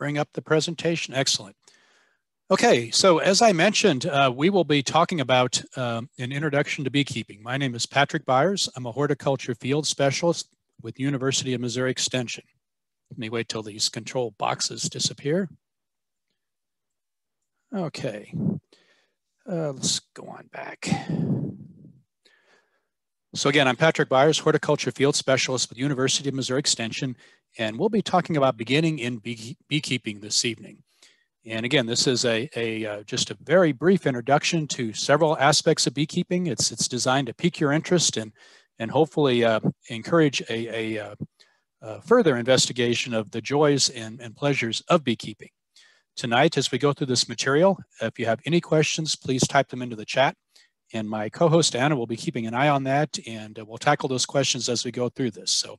bring up the presentation. Excellent. Okay, so as I mentioned, uh, we will be talking about um, an introduction to beekeeping. My name is Patrick Byers. I'm a horticulture field specialist with University of Missouri Extension. Let me wait till these control boxes disappear. Okay, uh, let's go on back. So again, I'm Patrick Byers, horticulture field specialist with University of Missouri Extension, and we'll be talking about beginning in bee beekeeping this evening. And again, this is a, a uh, just a very brief introduction to several aspects of beekeeping. It's, it's designed to pique your interest and, and hopefully uh, encourage a, a, uh, a, further investigation of the joys and, and pleasures of beekeeping. Tonight, as we go through this material, if you have any questions, please type them into the chat and my co-host Anna will be keeping an eye on that and uh, we'll tackle those questions as we go through this. So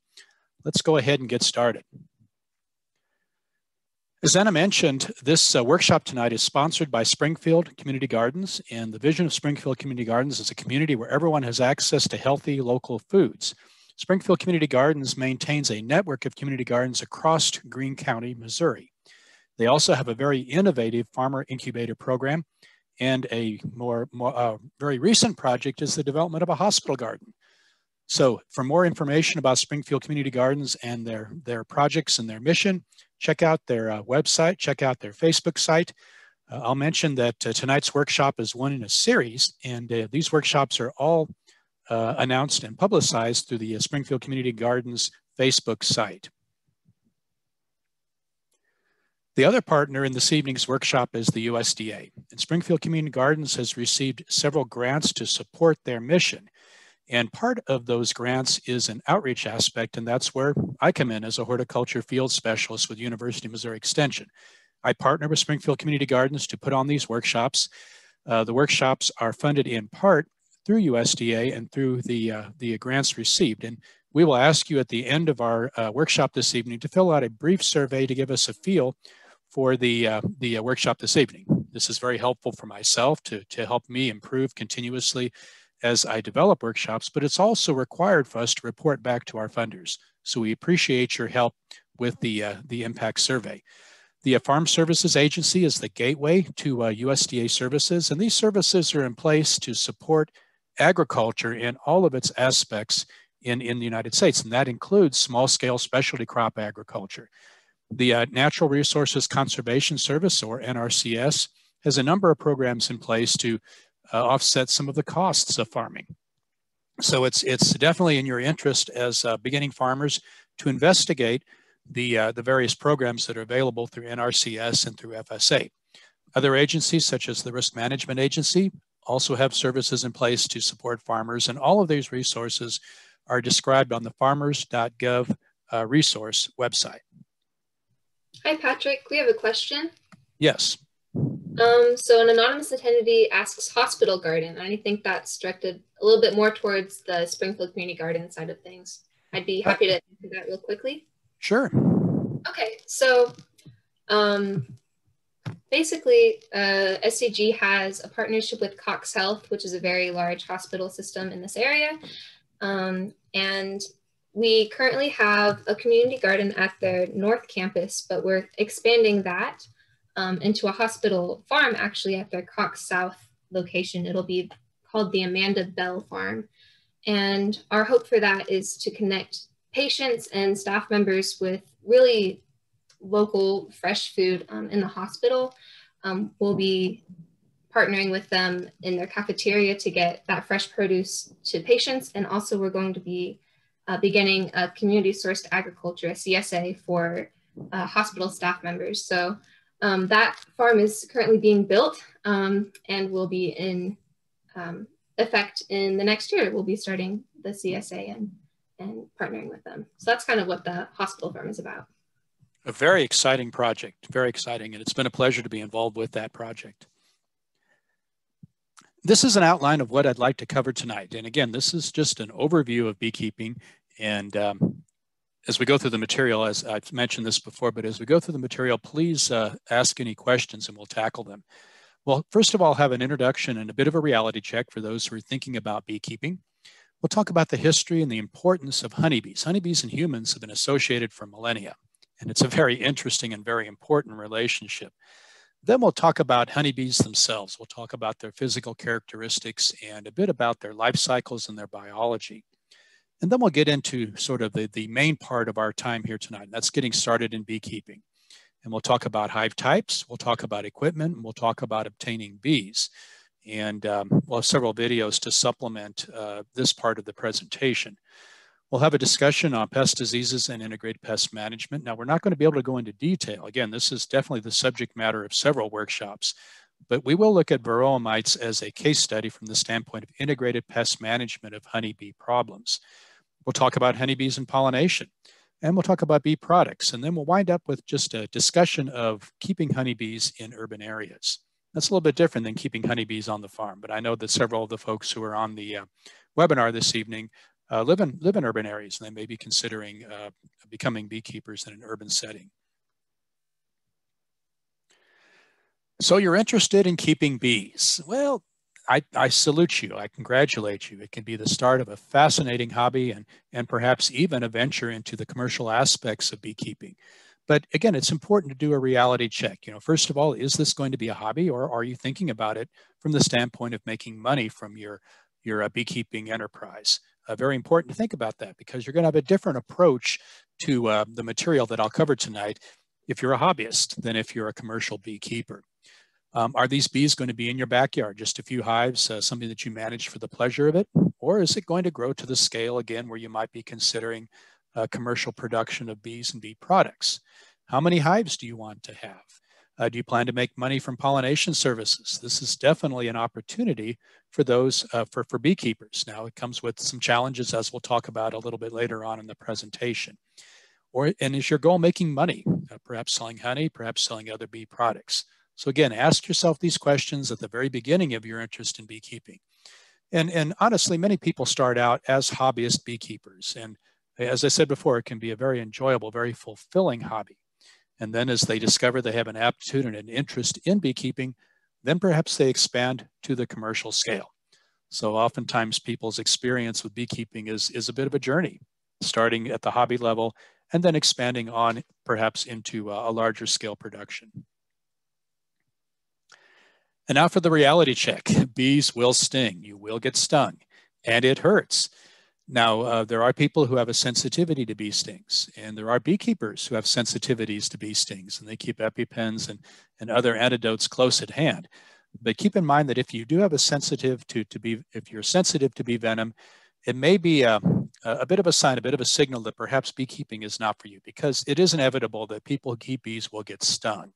let's go ahead and get started. As Anna mentioned, this uh, workshop tonight is sponsored by Springfield Community Gardens and the vision of Springfield Community Gardens is a community where everyone has access to healthy local foods. Springfield Community Gardens maintains a network of community gardens across Greene County, Missouri. They also have a very innovative farmer incubator program and a more, more uh, very recent project is the development of a hospital garden. So for more information about Springfield Community Gardens and their, their projects and their mission, check out their uh, website, check out their Facebook site. Uh, I'll mention that uh, tonight's workshop is one in a series, and uh, these workshops are all uh, announced and publicized through the Springfield Community Gardens Facebook site. The other partner in this evening's workshop is the USDA. And Springfield Community Gardens has received several grants to support their mission. And part of those grants is an outreach aspect, and that's where I come in as a horticulture field specialist with University of Missouri Extension. I partner with Springfield Community Gardens to put on these workshops. Uh, the workshops are funded in part through USDA and through the, uh, the grants received. And we will ask you at the end of our uh, workshop this evening to fill out a brief survey to give us a feel for the, uh, the uh, workshop this evening. This is very helpful for myself to, to help me improve continuously as I develop workshops, but it's also required for us to report back to our funders. So we appreciate your help with the, uh, the impact survey. The uh, Farm Services Agency is the gateway to uh, USDA services, and these services are in place to support agriculture in all of its aspects in, in the United States, and that includes small-scale specialty crop agriculture. The uh, Natural Resources Conservation Service, or NRCS, has a number of programs in place to uh, offset some of the costs of farming. So it's, it's definitely in your interest as uh, beginning farmers to investigate the, uh, the various programs that are available through NRCS and through FSA. Other agencies, such as the Risk Management Agency, also have services in place to support farmers, and all of these resources are described on the farmers.gov uh, resource website. Hi, Patrick. We have a question. Yes. Um, so an anonymous attendee asks hospital garden. I think that's directed a little bit more towards the Springfield Community Garden side of things. I'd be happy to do that real quickly. Sure. Okay, so um, basically, uh, SCG has a partnership with Cox Health, which is a very large hospital system in this area. Um, and we currently have a community garden at their North Campus, but we're expanding that um, into a hospital farm actually at their Cox South location. It'll be called the Amanda Bell Farm. And our hope for that is to connect patients and staff members with really local fresh food um, in the hospital. Um, we'll be partnering with them in their cafeteria to get that fresh produce to patients. And also we're going to be uh, beginning a community sourced agriculture, a CSA for uh, hospital staff members. So um, that farm is currently being built um, and will be in um, effect in the next year. We'll be starting the CSA and, and partnering with them. So that's kind of what the hospital farm is about. A very exciting project, very exciting. And it's been a pleasure to be involved with that project. This is an outline of what I'd like to cover tonight. And again, this is just an overview of beekeeping. And um, as we go through the material, as I've mentioned this before, but as we go through the material, please uh, ask any questions and we'll tackle them. Well, first of all, have an introduction and a bit of a reality check for those who are thinking about beekeeping. We'll talk about the history and the importance of honeybees. Honeybees and humans have been associated for millennia. And it's a very interesting and very important relationship. Then we'll talk about honeybees themselves. We'll talk about their physical characteristics and a bit about their life cycles and their biology. And then we'll get into sort of the, the main part of our time here tonight. And that's getting started in beekeeping. And we'll talk about hive types, we'll talk about equipment, and we'll talk about obtaining bees. And um, we'll have several videos to supplement uh, this part of the presentation. We'll have a discussion on pest diseases and integrated pest management. Now, we're not going to be able to go into detail. Again, this is definitely the subject matter of several workshops, but we will look at varroa mites as a case study from the standpoint of integrated pest management of honeybee problems. We'll talk about honeybees and pollination, and we'll talk about bee products, and then we'll wind up with just a discussion of keeping honeybees in urban areas. That's a little bit different than keeping honeybees on the farm, but I know that several of the folks who are on the uh, webinar this evening uh, live, in, live in urban areas and they may be considering uh, becoming beekeepers in an urban setting. So you're interested in keeping bees. Well, I, I, salute you. I congratulate you. It can be the start of a fascinating hobby and, and perhaps even a venture into the commercial aspects of beekeeping. But again, it's important to do a reality check. You know, first of all, is this going to be a hobby or are you thinking about it from the standpoint of making money from your, your uh, beekeeping enterprise? Uh, very important to think about that because you're going to have a different approach to uh, the material that I'll cover tonight if you're a hobbyist than if you're a commercial beekeeper. Um, are these bees going to be in your backyard, just a few hives, uh, something that you manage for the pleasure of it? Or is it going to grow to the scale again where you might be considering uh, commercial production of bees and bee products? How many hives do you want to have? Uh, do you plan to make money from pollination services? This is definitely an opportunity for those, uh, for, for beekeepers. Now it comes with some challenges as we'll talk about a little bit later on in the presentation. Or, and is your goal making money? Uh, perhaps selling honey, perhaps selling other bee products. So again, ask yourself these questions at the very beginning of your interest in beekeeping. And, and honestly, many people start out as hobbyist beekeepers. And as I said before, it can be a very enjoyable, very fulfilling hobby. And then as they discover they have an aptitude and an interest in beekeeping, then perhaps they expand to the commercial scale. So oftentimes people's experience with beekeeping is, is a bit of a journey, starting at the hobby level and then expanding on perhaps into a larger scale production. And now for the reality check. Bees will sting. You will get stung and it hurts. Now, uh, there are people who have a sensitivity to bee stings, and there are beekeepers who have sensitivities to bee stings, and they keep EpiPens and, and other antidotes close at hand. But keep in mind that if you do have a sensitive to, to be, if you're sensitive to bee venom, it may be a, a bit of a sign, a bit of a signal that perhaps beekeeping is not for you because it is inevitable that people who keep bees will get stung.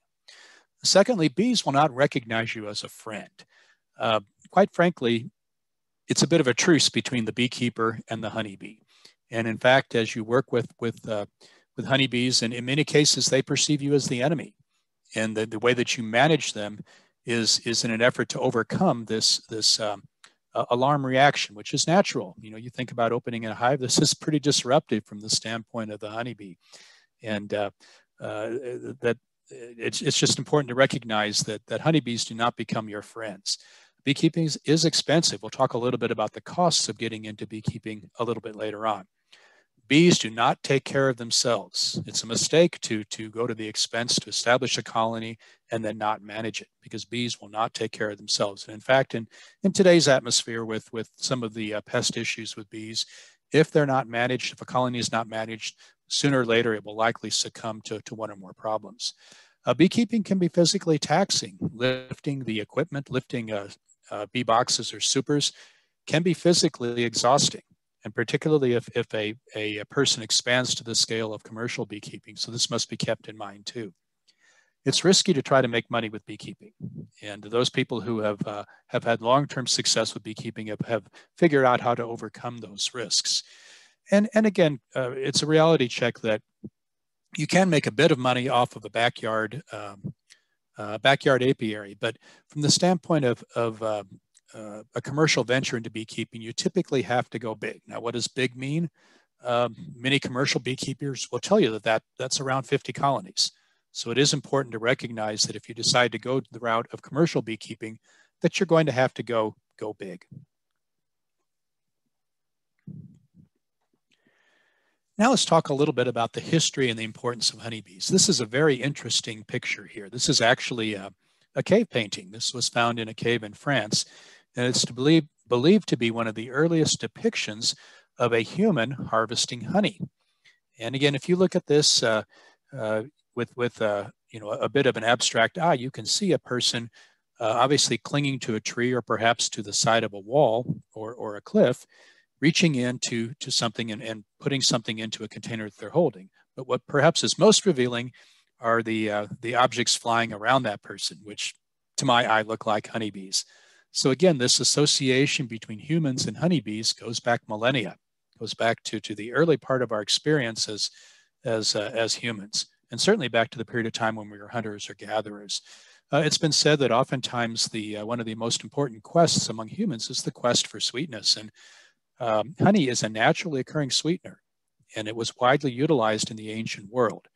Secondly, bees will not recognize you as a friend. Uh, quite frankly, it's a bit of a truce between the beekeeper and the honeybee. And in fact, as you work with, with, uh, with honeybees, and in many cases, they perceive you as the enemy. And the, the way that you manage them is, is in an effort to overcome this, this um, uh, alarm reaction, which is natural. You know, you think about opening a hive, this is pretty disruptive from the standpoint of the honeybee. And uh, uh, that it's, it's just important to recognize that, that honeybees do not become your friends. Beekeeping is expensive. We'll talk a little bit about the costs of getting into beekeeping a little bit later on. Bees do not take care of themselves. It's a mistake to, to go to the expense to establish a colony and then not manage it because bees will not take care of themselves. And in fact, in, in today's atmosphere with, with some of the uh, pest issues with bees, if they're not managed, if a colony is not managed, sooner or later it will likely succumb to, to one or more problems. Uh, beekeeping can be physically taxing. Lifting the equipment, lifting uh, uh, bee boxes or supers can be physically exhausting, and particularly if, if a, a, a, person expands to the scale of commercial beekeeping. So this must be kept in mind too. It's risky to try to make money with beekeeping. And those people who have, uh, have had long-term success with beekeeping have, have figured out how to overcome those risks. And, and again, uh, it's a reality check that you can make a bit of money off of a backyard um, uh, backyard apiary. But from the standpoint of, of uh, uh, a commercial venture into beekeeping, you typically have to go big. Now, what does big mean? Um, many commercial beekeepers will tell you that, that that's around 50 colonies. So it is important to recognize that if you decide to go the route of commercial beekeeping, that you're going to have to go, go big. Now let's talk a little bit about the history and the importance of honeybees. This is a very interesting picture here. This is actually a, a cave painting. This was found in a cave in France, and it's to believe, believed to be one of the earliest depictions of a human harvesting honey. And again, if you look at this uh, uh, with, with uh, you know, a bit of an abstract eye, you can see a person uh, obviously clinging to a tree or perhaps to the side of a wall or, or a cliff, reaching into to something and, and putting something into a container that they're holding. But what perhaps is most revealing are the, uh, the objects flying around that person, which to my eye look like honeybees. So again, this association between humans and honeybees goes back millennia, goes back to, to the early part of our experience as, as, uh, as humans, and certainly back to the period of time when we were hunters or gatherers. Uh, it's been said that oftentimes the uh, one of the most important quests among humans is the quest for sweetness, and um, honey is a naturally occurring sweetener, and it was widely utilized in the ancient world.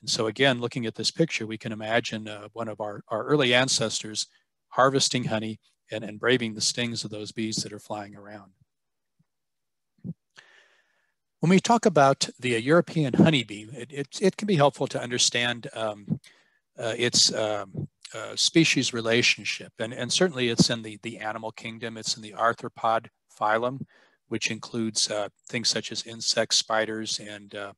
And so again, looking at this picture, we can imagine uh, one of our, our early ancestors harvesting honey and, and braving the stings of those bees that are flying around. When we talk about the uh, European honeybee, it, it, it, can be helpful to understand um, uh, its um, uh, species relationship. And, and certainly it's in the, the animal kingdom, it's in the arthropod phylum, which includes uh, things such as insects, spiders, and uh,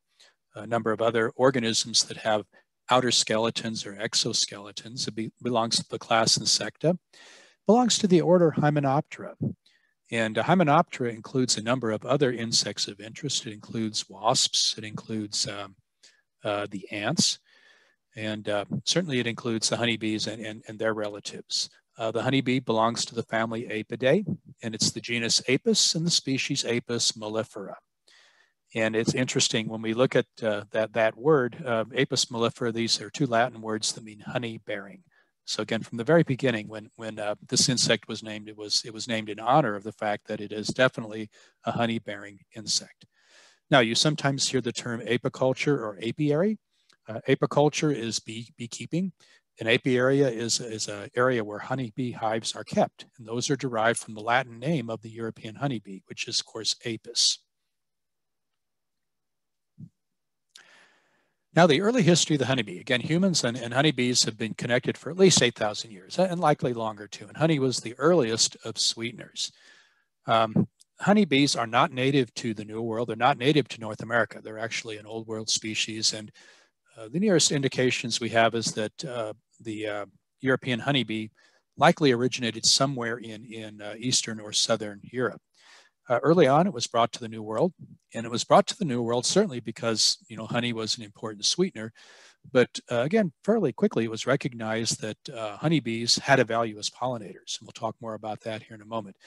a number of other organisms that have outer skeletons or exoskeletons. It be, belongs to the class Insecta. belongs to the order Hymenoptera. And uh, Hymenoptera includes a number of other insects of interest. It includes wasps, it includes um, uh, the ants, and uh, certainly it includes the honeybees and, and, and their relatives. Uh, the honeybee belongs to the family Apidae, and it's the genus Apis and the species Apis mellifera. And it's interesting when we look at uh, that, that word, uh, Apis mellifera, these are two Latin words that mean honey bearing. So again, from the very beginning, when, when uh, this insect was named, it was, it was named in honor of the fact that it is definitely a honey bearing insect. Now, you sometimes hear the term apiculture or apiary. Uh, apiculture is bee, beekeeping. An apiary is, is an area where honeybee hives are kept, and those are derived from the Latin name of the European honeybee, which is, of course, apis. Now, the early history of the honeybee. Again, humans and, and honeybees have been connected for at least 8,000 years, and likely longer too. And honey was the earliest of sweeteners. Um, honeybees are not native to the New World. They're not native to North America. They're actually an Old World species, and uh, the nearest indications we have is that uh, the uh, European honeybee likely originated somewhere in, in Eastern or Southern Europe. early on, it was brought to the New World, and it was brought to the New World certainly because you know honey was an important sweetener, but uh, again, fairly quickly, it was recognized that uh, honeybees had a value as pollinators. And we'll talk more about that here in a moment.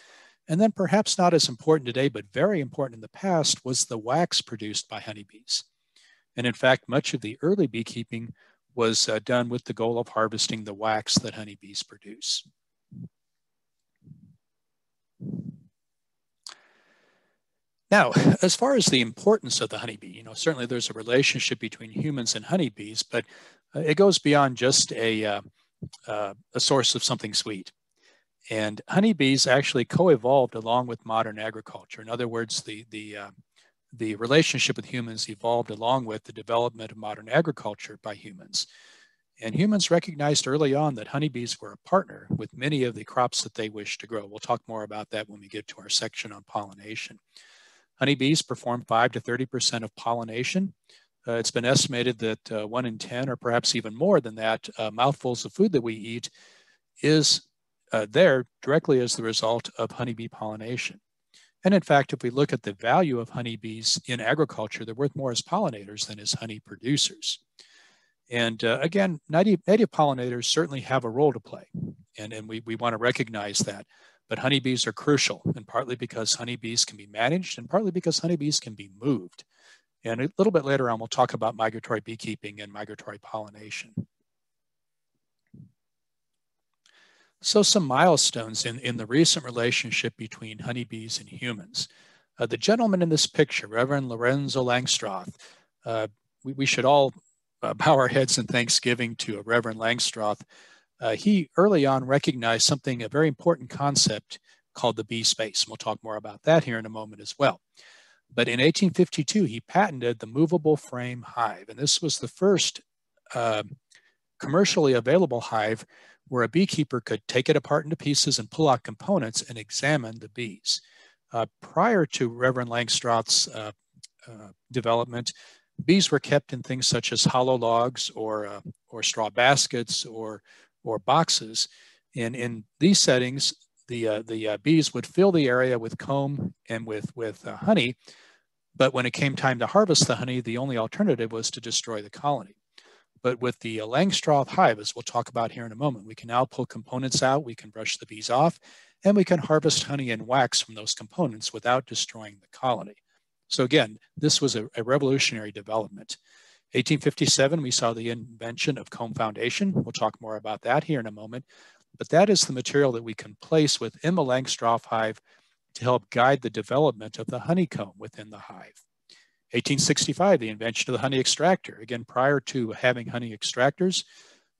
And then perhaps not as important today, but very important in the past was the wax produced by honeybees. And in fact, much of the early beekeeping was uh, done with the goal of harvesting the wax that honeybees produce. Now, as far as the importance of the honeybee, you know, certainly there's a relationship between humans and honeybees, but uh, it goes beyond just a, uh, uh, a source of something sweet. And honeybees actually co-evolved along with modern agriculture. In other words, the, the uh, the relationship with humans evolved along with the development of modern agriculture by humans. And humans recognized early on that honeybees were a partner with many of the crops that they wish to grow. We'll talk more about that when we get to our section on pollination. Honeybees perform 5 to 30% of pollination. Uh, it's been estimated that uh, 1 in 10, or perhaps even more than that, uh, mouthfuls of food that we eat is uh, there directly as the result of honeybee pollination. And in fact, if we look at the value of honeybees in agriculture, they're worth more as pollinators than as honey producers. And uh, again, native, native pollinators certainly have a role to play, and, and we, we want to recognize that. But honeybees are crucial, and partly because honeybees can be managed, and partly because honeybees can be moved. And a little bit later on, we'll talk about migratory beekeeping and migratory pollination. So some milestones in, in the recent relationship between honeybees and humans. Uh, the gentleman in this picture, Reverend Lorenzo Langstroth, uh, we, we, should all uh, bow our heads in thanksgiving to Reverend Langstroth. Uh, he early on recognized something, a very important concept called the bee space. And we'll talk more about that here in a moment as well. But in 1852, he patented the movable frame hive. And this was the first uh, commercially available hive where a beekeeper could take it apart into pieces and pull out components and examine the bees. Uh, prior to Reverend Langstroth's uh, uh, development, bees were kept in things such as hollow logs or, uh, or straw baskets or, or boxes. And in these settings, the, uh, the uh, bees would fill the area with comb and with, with honey. But when it came time to harvest the honey, the only alternative was to destroy the colony. But with the Langstroth hive, as we'll talk about here in a moment, we can now pull components out, we can brush the bees off, and we can harvest honey and wax from those components without destroying the colony. So again, this was a, a revolutionary development. 1857, we saw the invention of comb foundation. We'll talk more about that here in a moment. But that is the material that we can place within the Langstroth hive to help guide the development of the honeycomb within the hive. 1865, the invention of the honey extractor. Again, prior to having honey extractors,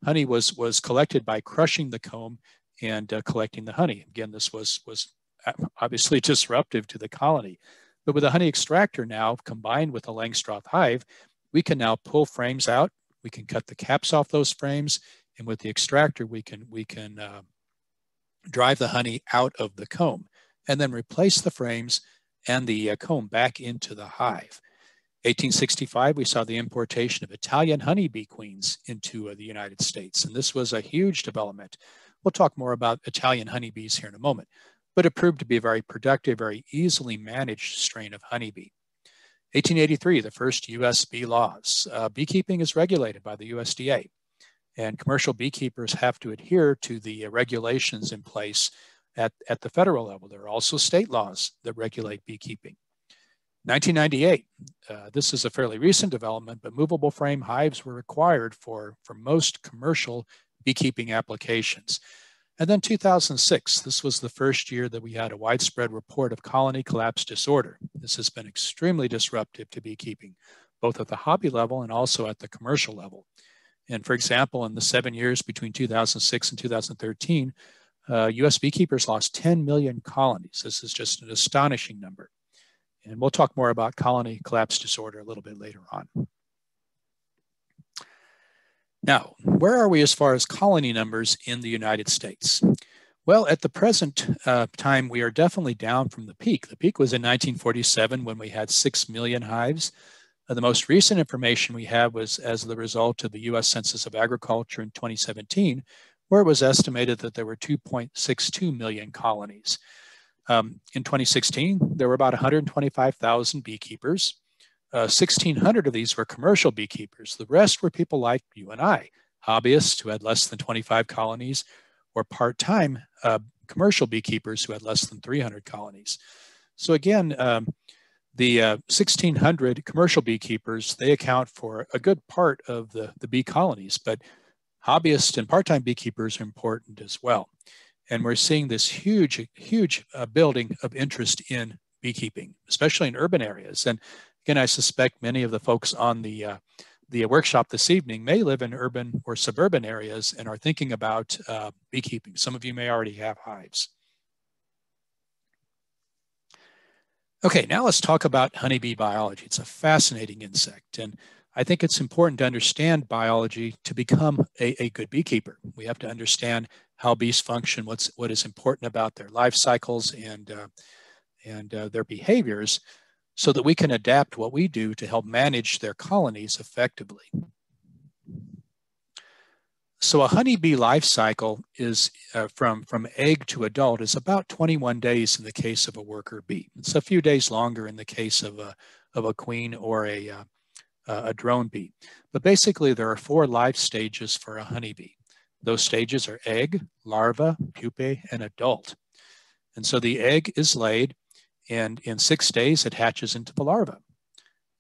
honey was, was collected by crushing the comb and uh, collecting the honey. Again, this was, was obviously disruptive to the colony. But with a honey extractor now combined with a Langstroth hive, we can now pull frames out. We can cut the caps off those frames. And with the extractor, we can, we can uh, drive the honey out of the comb and then replace the frames and the uh, comb back into the hive. 1865, we saw the importation of Italian honeybee queens into uh, the United States, and this was a huge development. We'll talk more about Italian honeybees here in a moment, but it proved to be a very productive, very easily managed strain of honeybee. 1883, the first US bee laws. Uh, beekeeping is regulated by the USDA, and commercial beekeepers have to adhere to the uh, regulations in place at, at the federal level. There are also state laws that regulate beekeeping. 1998, uh, this is a fairly recent development, but movable frame hives were required for, for most commercial beekeeping applications. And then 2006, this was the first year that we had a widespread report of colony collapse disorder. This has been extremely disruptive to beekeeping, both at the hobby level and also at the commercial level. And for example, in the seven years between 2006 and 2013, uh, US beekeepers lost 10 million colonies. This is just an astonishing number. And we'll talk more about colony collapse disorder a little bit later on. Now, where are we as far as colony numbers in the United States? Well, at the present uh, time, we are definitely down from the peak. The peak was in 1947 when we had 6 million hives. Uh, the most recent information we have was as the result of the US Census of Agriculture in 2017, where it was estimated that there were 2.62 million colonies. Um, in 2016, there were about 125,000 beekeepers. Uh, 1,600 of these were commercial beekeepers. The rest were people like you and I, hobbyists who had less than 25 colonies, or part-time uh, commercial beekeepers who had less than 300 colonies. So again, um, the uh, 1,600 commercial beekeepers, they account for a good part of the, the bee colonies, but hobbyists and part-time beekeepers are important as well. And we're seeing this huge, huge uh, building of interest in beekeeping, especially in urban areas. And again, I suspect many of the folks on the uh, the workshop this evening may live in urban or suburban areas and are thinking about uh, beekeeping. Some of you may already have hives. Okay, now let's talk about honeybee biology. It's a fascinating insect. And I think it's important to understand biology to become a, a good beekeeper. We have to understand how bees function, what's what is important about their life cycles and uh, and uh, their behaviors, so that we can adapt what we do to help manage their colonies effectively. So a honeybee life cycle is uh, from, from egg to adult is about 21 days in the case of a worker bee. It's a few days longer in the case of a, of a queen or a, uh, a drone bee. But basically there are four life stages for a honeybee. Those stages are egg, larva, pupae, and adult. And so the egg is laid and in six days it hatches into the larva.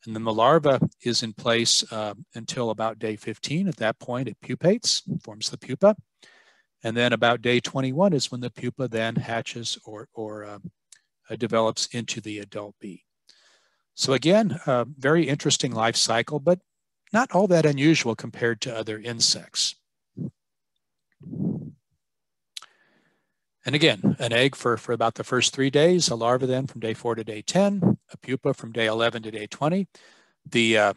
And then the larva is in place uh, until about day 15. At that point, it pupates, forms the pupa. And then about day 21 is when the pupa then hatches or, or uh, uh, develops into the adult bee. So again, uh, very interesting life cycle, but not all that unusual compared to other insects. And again, an egg for, for about the first three days, a larva then from day four to day 10, a pupa from day 11 to day 20. The uh,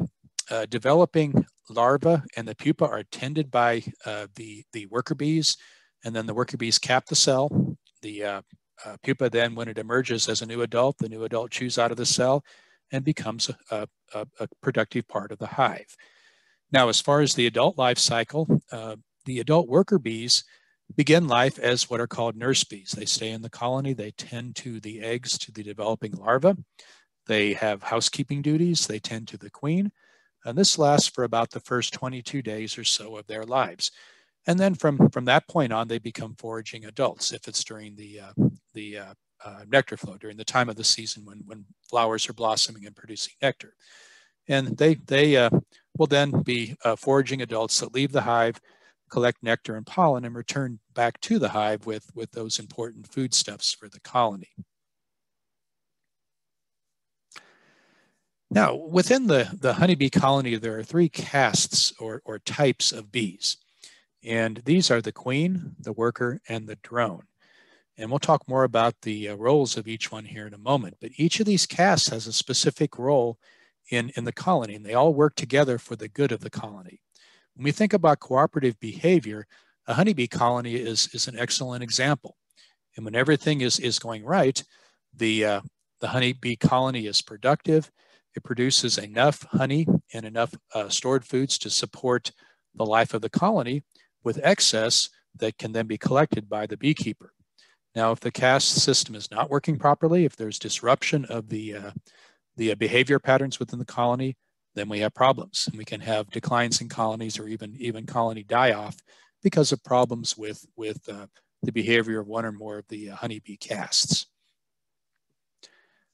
uh, developing larva and the pupa are tended by uh, the, the worker bees, and then the worker bees cap the cell. The uh, uh, pupa then, when it emerges as a new adult, the new adult chews out of the cell and becomes a, a, a productive part of the hive. Now, as far as the adult life cycle, uh, the adult worker bees begin life as what are called nurse bees. They stay in the colony, they tend to the eggs to the developing larva. They have housekeeping duties, they tend to the queen, and this lasts for about the first 22 days or so of their lives. And then from, from that point on, they become foraging adults if it's during the, uh, the uh, uh, nectar flow, during the time of the season when, when flowers are blossoming and producing nectar. And they, they uh, will then be uh, foraging adults that leave the hive, collect nectar and pollen and return back to the hive with, with those important foodstuffs for the colony. Now, within the, the honeybee colony, there are three castes or, or types of bees. And these are the queen, the worker, and the drone. And we'll talk more about the uh, roles of each one here in a moment. But each of these castes has a specific role in, in the colony, and they all work together for the good of the colony. When we think about cooperative behavior, a honeybee colony is, is an excellent example. And when everything is, is going right, the, uh, the honeybee colony is productive. It produces enough honey and enough uh, stored foods to support the life of the colony with excess that can then be collected by the beekeeper. Now, if the caste system is not working properly, if there's disruption of the, uh, the behavior patterns within the colony, then we have problems and we can have declines in colonies or even even colony die off because of problems with with uh, the behavior of one or more of the uh, honeybee castes.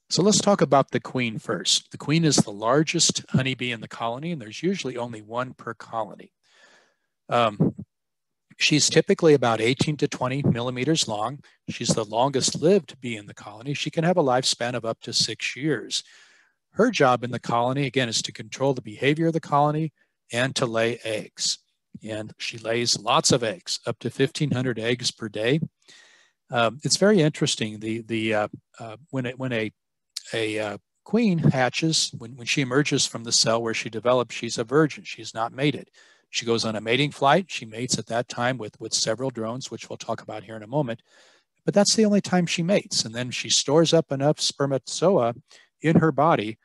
So let's talk about the queen first. The queen is the largest honeybee in the colony and there's usually only one per colony. Um, she's typically about 18 to 20 millimeters long. She's the longest lived bee in the colony. She can have a lifespan of up to six years. Her job in the colony, again, is to control the behavior of the colony and to lay eggs. And she lays lots of eggs, up to 1,500 eggs per day. Um, it's very interesting. The, the, uh, uh, when, it, when a, a uh, queen hatches, when, when she emerges from the cell where she develops, she's a virgin. She's not mated. She goes on a mating flight. She mates at that time with, with several drones, which we'll talk about here in a moment. But that's the only time she mates. And then she stores up enough spermatozoa in her body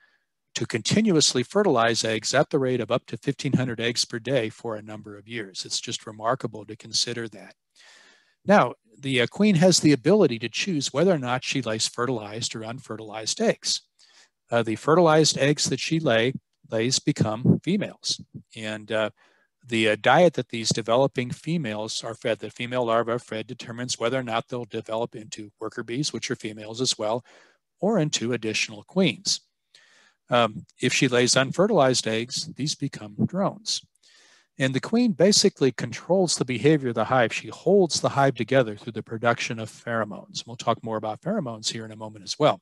to continuously fertilize eggs at the rate of up to 1,500 eggs per day for a number of years. It's just remarkable to consider that. Now, the uh, queen has the ability to choose whether or not she lays fertilized or unfertilized eggs. Uh, the fertilized eggs that she lay, lays become females. And uh, the uh, diet that these developing females are fed, the female larvae are fed, determines whether or not they'll develop into worker bees, which are females as well, or into additional queens. Um, if she lays unfertilized eggs, these become drones. And the queen basically controls the behavior of the hive. She holds the hive together through the production of pheromones. We'll talk more about pheromones here in a moment as well.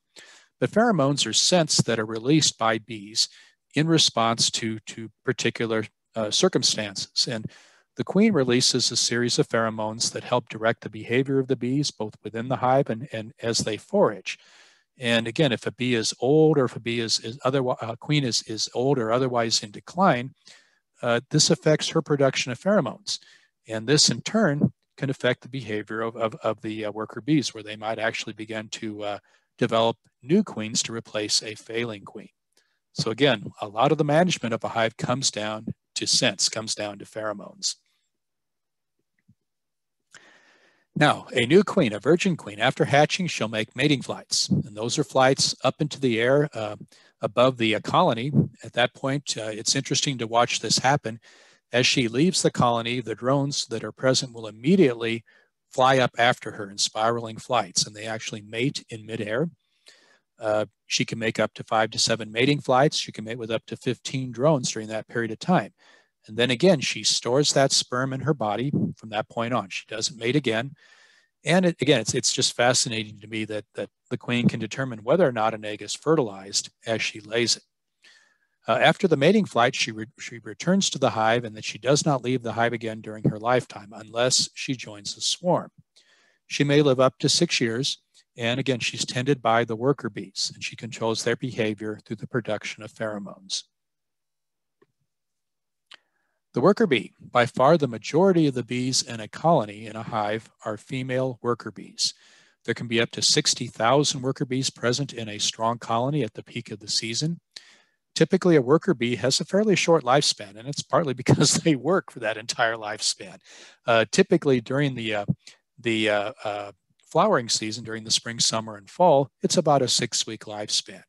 But pheromones are scents that are released by bees in response to, to particular uh, circumstances. And the queen releases a series of pheromones that help direct the behavior of the bees, both within the hive and, and as they forage. And again, if a bee is old or if a bee is, is otherwise, a queen is, is old or otherwise in decline, uh, this affects her production of pheromones. And this in turn can affect the behavior of, of, of the uh, worker bees, where they might actually begin to uh, develop new queens to replace a failing queen. So again, a lot of the management of a hive comes down to scents, comes down to pheromones. Now, a new queen, a virgin queen, after hatching, she'll make mating flights. And those are flights up into the air uh, above the uh, colony. At that point, uh, it's interesting to watch this happen. As she leaves the colony, the drones that are present will immediately fly up after her in spiraling flights, and they actually mate in midair. Uh, she can make up to five to seven mating flights. She can mate with up to 15 drones during that period of time. And then again, she stores that sperm in her body from that point on. She doesn't mate again. And it, again, it's, it's just fascinating to me that, that the queen can determine whether or not an egg is fertilized as she lays it. Uh, after the mating flight, she, re she returns to the hive and that she does not leave the hive again during her lifetime unless she joins the swarm. She may live up to six years. And again, she's tended by the worker bees and she controls their behavior through the production of pheromones. The worker bee, by far the majority of the bees in a colony in a hive are female worker bees. There can be up to 60,000 worker bees present in a strong colony at the peak of the season. Typically, a worker bee has a fairly short lifespan, and it's partly because they work for that entire lifespan. Uh, typically, during the, uh, the uh, uh flowering season, during the spring, summer, and fall, it's about a six week lifespan.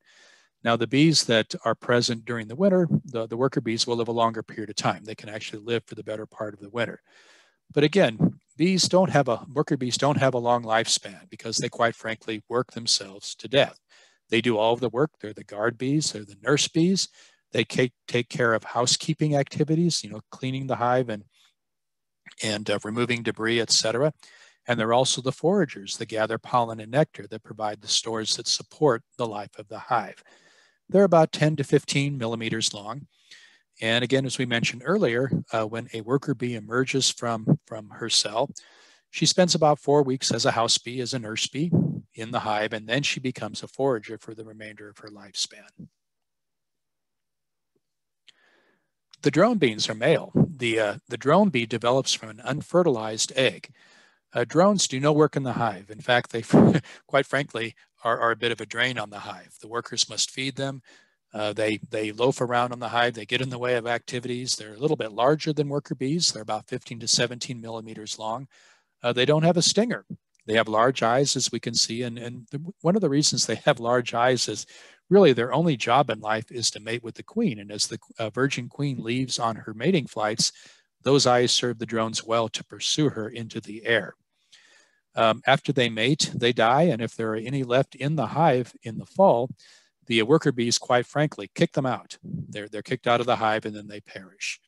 Now, the bees that are present during the winter, the, the worker bees will live a longer period of time. They can actually live for the better part of the winter. But again, bees don't have a, worker bees don't have a long lifespan because they quite frankly work themselves to death. They do all of the work. They're the guard bees, they're the nurse bees. They take, care of housekeeping activities, you know, cleaning the hive and, and uh, removing debris, etc. And they're also the foragers that gather pollen and nectar that provide the stores that support the life of the hive. They're about 10 to 15 millimeters long. And again, as we mentioned earlier, uh, when a worker bee emerges from, from her cell, she spends about four weeks as a house bee, as a nurse bee in the hive, and then she becomes a forager for the remainder of her lifespan. The drone bees are male. The, uh, the drone bee develops from an unfertilized egg. Uh, drones do no work in the hive. In fact, they, quite frankly, are, are a bit of a drain on the hive. The workers must feed them. Uh, they, they loaf around on the hive. They get in the way of activities. They're a little bit larger than worker bees. They're about 15 to 17 millimeters long. Uh, they don't have a stinger. They have large eyes, as we can see. And, and the, one of the reasons they have large eyes is really their only job in life is to mate with the queen. And as the uh, virgin queen leaves on her mating flights, those eyes serve the drones well to pursue her into the air. Um, after they mate, they die, and if there are any left in the hive in the fall, the worker bees, quite frankly, kick them out. They're, they're kicked out of the hive and then they perish.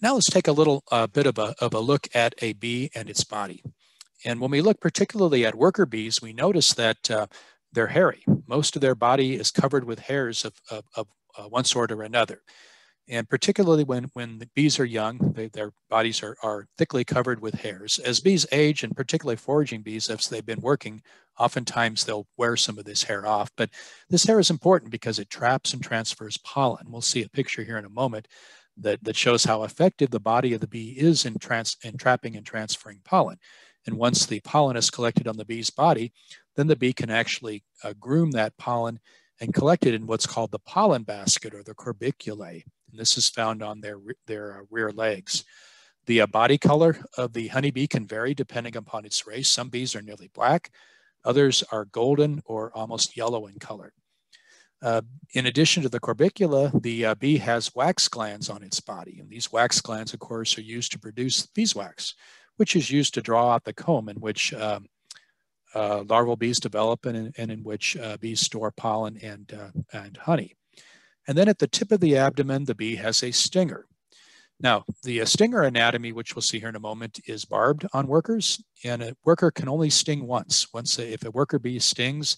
Now let's take a little uh, bit of a, of a look at a bee and its body. And when we look particularly at worker bees, we notice that uh, they're hairy. Most of their body is covered with hairs of, of, of uh, one sort or another. And particularly when, when the bees are young, they, their bodies are, are thickly covered with hairs. As bees age, and particularly foraging bees, as they've been working, oftentimes they'll wear some of this hair off. But this hair is important because it traps and transfers pollen. We'll see a picture here in a moment that, that shows how effective the body of the bee is in, trans, in trapping and transferring pollen. And once the pollen is collected on the bee's body, then the bee can actually uh, groom that pollen and collect it in what's called the pollen basket or the corbiculae. And this is found on their, their uh, rear legs. The uh, body color of the honeybee can vary depending upon its race. Some bees are nearly black, others are golden or almost yellow in color. Uh, in addition to the corbicula, the uh, bee has wax glands on its body. And these wax glands, of course, are used to produce beeswax, which is used to draw out the comb in which um, uh, larval bees develop and, and in which uh, bees store pollen and, and honey. And then at the tip of the abdomen, the bee has a stinger. Now, the uh, stinger anatomy, which we'll see here in a moment, is barbed on workers, and a worker can only sting once. Once, if a worker bee stings,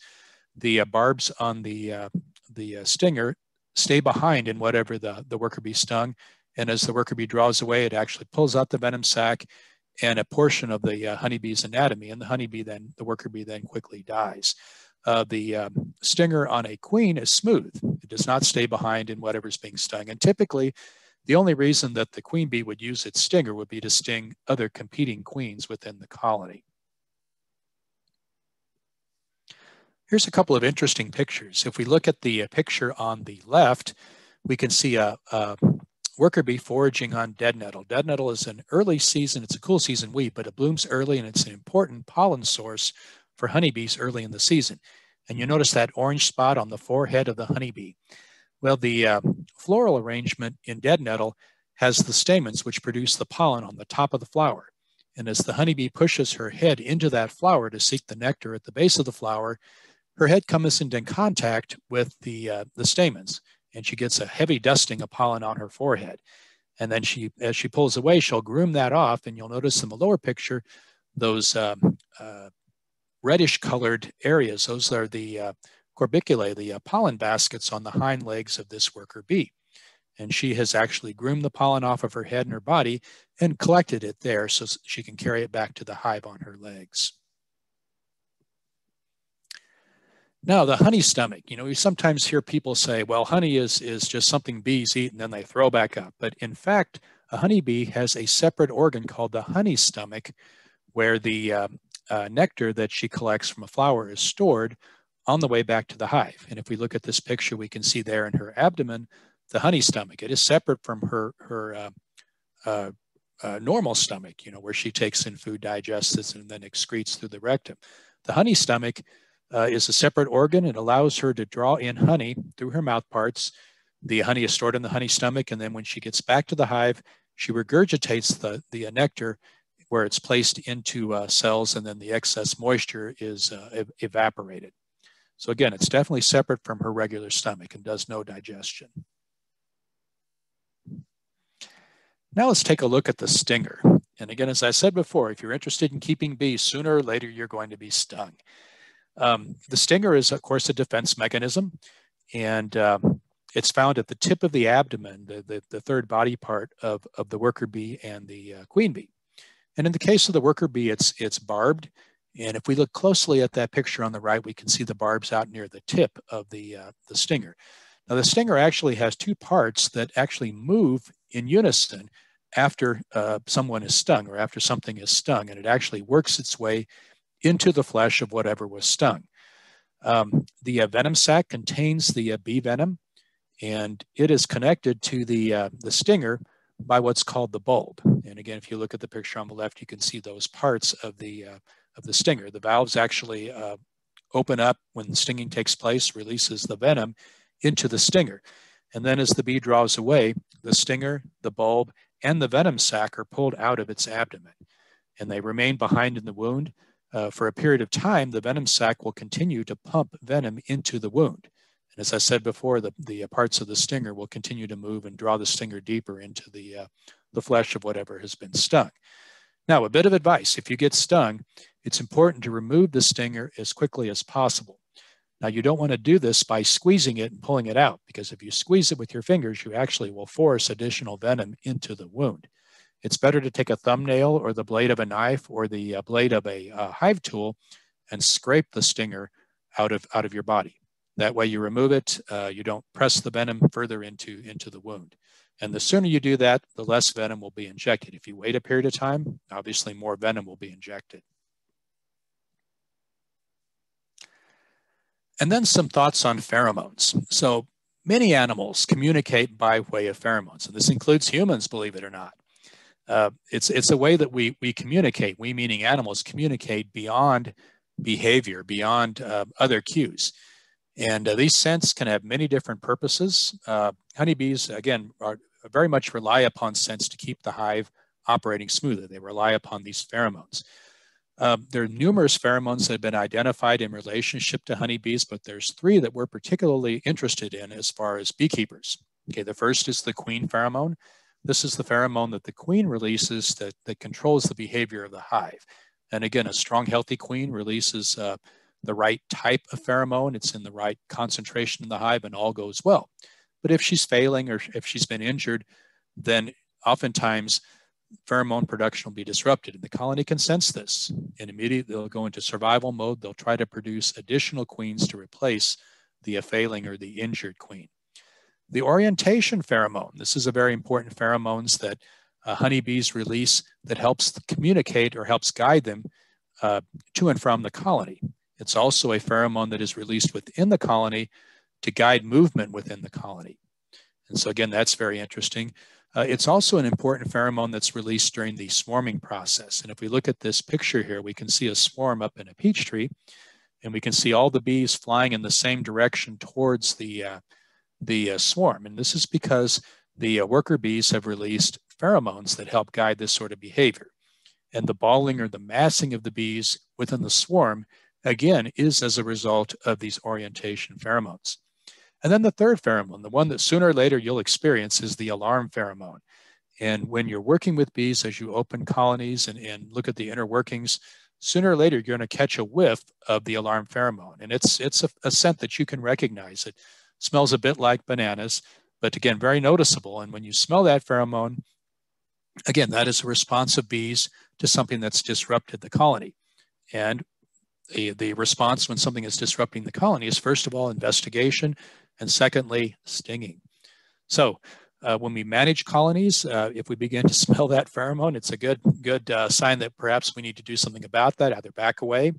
the uh, barbs on the uh, the uh, stinger stay behind in whatever the, the worker bee stung, and as the worker bee draws away, it actually pulls out the venom sac and a portion of the uh, honeybee's anatomy, and the honeybee then, the worker bee then quickly dies uh, the um, stinger on a queen is smooth. It does not stay behind in whatever's being stung. And typically, the only reason that the queen bee would use its stinger would be to sting other competing queens within the colony. Here's a couple of interesting pictures. If we look at the uh, picture on the left, we can see a, a, worker bee foraging on dead nettle. Dead nettle is an early season, it's a cool season wheat, but it blooms early and it's an important pollen source for honeybees early in the season. And you notice that orange spot on the forehead of the honeybee. Well, the uh, floral arrangement in dead nettle has the stamens which produce the pollen on the top of the flower. And as the honeybee pushes her head into that flower to seek the nectar at the base of the flower, her head comes into contact with the, uh, the stamens and she gets a heavy dusting of pollen on her forehead. And then she, as she pulls away, she'll groom that off. And you'll notice in the lower picture, those um, uh, reddish colored areas. Those are the uh, corbiculae, the uh, pollen baskets on the hind legs of this worker bee. And she has actually groomed the pollen off of her head and her body and collected it there so she can carry it back to the hive on her legs. Now, the honey stomach, you know, we sometimes hear people say, well, honey is, is just something bees eat and then they throw back up. But in fact, a honeybee has a separate organ called the honey stomach, where the uh, uh, nectar that she collects from a flower is stored on the way back to the hive. And if we look at this picture, we can see there in her abdomen, the honey stomach. It is separate from her, her uh, uh, uh normal stomach, you know, where she takes in food, digests it, and then excretes through the rectum. The honey stomach uh, is a separate organ. It allows her to draw in honey through her mouth parts. The honey is stored in the honey stomach, and then when she gets back to the hive, she regurgitates the, the nectar where it's placed into uh, cells, and then the excess moisture is uh, ev evaporated. So again, it's definitely separate from her regular stomach and does no digestion. Now let's take a look at the stinger. And again, as I said before, if you're interested in keeping bees, sooner or later you're going to be stung. Um, the stinger is, of course, a defense mechanism, and um, it's found at the tip of the abdomen, the, the, the, third body part of, of the worker bee and the uh, queen bee. And in the case of the worker bee, it's, it's barbed. And if we look closely at that picture on the right, we can see the barbs out near the tip of the, uh, the stinger. Now, the stinger actually has two parts that actually move in unison after uh, someone is stung or after something is stung, and it actually works its way into the flesh of whatever was stung. Um, the uh, venom sac contains the uh, bee venom, and it is connected to the, uh, the stinger by what's called the bulb. And again, if you look at the picture on the left, you can see those parts of the, uh, of the stinger. The valves actually uh, open up when the stinging takes place, releases the venom into the stinger. And then as the bee draws away, the stinger, the bulb, and the venom sac are pulled out of its abdomen. And they remain behind in the wound uh, for a period of time, the venom sac will continue to pump venom into the wound. And as I said before, the, the parts of the stinger will continue to move and draw the stinger deeper into the, uh, the flesh of whatever has been stung. Now, a bit of advice, if you get stung, it's important to remove the stinger as quickly as possible. Now, you don't want to do this by squeezing it and pulling it out, because if you squeeze it with your fingers, you actually will force additional venom into the wound. It's better to take a thumbnail or the blade of a knife or the uh, blade of a uh, hive tool and scrape the stinger out of, out of your body. That way you remove it, uh, you don't press the venom further into, into the wound. And the sooner you do that, the less venom will be injected. If you wait a period of time, obviously more venom will be injected. And then some thoughts on pheromones. So many animals communicate by way of pheromones, and this includes humans, believe it or not. Uh, it's it's a way that we we communicate. We meaning animals communicate beyond behavior, beyond uh, other cues, and uh, these scents can have many different purposes. Uh, honeybees again are very much rely upon scents to keep the hive operating smoothly. They rely upon these pheromones. Um, there are numerous pheromones that have been identified in relationship to honeybees, but there's three that we're particularly interested in as far as beekeepers. Okay, the first is the queen pheromone. This is the pheromone that the queen releases that, that controls the behavior of the hive. And again, a strong, healthy queen releases uh, the right type of pheromone. It's in the right concentration in the hive and all goes well. But if she's failing or if she's been injured, then oftentimes pheromone production will be disrupted. And the colony can sense this. And immediately they'll go into survival mode. They'll try to produce additional queens to replace the failing or the injured queen. The orientation pheromone, this is a very important pheromones that uh, honeybees release that helps communicate or helps guide them uh, to and from the colony. It's also a pheromone that is released within the colony to guide movement within the colony. And so again, that's very interesting. Uh, it's also an important pheromone that's released during the swarming process. And if we look at this picture here, we can see a swarm up in a peach tree, and we can see all the bees flying in the same direction towards the, uh, the uh, swarm. And this is because the uh, worker bees have released pheromones that help guide this sort of behavior. And the balling or the massing of the bees within the swarm, again, is as a result of these orientation pheromones. And then the third pheromone, the one that sooner or later you'll experience, is the alarm pheromone. And when you're working with bees, as you open colonies and, and look at the inner workings, sooner or later you're going to catch a whiff of the alarm pheromone. And it's, it's a, a scent that you can recognize. It smells a bit like bananas, but again, very noticeable. And when you smell that pheromone, again, that is a response of bees to something that's disrupted the colony. And the, the response when something is disrupting the colony is first of all investigation and secondly stinging. So uh, when we manage colonies, uh, if we begin to smell that pheromone, it's a good good uh, sign that perhaps we need to do something about that, either back away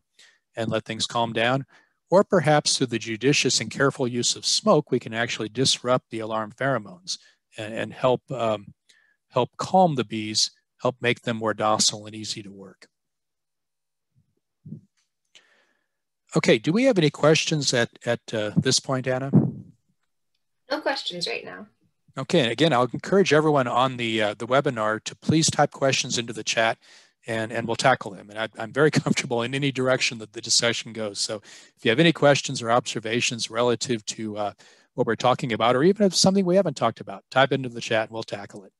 and let things calm down, or perhaps through the judicious and careful use of smoke, we can actually disrupt the alarm pheromones and, and help um, help calm the bees, help make them more docile and easy to work. Okay, do we have any questions at, at uh, this point, Anna? No questions right now. Okay, and again, I'll encourage everyone on the, uh, the webinar to please type questions into the chat and, and we'll tackle them. And I, am very comfortable in any direction that the discussion goes. So if you have any questions or observations relative to uh, what we're talking about, or even if something we haven't talked about, type into the chat and we'll tackle it.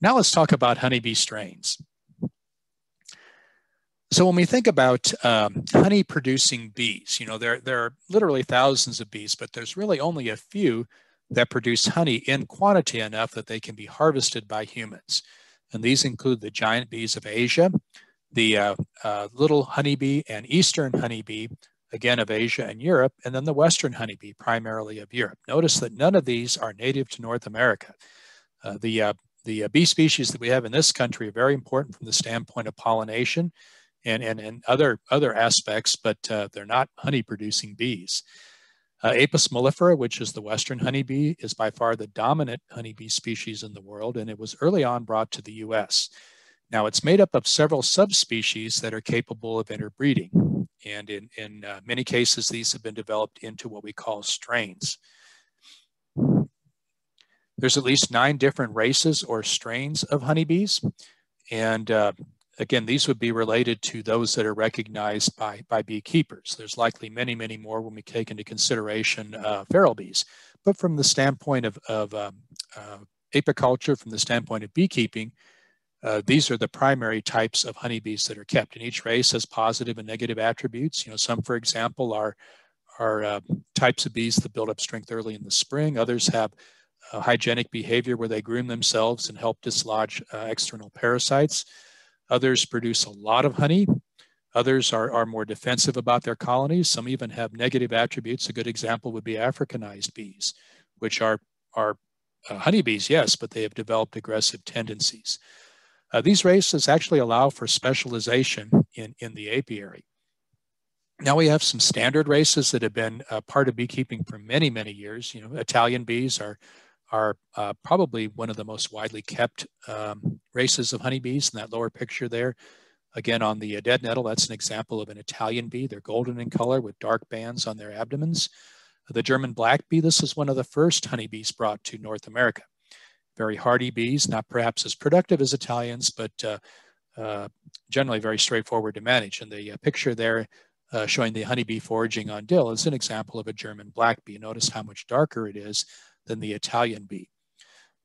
Now let's talk about honeybee strains. So when we think about um, honey producing bees, you know, there, there are literally thousands of bees, but there's really only a few that produce honey in quantity enough that they can be harvested by humans. And these include the giant bees of Asia, the uh, uh, little honeybee and eastern honeybee, again of Asia and Europe, and then the western honeybee, primarily of Europe. Notice that none of these are native to North America. Uh, the uh, the uh, bee species that we have in this country are very important from the standpoint of pollination and, and, and other, other aspects, but uh, they're not honey producing bees. Uh, Apis mellifera, which is the western honeybee, is by far the dominant honeybee species in the world, and it was early on brought to the US. Now, it's made up of several subspecies that are capable of interbreeding, and in, in uh, many cases, these have been developed into what we call strains. There's at least nine different races or strains of honeybees, and uh, again, these would be related to those that are recognized by, by beekeepers. There's likely many, many more when we take into consideration uh, feral bees. But from the standpoint of, of um, uh, apiculture, from the standpoint of beekeeping, uh, these are the primary types of honeybees that are kept. And each race has positive and negative attributes. You know, some, for example, are, are uh, types of bees that build up strength early in the spring. Others have hygienic behavior where they groom themselves and help dislodge uh, external parasites. Others produce a lot of honey. Others are, are more defensive about their colonies. Some even have negative attributes. A good example would be Africanized bees, which are, are uh, honeybees, yes, but they have developed aggressive tendencies. Uh, these races actually allow for specialization in, in the apiary. Now we have some standard races that have been uh, part of beekeeping for many, many years. You know, Italian bees are are uh, probably one of the most widely kept um, races of honeybees in that lower picture there. Again, on the dead nettle, that's an example of an Italian bee. They're golden in color with dark bands on their abdomens. The German black bee, this is one of the first honeybees brought to North America. Very hardy bees, not perhaps as productive as Italians, but uh, uh, generally very straightforward to manage. And the uh, picture there uh, showing the honeybee foraging on dill is an example of a German black bee. Notice how much darker it is than the Italian bee.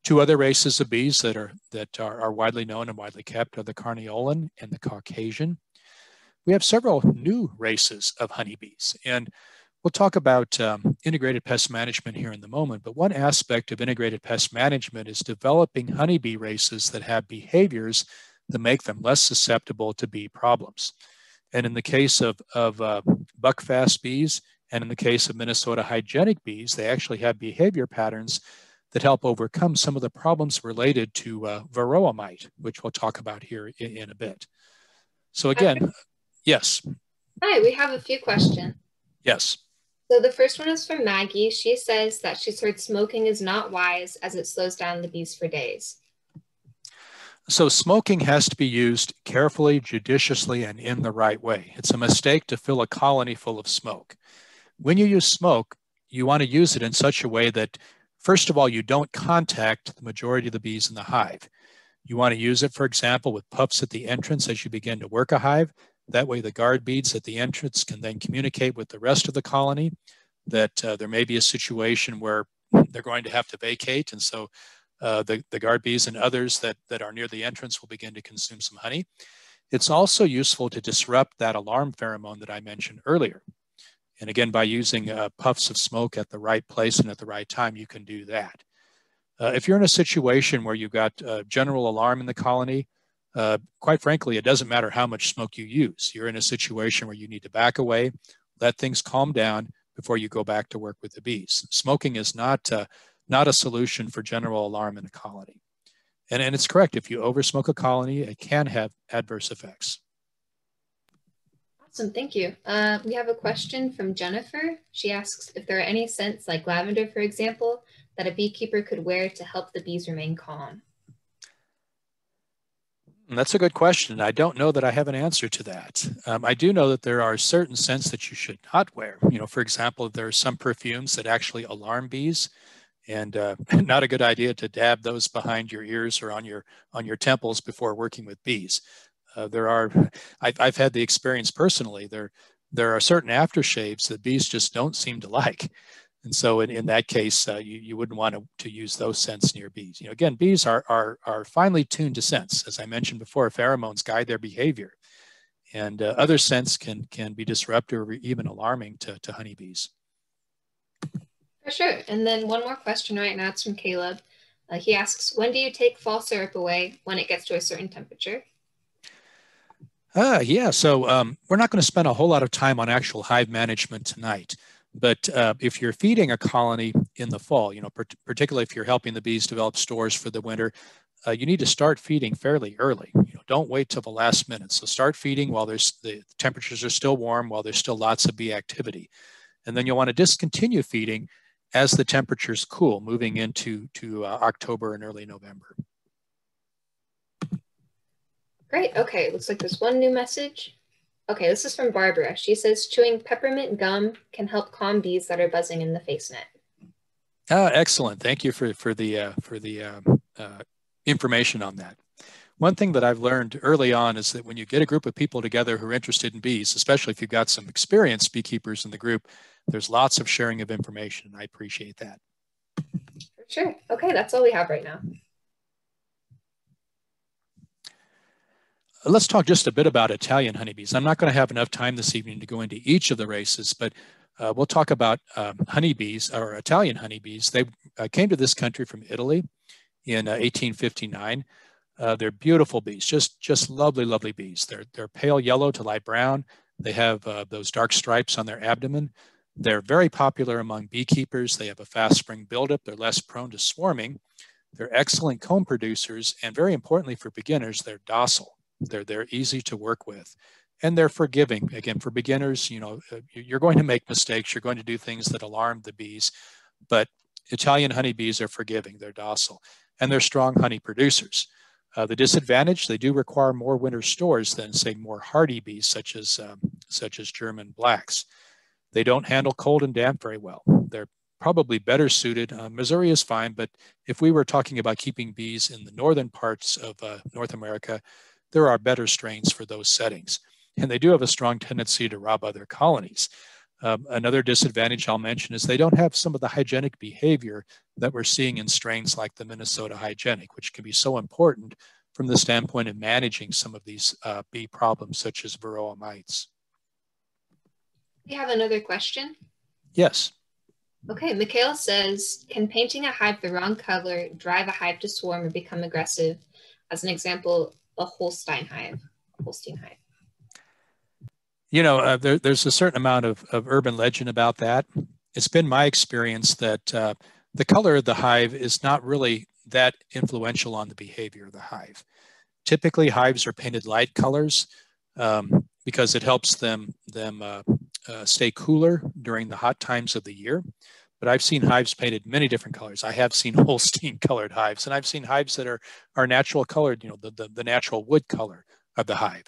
Two other races of bees that are that are, are widely known and widely kept are the Carniolan and the Caucasian. We have several new races of honeybees, and we'll talk about um, integrated pest management here in the moment. But one aspect of integrated pest management is developing honeybee races that have behaviors that make them less susceptible to bee problems. And in the case of, of uh, buckfast bees, and in the case of Minnesota hygienic bees, they actually have behavior patterns that help overcome some of the problems related to uh, varroa mite, which we'll talk about here in, in a bit. So again, okay. yes. Hi, we have a few questions. Yes. So the first one is from Maggie. She says that she's heard smoking is not wise as it slows down the bees for days. So smoking has to be used carefully, judiciously, and in the right way. It's a mistake to fill a colony full of smoke when you use smoke, you want to use it in such a way that, first of all, you don't contact the majority of the bees in the hive. You want to use it, for example, with puffs at the entrance as you begin to work a hive. That way, the guard bees at the entrance can then communicate with the rest of the colony that uh, there may be a situation where they're going to have to vacate. And so uh, the, the guard bees and others that, that are near the entrance will begin to consume some honey. It's also useful to disrupt that alarm pheromone that I mentioned earlier. And again, by using uh, puffs of smoke at the right place and at the right time, you can do that. Uh, if you're in a situation where you've got general alarm in the colony, uh, quite frankly, it doesn't matter how much smoke you use. You're in a situation where you need to back away, let things calm down before you go back to work with the bees. Smoking is not, uh, not a solution for general alarm in a colony. And, and it's correct, if you oversmoke a colony, it can have adverse effects. Awesome, thank you. Uh, we have a question from Jennifer. She asks if there are any scents like lavender, for example, that a beekeeper could wear to help the bees remain calm. That's a good question. I don't know that I have an answer to that. Um, I do know that there are certain scents that you should not wear. You know, for example, there are some perfumes that actually alarm bees, and uh, not a good idea to dab those behind your ears or on your on your temples before working with bees. Uh, there are, I've, I've had the experience personally. There there are certain aftershaves that bees just don't seem to like. And so in, in that case, uh, you, you wouldn't want to, to use those scents near bees. You know, again, bees are, are, are finely tuned to scents. As I mentioned before, pheromones guide their behavior. And uh, other scents can, can be disruptive or even alarming to, to honeybees. For sure. And then one more question right now, it's from Caleb. Uh, he asks, when do you take fall syrup away when it gets to a certain temperature? Uh, yeah, so um, we're not going to spend a whole lot of time on actual hive management tonight. But uh, if you're feeding a colony in the fall, you know, particularly if you're helping the bees develop stores for the winter, uh, you need to start feeding fairly early. You know, don't wait till the last minute. So start feeding while there's the temperatures are still warm, while there's still lots of bee activity. And then you'll want to discontinue feeding as the temperatures cool, moving into to uh, October and early November. Great. Okay. Looks like there's one new message. Okay, this is from Barbara. She says chewing peppermint gum can help calm bees that are buzzing in the face net. Ah, excellent. Thank you for, for the, uh, for the um, uh, information on that. One thing that I've learned early on is that when you get a group of people together who are interested in bees, especially if you've got some experienced beekeepers in the group, there's lots of sharing of information, and I appreciate that. Sure. Okay, that's all we have right now. Let's talk just a bit about Italian honeybees. I'm not going to have enough time this evening to go into each of the races, but uh, we'll talk about um, honeybees or Italian honeybees. They uh, came to this country from Italy in uh, 1859. Uh, they're beautiful bees, just just lovely, lovely bees. They're they're pale yellow to light brown. They have uh, those dark stripes on their abdomen. They're very popular among beekeepers. They have a fast spring buildup. They're less prone to swarming. They're excellent comb producers, and very importantly for beginners, they're docile. They're, they're easy to work with and they're forgiving. Again, for beginners, you know, uh, you're going to make mistakes. You're going to do things that alarm the bees, but Italian honeybees are forgiving. They're docile and they're strong honey producers. Uh, the disadvantage, they do require more winter stores than say more hardy bees such as, um, such as German blacks. They don't handle cold and damp very well. They're probably better suited. Uh, Missouri is fine, but if we were talking about keeping bees in the northern parts of uh, North America, there are better strains for those settings. And they do have a strong tendency to rob other colonies. Um, another disadvantage I'll mention is they don't have some of the hygienic behavior that we're seeing in strains like the Minnesota hygienic, which can be so important from the standpoint of managing some of these uh, bee problems such as varroa mites. We have another question. Yes. Okay, Mikhail says, can painting a hive the wrong color drive a hive to swarm or become aggressive? As an example, a Holstein hive, Holstein hive? You know, uh, there, there's a certain amount of, of urban legend about that. It's been my experience that uh, the color of the hive is not really that influential on the behavior of the hive. Typically, hives are painted light colors um, because it helps them, them uh, uh stay cooler during the hot times of the year but I've seen hives painted many different colors. I have seen Holstein colored hives, and I've seen hives that are are natural colored, you know, the, the, the natural wood color of the hive.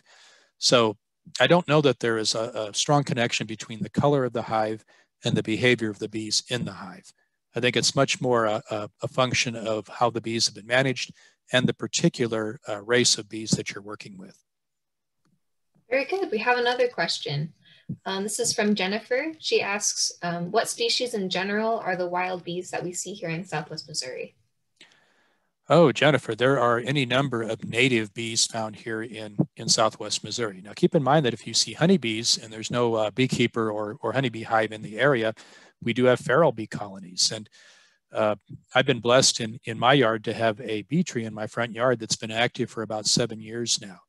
So I don't know that there is a, a, strong connection between the color of the hive and the behavior of the bees in the hive. I think it's much more a, a, a function of how the bees have been managed and the particular uh, race of bees that you're working with. Very good. We have another question. Um, this is from Jennifer. She asks, um, what species in general are the wild bees that we see here in Southwest Missouri? Oh, Jennifer, there are any number of native bees found here in, in Southwest Missouri. Now, keep in mind that if you see honeybees and there's no uh, beekeeper or, or honeybee hive in the area, we do have feral bee colonies. And uh, I've been blessed in, in my yard to have a bee tree in my front yard that's been active for about seven years now.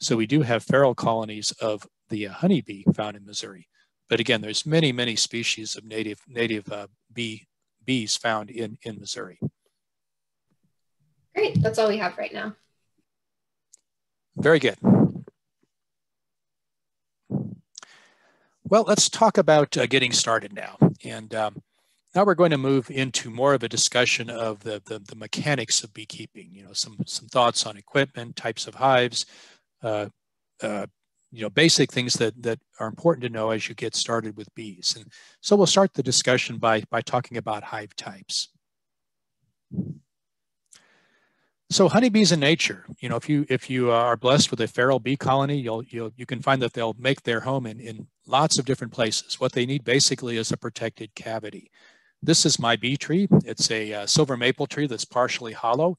So we do have feral colonies of the uh, honeybee found in Missouri. But again, there's many, many species of native, native uh, bee, bees found in, in Missouri. Great, that's all we have right now. Very good. Well, let's talk about uh, getting started now. And um, now we're going to move into more of a discussion of the, the, the, mechanics of beekeeping, you know, some, some thoughts on equipment, types of hives, uh, uh, you know, basic things that, that are important to know as you get started with bees. And so we'll start the discussion by, by talking about hive types. So honeybees in nature, you know, if you if you are blessed with a feral bee colony, you'll you'll you can find that they'll make their home in in lots of different places. What they need basically is a protected cavity. This is my bee tree. It's a uh, silver maple tree that's partially hollow,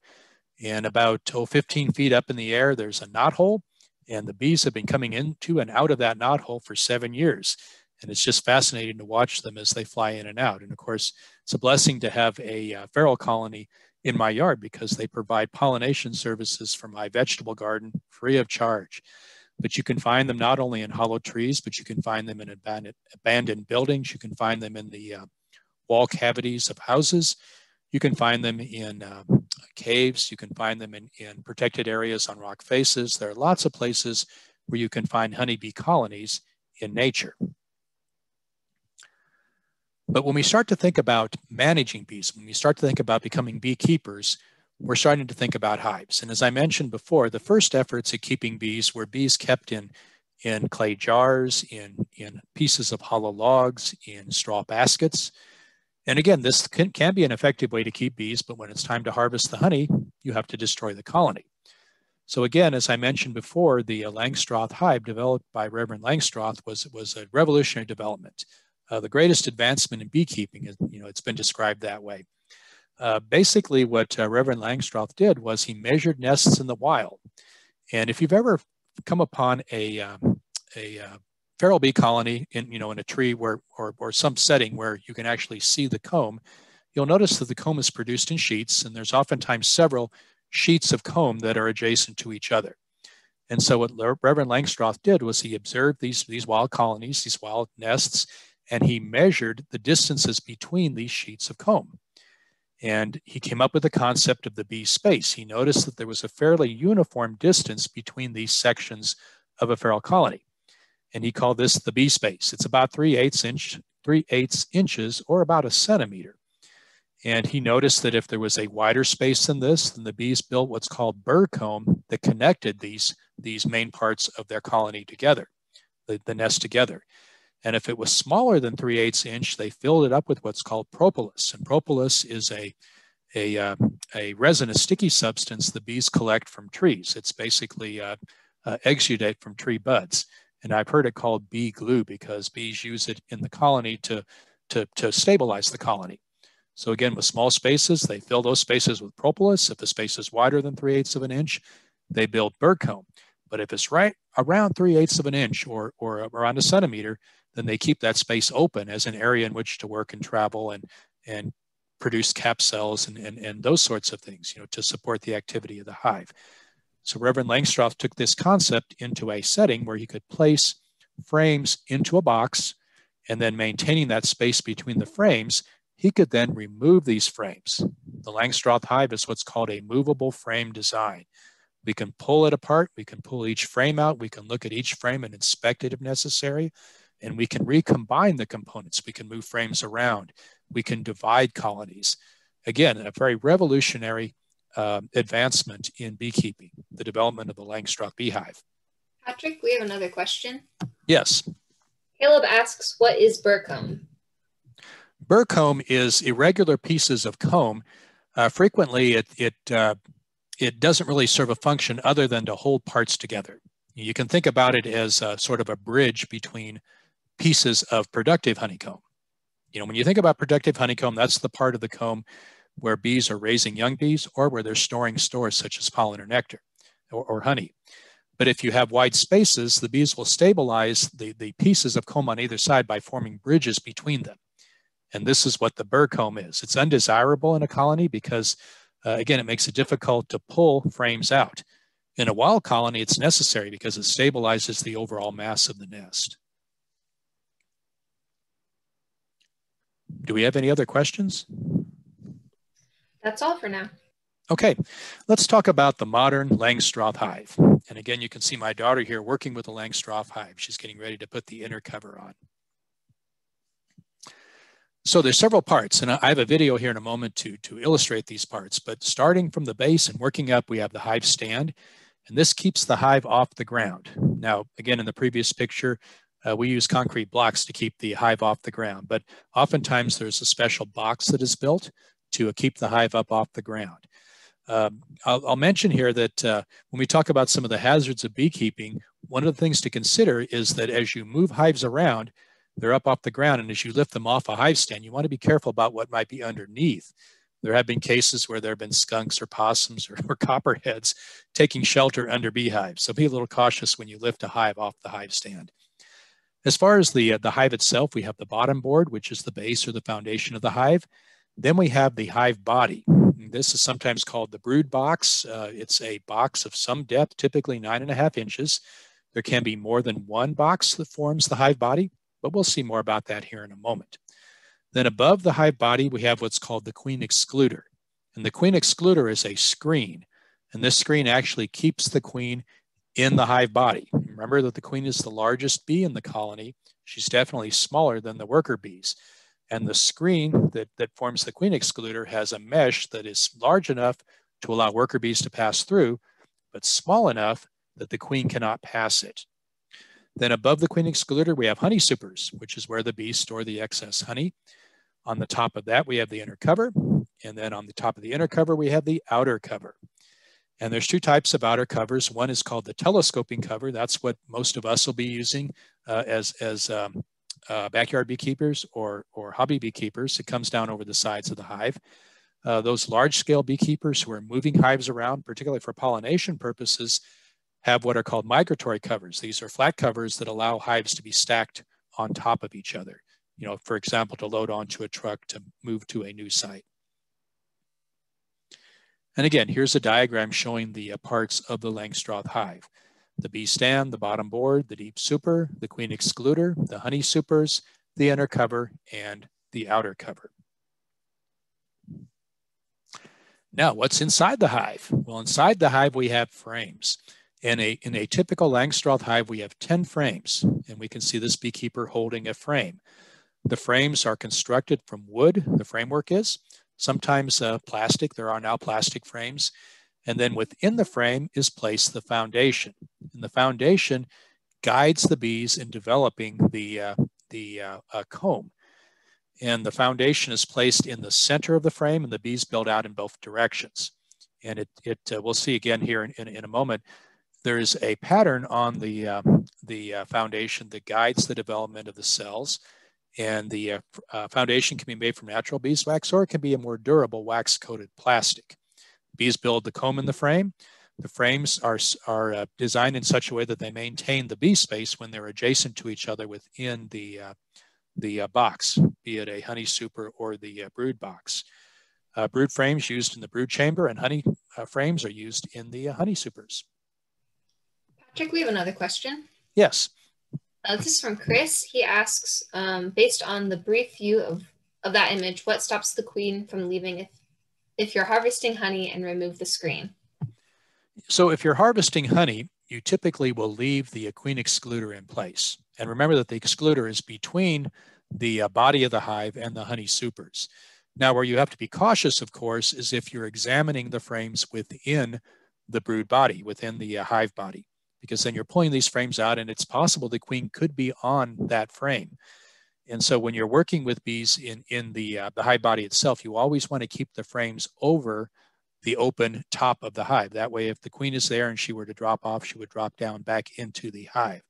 and about oh, 15 feet up in the air, there's a knothole, and the bees have been coming into and out of that knothole for seven years. And it's just fascinating to watch them as they fly in and out. And of course, it's a blessing to have a uh, feral colony in my yard because they provide pollination services for my vegetable garden free of charge. But you can find them not only in hollow trees, but you can find them in abandoned, abandoned buildings. You can find them in the uh, wall cavities of houses. You can find them in uh, caves. You can find them in, in protected areas on rock faces. There are lots of places where you can find honeybee colonies in nature. But when we start to think about managing bees, when we start to think about becoming beekeepers, we're starting to think about hives. And as I mentioned before, the first efforts at keeping bees were bees kept in, in clay jars, in, in pieces of hollow logs, in straw baskets. And again, this can, can be an effective way to keep bees, but when it's time to harvest the honey, you have to destroy the colony. So again, as I mentioned before, the Langstroth hive developed by Reverend Langstroth was, was a revolutionary development uh, the greatest advancement in beekeeping. You know, it's been described that way. Uh, basically, what uh, Reverend Langstroth did was he measured nests in the wild. And if you've ever come upon a, um, a uh, feral bee colony in, you know, in a tree where, or, or some setting where you can actually see the comb, you'll notice that the comb is produced in sheets, and there's oftentimes several sheets of comb that are adjacent to each other. And so what Reverend Langstroth did was he observed these, these wild colonies, these wild nests, and he measured the distances between these sheets of comb. And he came up with the concept of the bee space. He noticed that there was a fairly uniform distance between these sections of a feral colony. And he called this the bee space. It's about 3 eighths inch, 3 eighths inches or about a centimeter. And he noticed that if there was a wider space than this, then the bees built what's called burr comb that connected these, these main parts of their colony together, the, the nest together. And if it was smaller than 3 eighths inch, they filled it up with what's called propolis. And propolis is a, a, uh, a resinous sticky substance the bees collect from trees. It's basically uh, uh, exudate from tree buds. And I've heard it called bee glue because bees use it in the colony to, to, to stabilize the colony. So again, with small spaces, they fill those spaces with propolis. If the space is wider than 3 eighths of an inch, they build burr comb. But if it's right around 3 eighths of an inch or, or around a centimeter, then they keep that space open as an area in which to work and travel and, and produce cap cells and, and, and those sorts of things, you know, to support the activity of the hive. So Reverend Langstroth took this concept into a setting where he could place frames into a box and then maintaining that space between the frames, he could then remove these frames. The Langstroth hive is what's called a movable frame design. We can pull it apart, we can pull each frame out, we can look at each frame and inspect it if necessary and we can recombine the components. We can move frames around. We can divide colonies. Again, a very revolutionary uh, advancement in beekeeping, the development of the Langstroth beehive. Patrick, we have another question. Yes. Caleb asks, what is burr comb? Burr comb is irregular pieces of comb. Uh, frequently, it, it, uh, it doesn't really serve a function other than to hold parts together. You can think about it as a, sort of a bridge between pieces of productive honeycomb. You know, when you think about productive honeycomb, that's the part of the comb where bees are raising young bees or where they're storing stores such as pollen or nectar or, or honey. But if you have wide spaces, the bees will stabilize the, the pieces of comb on either side by forming bridges between them. And this is what the burr comb is. It's undesirable in a colony because, uh, again, it makes it difficult to pull frames out. In a wild colony, it's necessary because it stabilizes the overall mass of the nest. Do we have any other questions? That's all for now. Okay, let's talk about the modern Langstroth hive. And again, you can see my daughter here working with the Langstroth hive. She's getting ready to put the inner cover on. So there's several parts, and I have a video here in a moment to, to illustrate these parts, but starting from the base and working up, we have the hive stand, and this keeps the hive off the ground. Now, again, in the previous picture, uh, we use concrete blocks to keep the hive off the ground, but oftentimes there's a special box that is built to keep the hive up off the ground. Um, I'll, I'll, mention here that uh, when we talk about some of the hazards of beekeeping, one of the things to consider is that as you move hives around, they're up off the ground, and as you lift them off a hive stand, you want to be careful about what might be underneath. There have been cases where there have been skunks or possums or, or copperheads taking shelter under beehives. So be a little cautious when you lift a hive off the hive stand. As far as the, uh, the hive itself, we have the bottom board, which is the base or the foundation of the hive. Then we have the hive body. This is sometimes called the brood box. Uh, it's a box of some depth, typically nine and a half inches. There can be more than one box that forms the hive body, but we'll see more about that here in a moment. Then above the hive body, we have what's called the queen excluder. And the queen excluder is a screen. And this screen actually keeps the queen in the hive body. Remember that the queen is the largest bee in the colony. She's definitely smaller than the worker bees. And the screen that, that forms the queen excluder has a mesh that is large enough to allow worker bees to pass through, but small enough that the queen cannot pass it. Then above the queen excluder, we have honey supers, which is where the bees store the excess honey. On the top of that, we have the inner cover. And then on the top of the inner cover, we have the outer cover. And there's two types of outer covers. One is called the telescoping cover. That's what most of us will be using uh, as, as um, uh, backyard beekeepers or, or hobby beekeepers. It comes down over the sides of the hive. Uh, those large scale beekeepers who are moving hives around, particularly for pollination purposes, have what are called migratory covers. These are flat covers that allow hives to be stacked on top of each other. You know, for example, to load onto a truck to move to a new site. And again, here's a diagram showing the uh, parts of the Langstroth hive the bee stand, the bottom board, the deep super, the queen excluder, the honey supers, the inner cover, and the outer cover. Now, what's inside the hive? Well, inside the hive, we have frames. In a, in a typical Langstroth hive, we have 10 frames, and we can see this beekeeper holding a frame. The frames are constructed from wood, the framework is, sometimes uh, plastic. There are now plastic frames. And then within the frame is placed the foundation. And the foundation guides the bees in developing the, uh, the uh, uh, comb. And the foundation is placed in the center of the frame and the bees build out in both directions. And it, it uh, we'll see again here in, in, in, a moment, there's a pattern on the, uh, the uh, foundation that guides the development of the cells. And the foundation can be made from natural beeswax or it can be a more durable wax coated plastic. Bees build the comb in the frame. The frames are, are uh, designed in such a way that they maintain the bee space when they're adjacent to each other within the, uh, the uh, box, be it a honey super or the uh, brood box. Uh, brood frames used in the brood chamber and honey uh, frames are used in the honey supers. Patrick, we have another question. Yes. this is from Chris. He asks, um, based on the brief view of, of that image, what stops the queen from leaving if if you're harvesting honey and remove the screen? So if you're harvesting honey, you typically will leave the queen excluder in place. And remember that the excluder is between the uh, body of the hive and the honey supers. Now, where you have to be cautious, of course, is if you're examining the frames within the brood body, within the uh, hive body, because then you're pulling these frames out and it's possible the queen could be on that frame. And so when you're working with bees in, in the, uh, the hive body itself, you always want to keep the frames over the open top of the hive. That way, if the queen is there and she were to drop off, she would drop down back into the hive.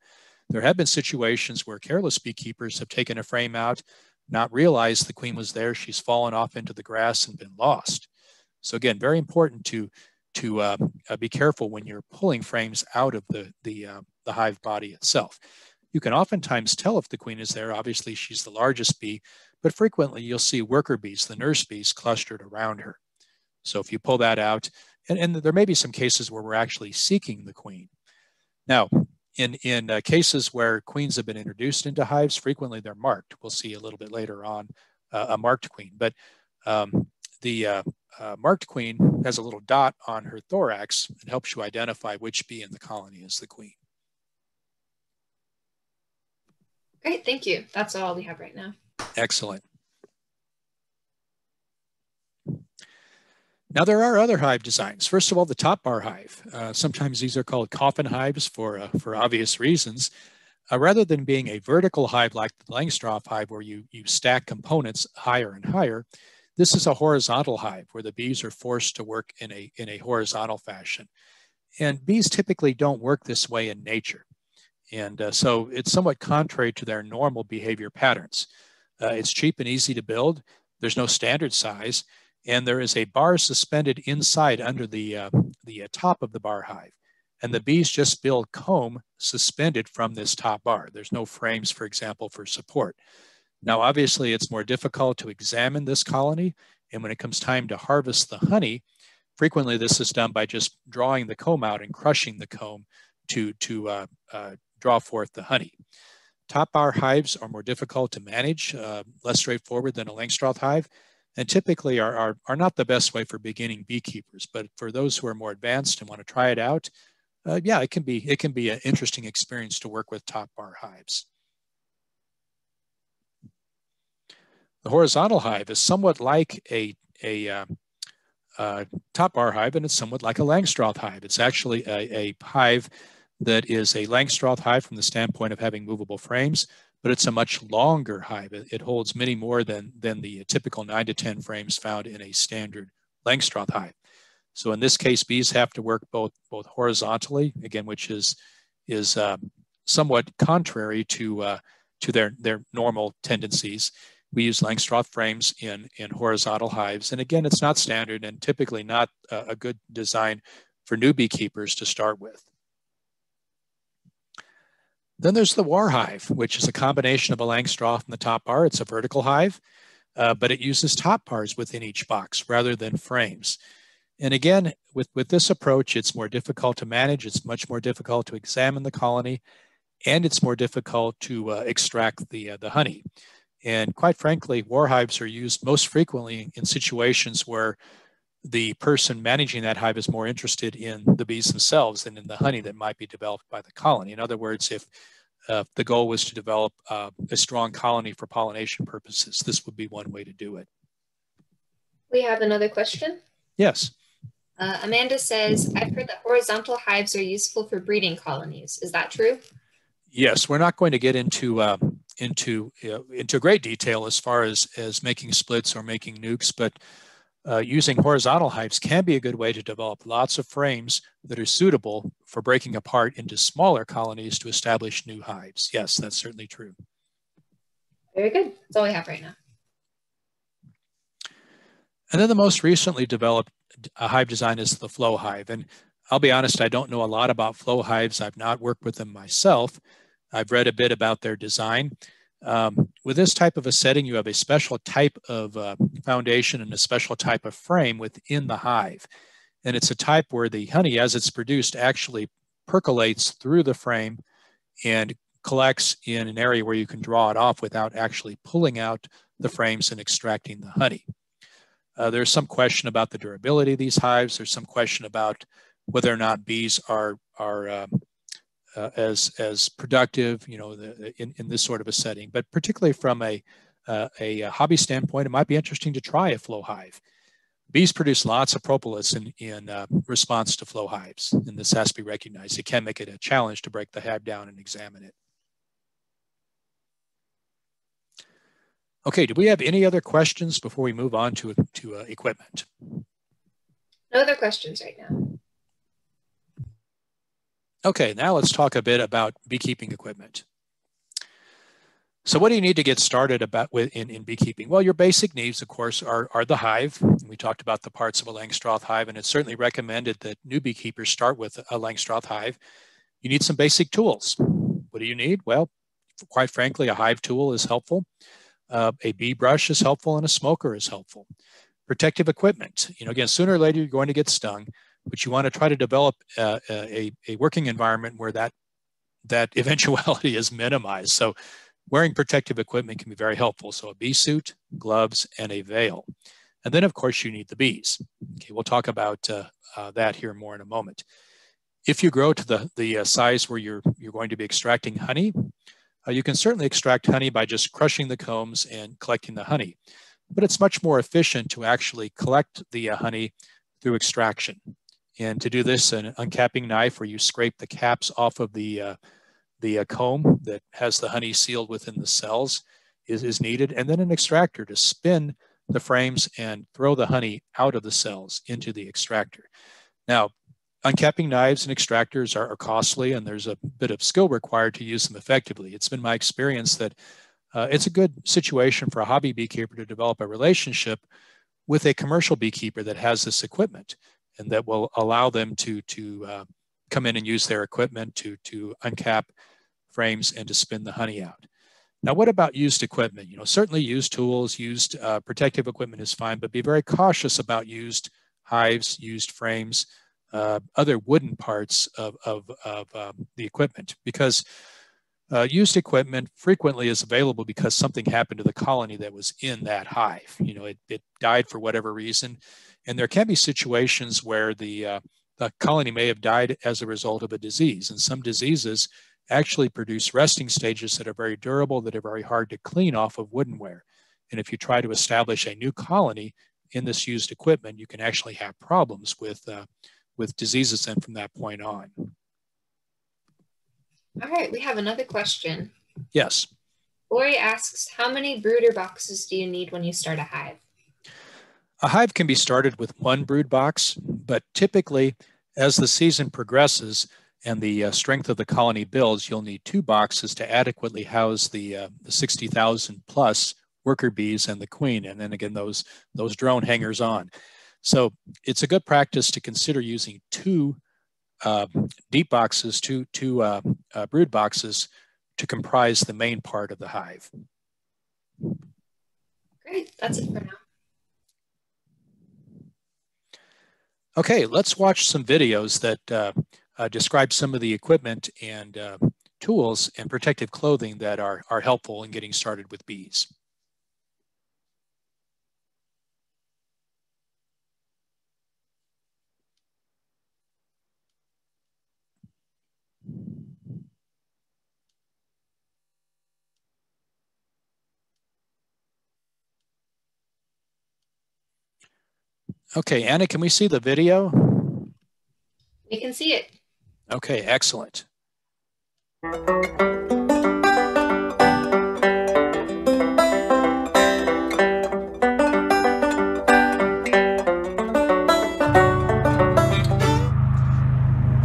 There have been situations where careless beekeepers have taken a frame out, not realized the queen was there. She's fallen off into the grass and been lost. So again, very important to to uh, uh, be careful when you're pulling frames out of the the, uh, the hive body itself. You can oftentimes tell if the queen is there. Obviously, she's the largest bee, but frequently you'll see worker bees, the nurse bees, clustered around her. So if you pull that out, and, and there may be some cases where we're actually seeking the queen. Now, in, in uh, cases where queens have been introduced into hives, frequently they're marked. We'll see a little bit later on uh, a marked queen. But um, the uh, uh, marked queen has a little dot on her thorax and helps you identify which bee in the colony is the queen. Great, thank you. That's all we have right now. Excellent. Now there are other hive designs. First of all, the top bar hive. Uh, sometimes these are called coffin hives for, uh, for obvious reasons. Uh, rather than being a vertical hive like the Langstroth hive where you, you stack components higher and higher, this is a horizontal hive where the bees are forced to work in a, in a horizontal fashion. And bees typically don't work this way in nature. And uh, so it's somewhat contrary to their normal behavior patterns. Uh, it's cheap and easy to build. There's no standard size. And there is a bar suspended inside under the, uh, the uh, top of the bar hive. And the bees just build comb suspended from this top bar. There's no frames, for example, for support. Now, obviously, it's more difficult to examine this colony. And when it comes time to harvest the honey, frequently this is done by just drawing the comb out and crushing the comb to, to uh, uh, draw forth the honey. Top bar hives are more difficult to manage, uh, less straightforward than a Langstroth hive, and typically are, are, are, not the best way for beginning beekeepers. But for those who are more advanced and want to try it out, uh, yeah, it can be it can be an interesting experience to work with top bar hives. The horizontal hive is somewhat like a, a uh, uh, top bar hive, and it's somewhat like a Langstroth hive. It's actually a, a hive that is a Langstroth hive from the standpoint of having movable frames, but it's a much longer hive. It, holds many more than, than the typical 9 to 10 frames found in a standard Langstroth hive. So in this case, bees have to work both, both horizontally, again, which is, is um, somewhat contrary to, uh, to their, their normal tendencies, we use Langstroth frames in, in horizontal hives. And again, it's not standard and typically not a, a good design for new beekeepers to start with. Then there's the Warré hive, which is a combination of a Langstroth and the top bar. It's a vertical hive, uh, but it uses top bars within each box rather than frames. And again, with, with this approach, it's more difficult to manage. It's much more difficult to examine the colony, and it's more difficult to uh, extract the, uh, the honey. And quite frankly, Warré hives are used most frequently in situations where the person managing that hive is more interested in the bees themselves than in the honey that might be developed by the colony. In other words, if uh, the goal was to develop uh, a strong colony for pollination purposes, this would be one way to do it. We have another question. Yes. Uh, Amanda says, I've heard that horizontal hives are useful for breeding colonies. Is that true? Yes, we're not going to get into um, into into great detail as far as as making splits or making nukes, but uh, using horizontal hives can be a good way to develop lots of frames that are suitable for breaking apart into smaller colonies to establish new hives. Yes, that's certainly true. Very good. That's all we have right now. And then the most recently developed uh, hive design is the flow hive. And I'll be honest, I don't know a lot about flow hives. I've not worked with them myself, I've read a bit about their design. Um, with this type of a setting, you have a special type of uh, foundation and a special type of frame within the hive. And it's a type where the honey, as it's produced, actually percolates through the frame and collects in an area where you can draw it off without actually pulling out the frames and extracting the honey. Uh, there's some question about the durability of these hives. There's some question about whether or not bees are, are um, uh, as as productive, you know, the, in in this sort of a setting. But particularly from a uh, a, hobby standpoint, it might be interesting to try a flow hive. Bees produce lots of propolis in, in uh, response to flow hives, and this has to be recognized. It can make it a challenge to break the hive down and examine it. Okay, do we have any other questions before we move on to, to uh, equipment? No other questions right now. Okay, now let's talk a bit about beekeeping equipment. So what do you need to get started about with in, in beekeeping? Well, your basic needs, of course, are, are the hive. We talked about the parts of a Langstroth hive, and it's certainly recommended that new beekeepers start with a Langstroth hive. You need some basic tools. What do you need? Well, quite frankly, a hive tool is helpful. Uh, a bee brush is helpful and a smoker is helpful. Protective equipment. You know, again, sooner or later you're going to get stung, but you want to try to develop uh, a, a working environment where that that eventuality is minimized. So wearing protective equipment can be very helpful. So a bee suit, gloves, and a veil. And then of course you need the bees. Okay, we'll talk about uh, uh, that here more in a moment. If you grow to the, the uh, size where you're, you're going to be extracting honey, uh, you can certainly extract honey by just crushing the combs and collecting the honey. But it's much more efficient to actually collect the uh, honey through extraction. And to do this, an uncapping knife where you scrape the caps off of the, uh, the uh, comb that has the honey sealed within the cells is, is needed. And then an extractor to spin the frames and throw the honey out of the cells into the extractor. Now, uncapping knives and extractors are, are, costly and there's a bit of skill required to use them effectively. It's been my experience that uh, it's a good situation for a hobby beekeeper to develop a relationship with a commercial beekeeper that has this equipment and that will allow them to, to uh, come in and use their equipment to, to uncap frames and to spin the honey out. Now, what about used equipment? You know, certainly used tools, used uh, protective equipment is fine, but be very cautious about used hives, used frames, uh, other wooden parts of, of, of um, the equipment because uh, used equipment frequently is available because something happened to the colony that was in that hive. You know, it, it died for whatever reason. And there can be situations where the, uh, the colony may have died as a result of a disease. And some diseases actually produce resting stages that are very durable, that are very hard to clean off of woodenware. And if you try to establish a new colony in this used equipment, you can actually have problems with, uh, with diseases then from that point on. All right, we have another question. Yes. Lori asks, how many brooder boxes do you need when you start a hive? A hive can be started with one brood box, but typically as the season progresses and the uh, strength of the colony builds, you'll need two boxes to adequately house the, uh, the 60,000 plus worker bees and the queen, and then again, those, those drone hangers on. So it's a good practice to consider using two uh, deep boxes, two, two uh, uh, brood boxes to comprise the main part of the hive. Great, that's it for now. Okay, let's watch some videos that uh, uh, describe some of the equipment and uh, tools and protective clothing that are, are helpful in getting started with bees. Okay, Anna, can we see the video? We can see it. Okay, excellent.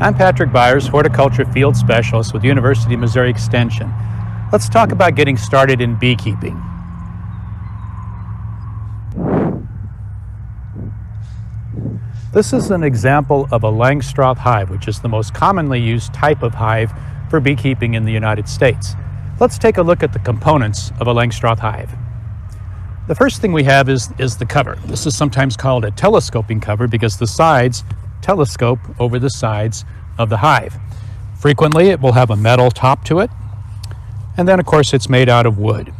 I'm Patrick Byers, Horticulture Field Specialist with University of Missouri Extension. Let's talk about getting started in beekeeping. This is an example of a Langstroth hive, which is the most commonly used type of hive for beekeeping in the United States. Let's take a look at the components of a Langstroth hive. The first thing we have is, is the cover. This is sometimes called a telescoping cover because the sides telescope over the sides of the hive. Frequently, it will have a metal top to it, and then, of course, it's made out of wood.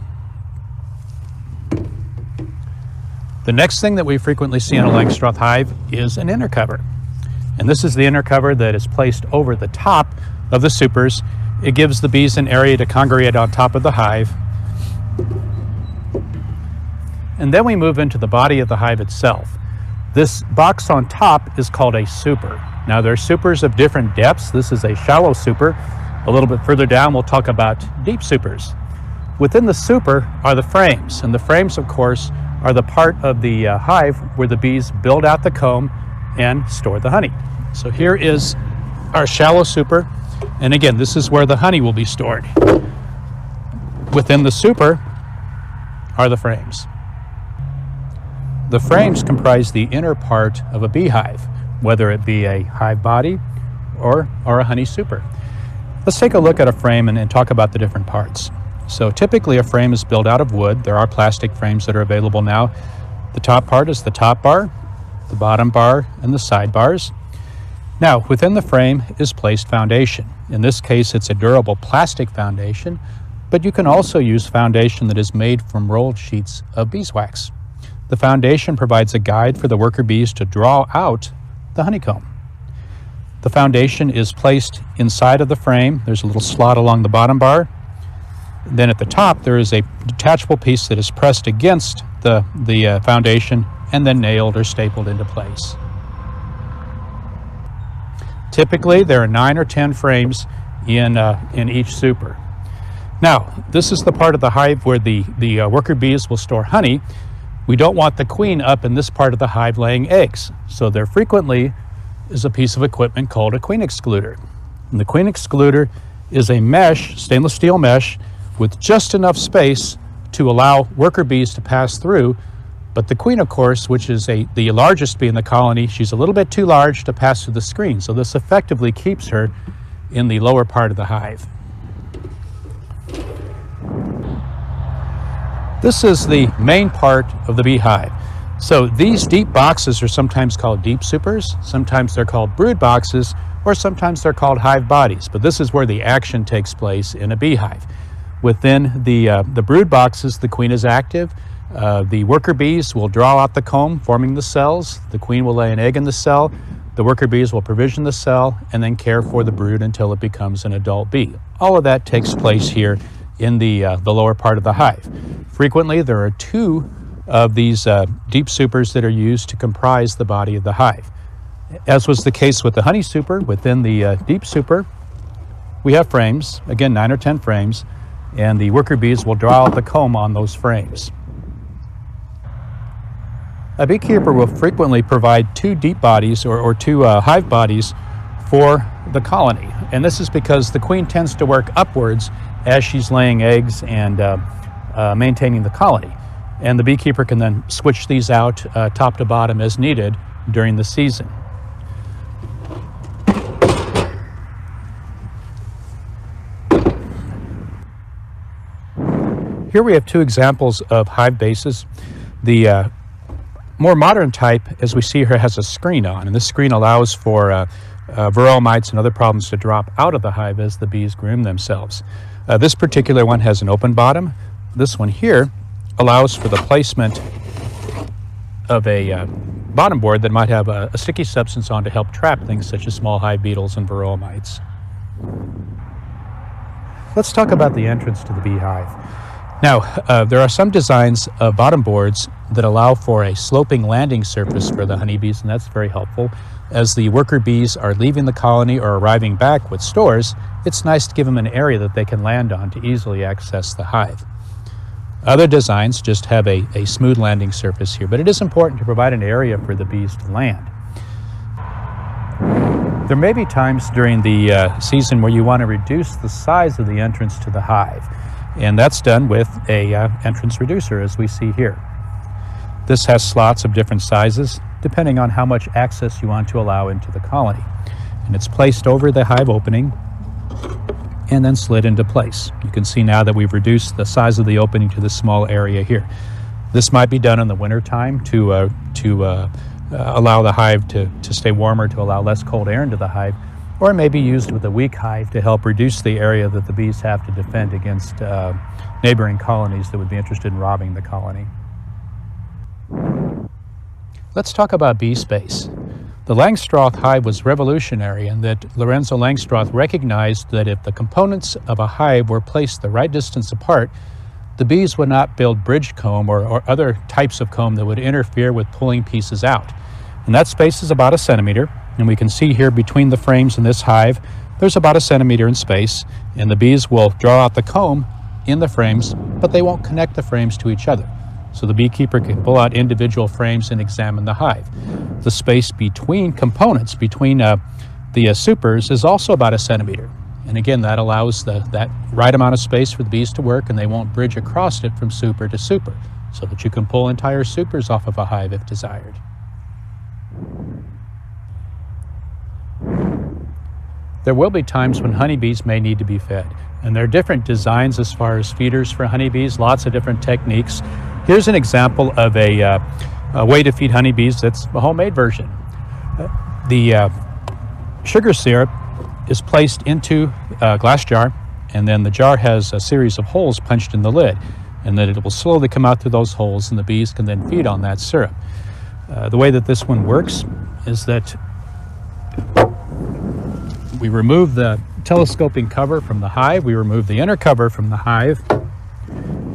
The next thing that we frequently see in a Langstroth hive is an inner cover. And this is the inner cover that is placed over the top of the supers. It gives the bees an area to congregate on top of the hive. And then we move into the body of the hive itself. This box on top is called a super. Now there are supers of different depths. This is a shallow super. A little bit further down, we'll talk about deep supers. Within the super are the frames, and the frames, of course, are the part of the uh, hive where the bees build out the comb and store the honey. So here is our shallow super. And again, this is where the honey will be stored. within the super are the frames. The frames comprise the inner part of a beehive, whether it be a hive body or, or a honey super. Let's take a look at a frame and, and talk about the different parts. So typically a frame is built out of wood. There are plastic frames that are available now. The top part is the top bar, the bottom bar, and the side bars. Now, within the frame is placed foundation. In this case, it's a durable plastic foundation, but you can also use foundation that is made from rolled sheets of beeswax. The foundation provides a guide for the worker bees to draw out the honeycomb. The foundation is placed inside of the frame. There's a little slot along the bottom bar. Then at the top, there is a detachable piece that is pressed against the, the uh, foundation and then nailed or stapled into place. Typically, there are nine or 10 frames in, uh, in each super. Now, this is the part of the hive where the, the uh, worker bees will store honey. We don't want the queen up in this part of the hive laying eggs. So there frequently is a piece of equipment called a queen excluder. And the queen excluder is a mesh, stainless steel mesh, with just enough space to allow worker bees to pass through. But the queen, of course, which is a, the largest bee in the colony, she's a little bit too large to pass through the screen. So this effectively keeps her in the lower part of the hive. This is the main part of the beehive. So these deep boxes are sometimes called deep supers, sometimes they're called brood boxes, or sometimes they're called hive bodies. But this is where the action takes place in a beehive. Within the, uh, the brood boxes, the queen is active. Uh, the worker bees will draw out the comb, forming the cells. The queen will lay an egg in the cell. The worker bees will provision the cell and then care for the brood until it becomes an adult bee. All of that takes place here in the, uh, the lower part of the hive. Frequently, there are two of these uh, deep supers that are used to comprise the body of the hive. As was the case with the honey super, within the uh, deep super, we have frames, again, nine or 10 frames, and the worker bees will draw out the comb on those frames. A beekeeper will frequently provide two deep bodies or, or two uh, hive bodies for the colony. And this is because the queen tends to work upwards as she's laying eggs and uh, uh, maintaining the colony. And the beekeeper can then switch these out uh, top to bottom as needed during the season. Here we have two examples of hive bases. The uh, more modern type, as we see here, has a screen on, and this screen allows for uh, uh, varroa mites and other problems to drop out of the hive as the bees groom themselves. Uh, this particular one has an open bottom. This one here allows for the placement of a uh, bottom board that might have a, a, sticky substance on to help trap things such as small hive beetles and varroa mites. Let's talk about the entrance to the beehive. Now, uh, there are some designs of bottom boards that allow for a sloping landing surface for the honeybees, and that's very helpful. As the worker bees are leaving the colony or arriving back with stores, it's nice to give them an area that they can land on to easily access the hive. Other designs just have a, a smooth landing surface here, but it is important to provide an area for the bees to land. There may be times during the uh, season where you want to reduce the size of the entrance to the hive, and that's done with a uh, entrance reducer as we see here. This has slots of different sizes depending on how much access you want to allow into the colony. And it's placed over the hive opening and then slid into place. You can see now that we've reduced the size of the opening to this small area here. This might be done in the winter time to, uh, to uh, uh, allow the hive to, to stay warmer, to allow less cold air into the hive, or it may be used with a weak hive to help reduce the area that the bees have to defend against uh, neighboring colonies that would be interested in robbing the colony. Let's talk about bee space. The Langstroth hive was revolutionary in that Lorenzo Langstroth recognized that if the components of a hive were placed the right distance apart, the bees would not build bridge comb or, or other types of comb that would interfere with pulling pieces out. And that space is about a centimeter, and we can see here between the frames in this hive, there's about a centimeter in space, and the bees will draw out the comb in the frames, but they won't connect the frames to each other. So the beekeeper can pull out individual frames and examine the hive. The space between components, between uh, the uh, supers, is also about a centimeter. And again, that allows the, that right amount of space for the bees to work and they won't bridge across it from super to super so that you can pull entire supers off of a hive if desired. There will be times when honeybees may need to be fed, and there are different designs as far as feeders for honeybees, lots of different techniques. Here's an example of a, uh, a way to feed honeybees that's a homemade version. Uh, the uh, sugar syrup is placed into a glass jar, and then the jar has a series of holes punched in the lid, and then it will slowly come out through those holes, and the bees can then feed on that syrup. Uh, the way that this one works is that we remove the telescoping cover from the hive, we remove the inner cover from the hive,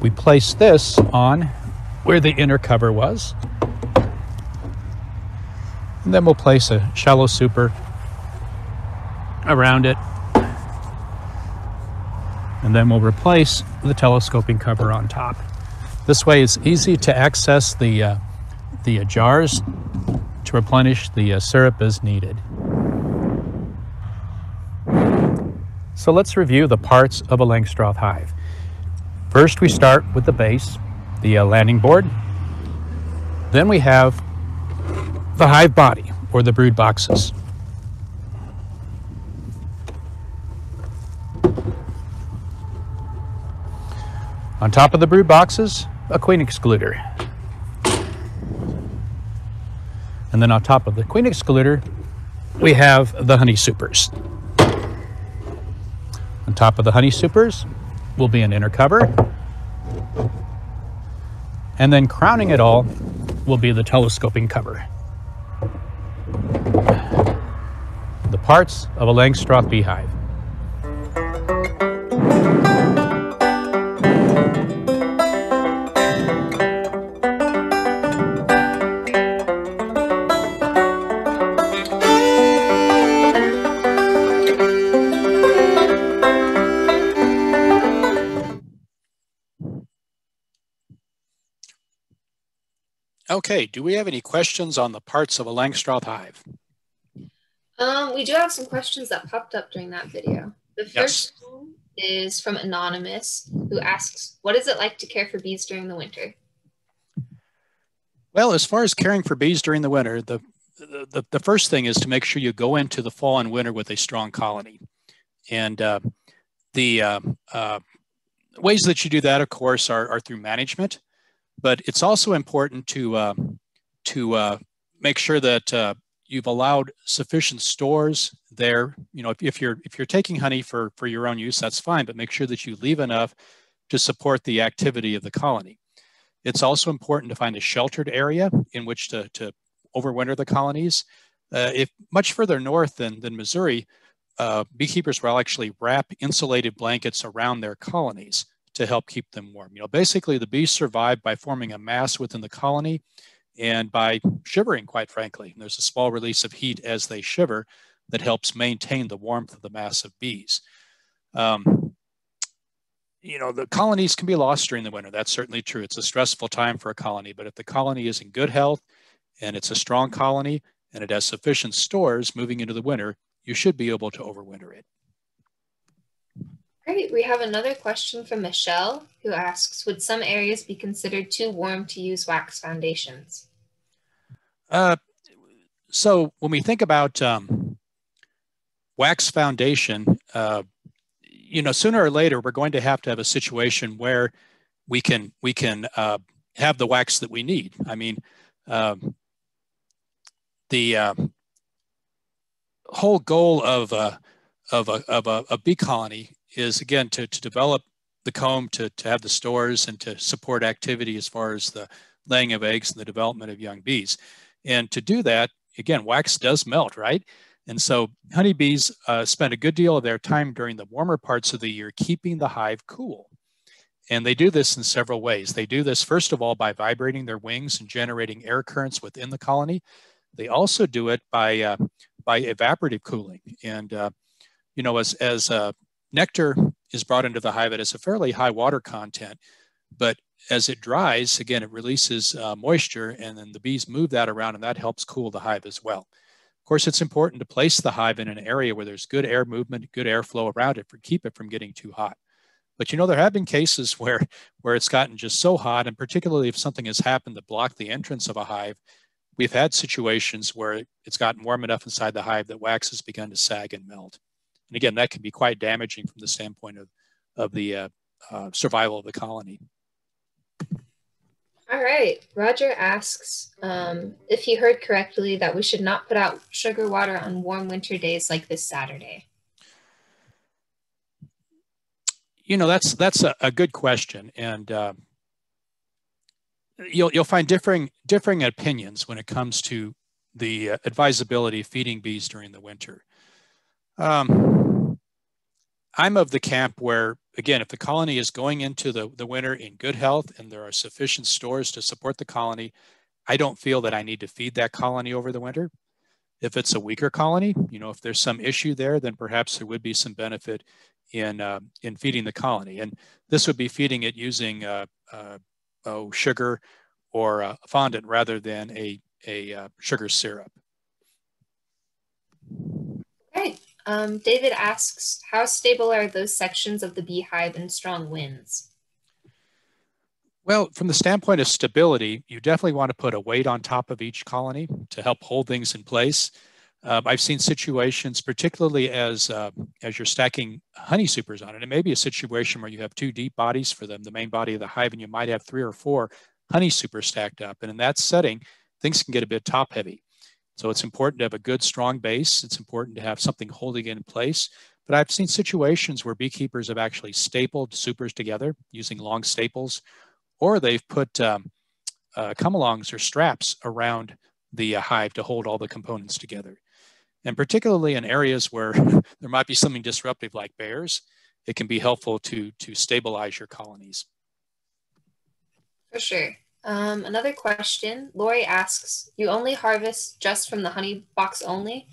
we place this on where the inner cover was, and then we'll place a shallow super around it, and then we'll replace the telescoping cover on top. This way it's easy to access the, uh, the uh, jars to replenish the uh, syrup as needed. So let's review the parts of a Langstroth hive. First, we start with the base, the uh, landing board. Then we have the hive body, or the brood boxes. On top of the brood boxes, a queen excluder. And then on top of the queen excluder, we have the honey supers. On top of the honey supers will be an inner cover. And then crowning it all will be the telescoping cover. The parts of a Langstroth beehive. Okay, do we have any questions on the parts of a Langstroth hive? Um, we do have some questions that popped up during that video. The first yes. one is from Anonymous, who asks, what is it like to care for bees during the winter? Well, as far as caring for bees during the winter, the, the, the first thing is to make sure you go into the fall and winter with a strong colony. And uh, the uh, uh, ways that you do that, of course, are, are through management. But it's also important to uh, to uh, make sure that uh, you've allowed sufficient stores there. You know, if, if you're if you're taking honey for for your own use, that's fine. But make sure that you leave enough to support the activity of the colony. It's also important to find a sheltered area in which to, to overwinter the colonies. Uh, if much further north than, than Missouri, uh, beekeepers will actually wrap insulated blankets around their colonies to help keep them warm. You know, basically the bees survive by forming a mass within the colony and by shivering, quite frankly. And there's a small release of heat as they shiver that helps maintain the warmth of the mass of bees. Um, you know, the colonies can be lost during the winter. That's certainly true. It's a stressful time for a colony, but if the colony is in good health and it's a strong colony and it has sufficient stores moving into the winter, you should be able to overwinter it. Great. We have another question from Michelle who asks Would some areas be considered too warm to use wax foundations? Uh, so, when we think about um, wax foundation, uh, you know, sooner or later, we're going to have to have a situation where we can we can uh, have the wax that we need. I mean, um, the uh, whole goal of a, of a, of a, a bee colony is again to, to develop the comb to, to have the stores and to support activity as far as the laying of eggs and the development of young bees. And to do that, again, wax does melt, right? And so honeybees uh, spend a good deal of their time during the warmer parts of the year keeping the hive cool. And they do this in several ways. They do this, first of all, by vibrating their wings and generating air currents within the colony. They also do it by, uh, by evaporative cooling. And, uh, you know, as, as uh, Nectar is brought into the hive. Has a fairly high water content, but as it dries, again, it releases uh, moisture and then the bees move that around and that helps cool the hive as well. Of course, it's important to place the hive in an area where there's good air movement, good airflow around it to keep it from getting too hot. But you know, there have been cases where, where it's gotten just so hot, and particularly if something has happened to block the entrance of a hive, we've had situations where it's gotten warm enough inside the hive that wax has begun to sag and melt. And again, that can be quite damaging from the standpoint of, of the uh, uh, survival of the colony. All right. Roger asks um, if he heard correctly that we should not put out sugar water on warm winter days like this Saturday. You know, that's that's a, a good question, and uh, you'll you'll find differing differing opinions when it comes to the uh, advisability of feeding bees during the winter. Um, I'm of the camp where, again, if the colony is going into the, the winter in good health and there are sufficient stores to support the colony, I don't feel that I need to feed that colony over the winter. If it's a weaker colony, you know, if there's some issue there, then perhaps there would be some benefit in uh, in feeding the colony. And this would be feeding it using uh, uh, oh, sugar or fondant rather than a, a uh, sugar syrup. Okay. Um, David asks, how stable are those sections of the beehive in strong winds? Well, from the standpoint of stability, you definitely want to put a weight on top of each colony to help hold things in place. Uh, I've seen situations, particularly as uh, as you're stacking honey supers on it. It may be a situation where you have two deep bodies for them, the main body of the hive, and you might have three or four honey supers stacked up. And in that setting, things can get a bit top heavy. So it's important to have a good, strong base. It's important to have something holding it in place. But I've seen situations where beekeepers have actually stapled supers together using long staples, or they've put um, uh, come alongs or straps around the uh, hive to hold all the components together. And particularly in areas where there might be something disruptive like bears, it can be helpful to, to stabilize your colonies. For sure. Um, another question, Lori asks, you only harvest just from the honey box only?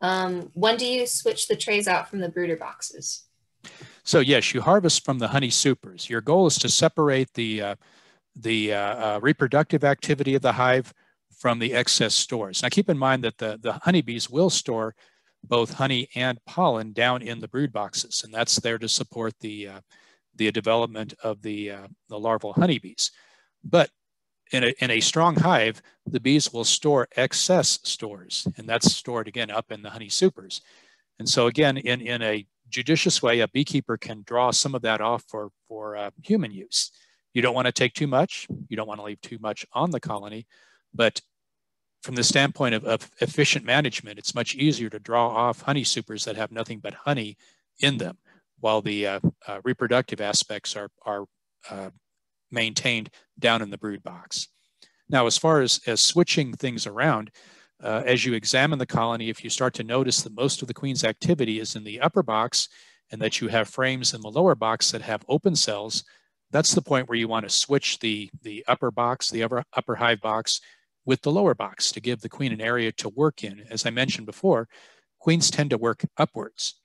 Um, when do you switch the trays out from the brooder boxes? So yes, you harvest from the honey supers. Your goal is to separate the, uh, the uh, uh, reproductive activity of the hive from the excess stores. Now keep in mind that the, the honeybees will store both honey and pollen down in the brood boxes, and that's there to support the, uh, the development of the, uh, the larval honeybees. But in a, in a strong hive, the bees will store excess stores, and that's stored again up in the honey supers. And so again, in, in a judicious way, a beekeeper can draw some of that off for, for uh, human use. You don't want to take too much. You don't want to leave too much on the colony. But from the standpoint of, of efficient management, it's much easier to draw off honey supers that have nothing but honey in them, while the uh, uh, reproductive aspects are, are uh, maintained down in the brood box. Now, as far as, as switching things around, uh, as you examine the colony, if you start to notice that most of the queen's activity is in the upper box and that you have frames in the lower box that have open cells, that's the point where you want to switch the, the upper box, the upper, upper hive box with the lower box to give the queen an area to work in. As I mentioned before, queens tend to work upwards.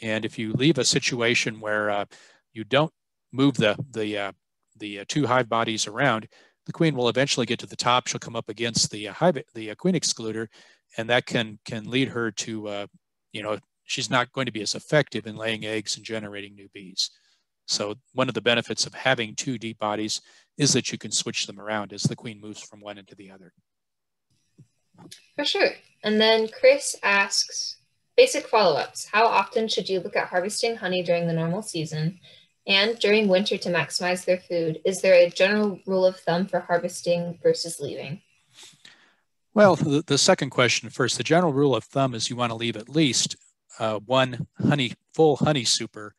And if you leave a situation where uh, you don't move the, the uh, the uh, two hive bodies around, the queen will eventually get to the top. She'll come up against the uh, hive, the uh, queen excluder, and that can can lead her to, uh, you know, she's not going to be as effective in laying eggs and generating new bees. So one of the benefits of having two deep bodies is that you can switch them around as the queen moves from one into the other. For sure. And then Chris asks, basic follow-ups. How often should you look at harvesting honey during the normal season? And during winter to maximize their food. Is there a general rule of thumb for harvesting versus leaving? Well, the, the second question first. The general rule of thumb is you want to leave at least uh, one honey, full honey super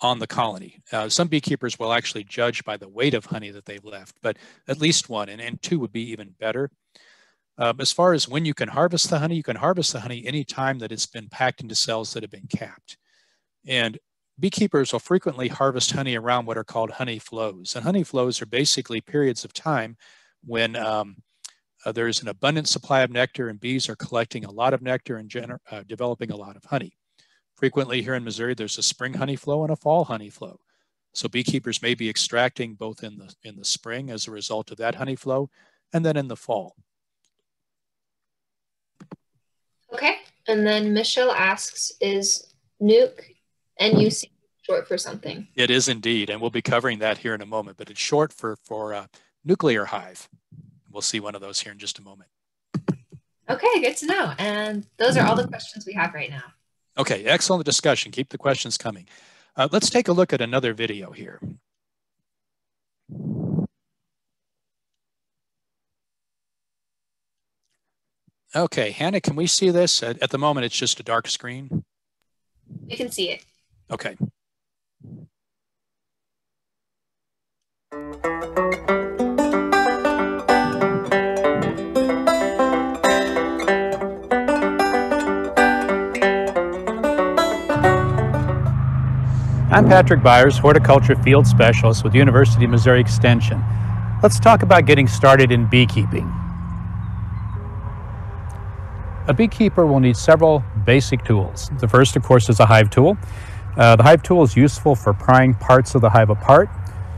on the colony. Uh, some beekeepers will actually judge by the weight of honey that they've left, but at least one, and, and two would be even better. Um, as far as when you can harvest the honey, you can harvest the honey any time that it's been packed into cells that have been capped. And beekeepers will frequently harvest honey around what are called honey flows. And honey flows are basically periods of time when um, uh, there's an abundant supply of nectar and bees are collecting a lot of nectar and uh, developing a lot of honey. Frequently here in Missouri, there's a spring honey flow and a fall honey flow. So beekeepers may be extracting both in the, in the spring as a result of that honey flow and then in the fall. Okay. And then Michelle asks, is nuke NUC short for something? It is indeed, and we'll be covering that here in a moment, but it's short for, for uh, nuclear hive. We'll see one of those here in just a moment. Okay, good to know. And those are all the questions we have right now. Okay, excellent discussion. Keep the questions coming. Uh, let's take a look at another video here. Okay, Hannah, can we see this? At, at the moment, it's just a dark screen. You can see it. Okay. I'm Patrick Byers, Horticulture Field Specialist with University of Missouri Extension. Let's talk about getting started in beekeeping. A beekeeper will need several basic tools. The first, of course, is a hive tool. Uh, the hive tool is useful for prying parts of the hive apart.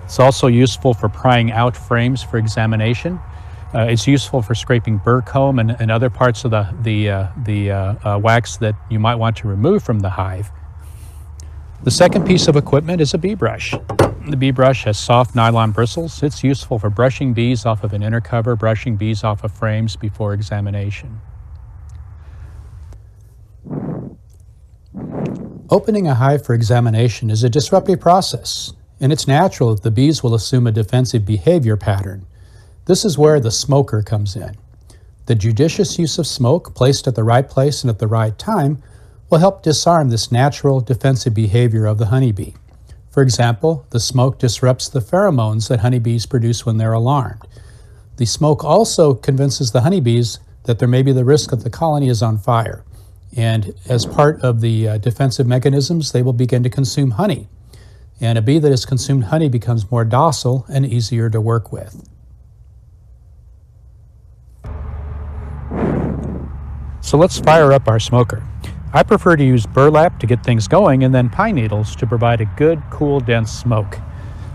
It's also useful for prying out frames for examination. Uh, it's useful for scraping burr comb and, and other parts of the, the, uh, the uh, uh, wax that you might want to remove from the hive. The second piece of equipment is a bee brush. The bee brush has soft nylon bristles. It's useful for brushing bees off of an inner cover, brushing bees off of frames before examination. Opening a hive for examination is a disruptive process, and it's natural that the bees will assume a defensive behavior pattern. This is where the smoker comes in. The judicious use of smoke, placed at the right place and at the right time, will help disarm this natural defensive behavior of the honeybee. For example, the smoke disrupts the pheromones that honeybees produce when they're alarmed. The smoke also convinces the honeybees that there may be the risk that the colony is on fire. And as part of the uh, defensive mechanisms, they will begin to consume honey. And a bee that has consumed honey becomes more docile and easier to work with. So let's fire up our smoker. I prefer to use burlap to get things going and then pine needles to provide a good, cool, dense smoke.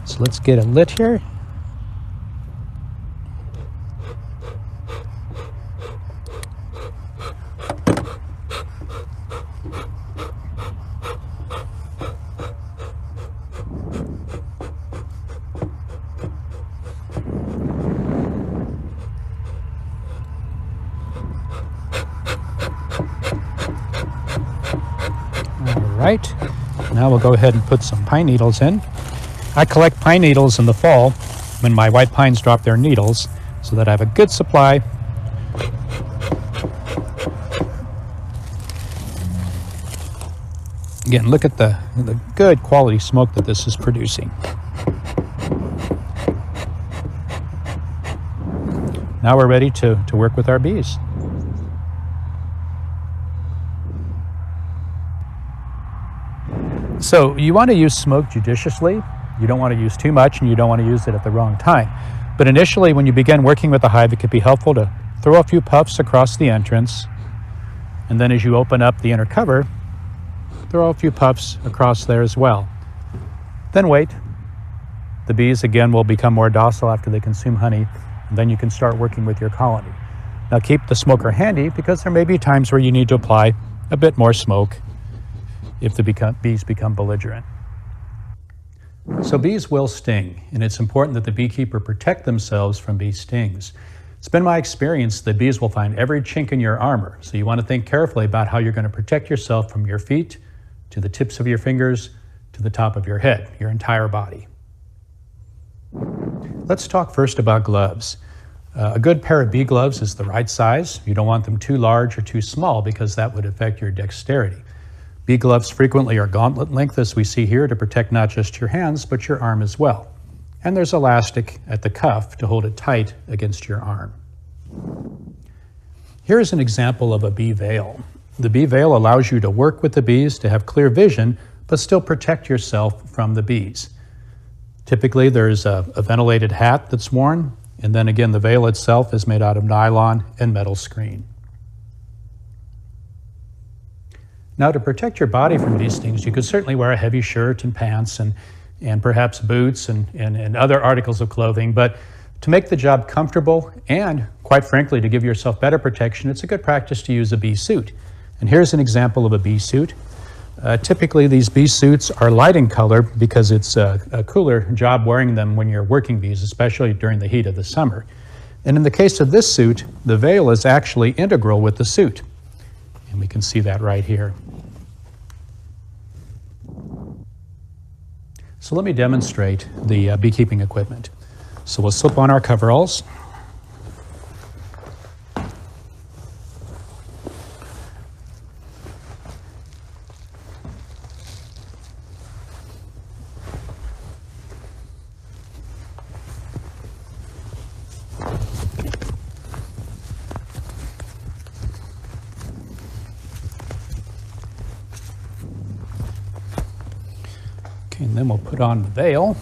So let's get it lit here. Right. Now we'll go ahead and put some pine needles in. I collect pine needles in the fall when my white pines drop their needles so that I have a good supply. Again, look at the, the good quality smoke that this is producing. Now we're ready to, to work with our bees. So you want to use smoke judiciously. You don't want to use too much and you don't want to use it at the wrong time. But initially, when you begin working with the hive, it could be helpful to throw a few puffs across the entrance. And then as you open up the inner cover, throw a few puffs across there as well. Then wait. The bees again will become more docile after they consume honey, and then you can start working with your colony. Now keep the smoker handy because there may be times where you need to apply a bit more smoke if the become, bees become belligerent. So bees will sting, and it's important that the beekeeper protect themselves from bee stings. It's been my experience that bees will find every chink in your armor, so you want to think carefully about how you're going to protect yourself from your feet to the tips of your fingers to the top of your head, your entire body. Let's talk first about gloves. Uh, a good pair of bee gloves is the right size. You don't want them too large or too small because that would affect your dexterity. Bee gloves frequently are gauntlet length, as we see here, to protect not just your hands, but your arm as well. And there's elastic at the cuff to hold it tight against your arm. Here's an example of a bee veil. The bee veil allows you to work with the bees to have clear vision, but still protect yourself from the bees. Typically, there's a, a ventilated hat that's worn, and then again, the veil itself is made out of nylon and metal screen. Now, to protect your body from these things, you could certainly wear a heavy shirt and pants and, and perhaps boots and, and, and other articles of clothing. But to make the job comfortable and, quite frankly, to give yourself better protection, it's a good practice to use a bee suit. And here's an example of a bee suit. Uh, typically, these bee suits are light in color because it's a, a, cooler job wearing them when you're working bees, especially during the heat of the summer. And in the case of this suit, the veil is actually integral with the suit. And we can see that right here. So let me demonstrate the uh, beekeeping equipment. So we'll slip on our coveralls. And then we'll put on the veil.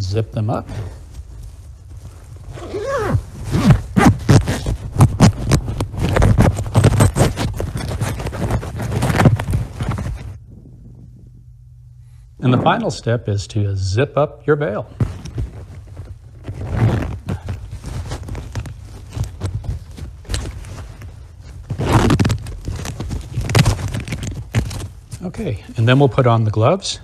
Zip them up. And the final step is to zip up your veil. Okay, and then we'll put on the gloves.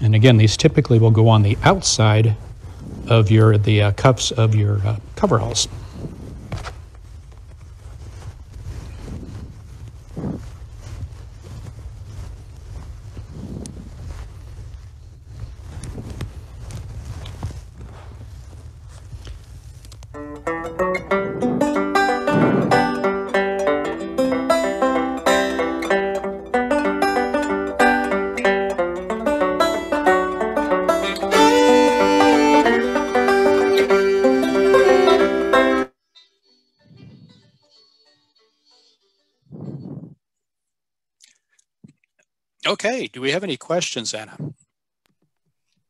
And again, these typically will go on the outside of your the uh, cuffs of your uh, coveralls. Okay, do we have any questions, Anna?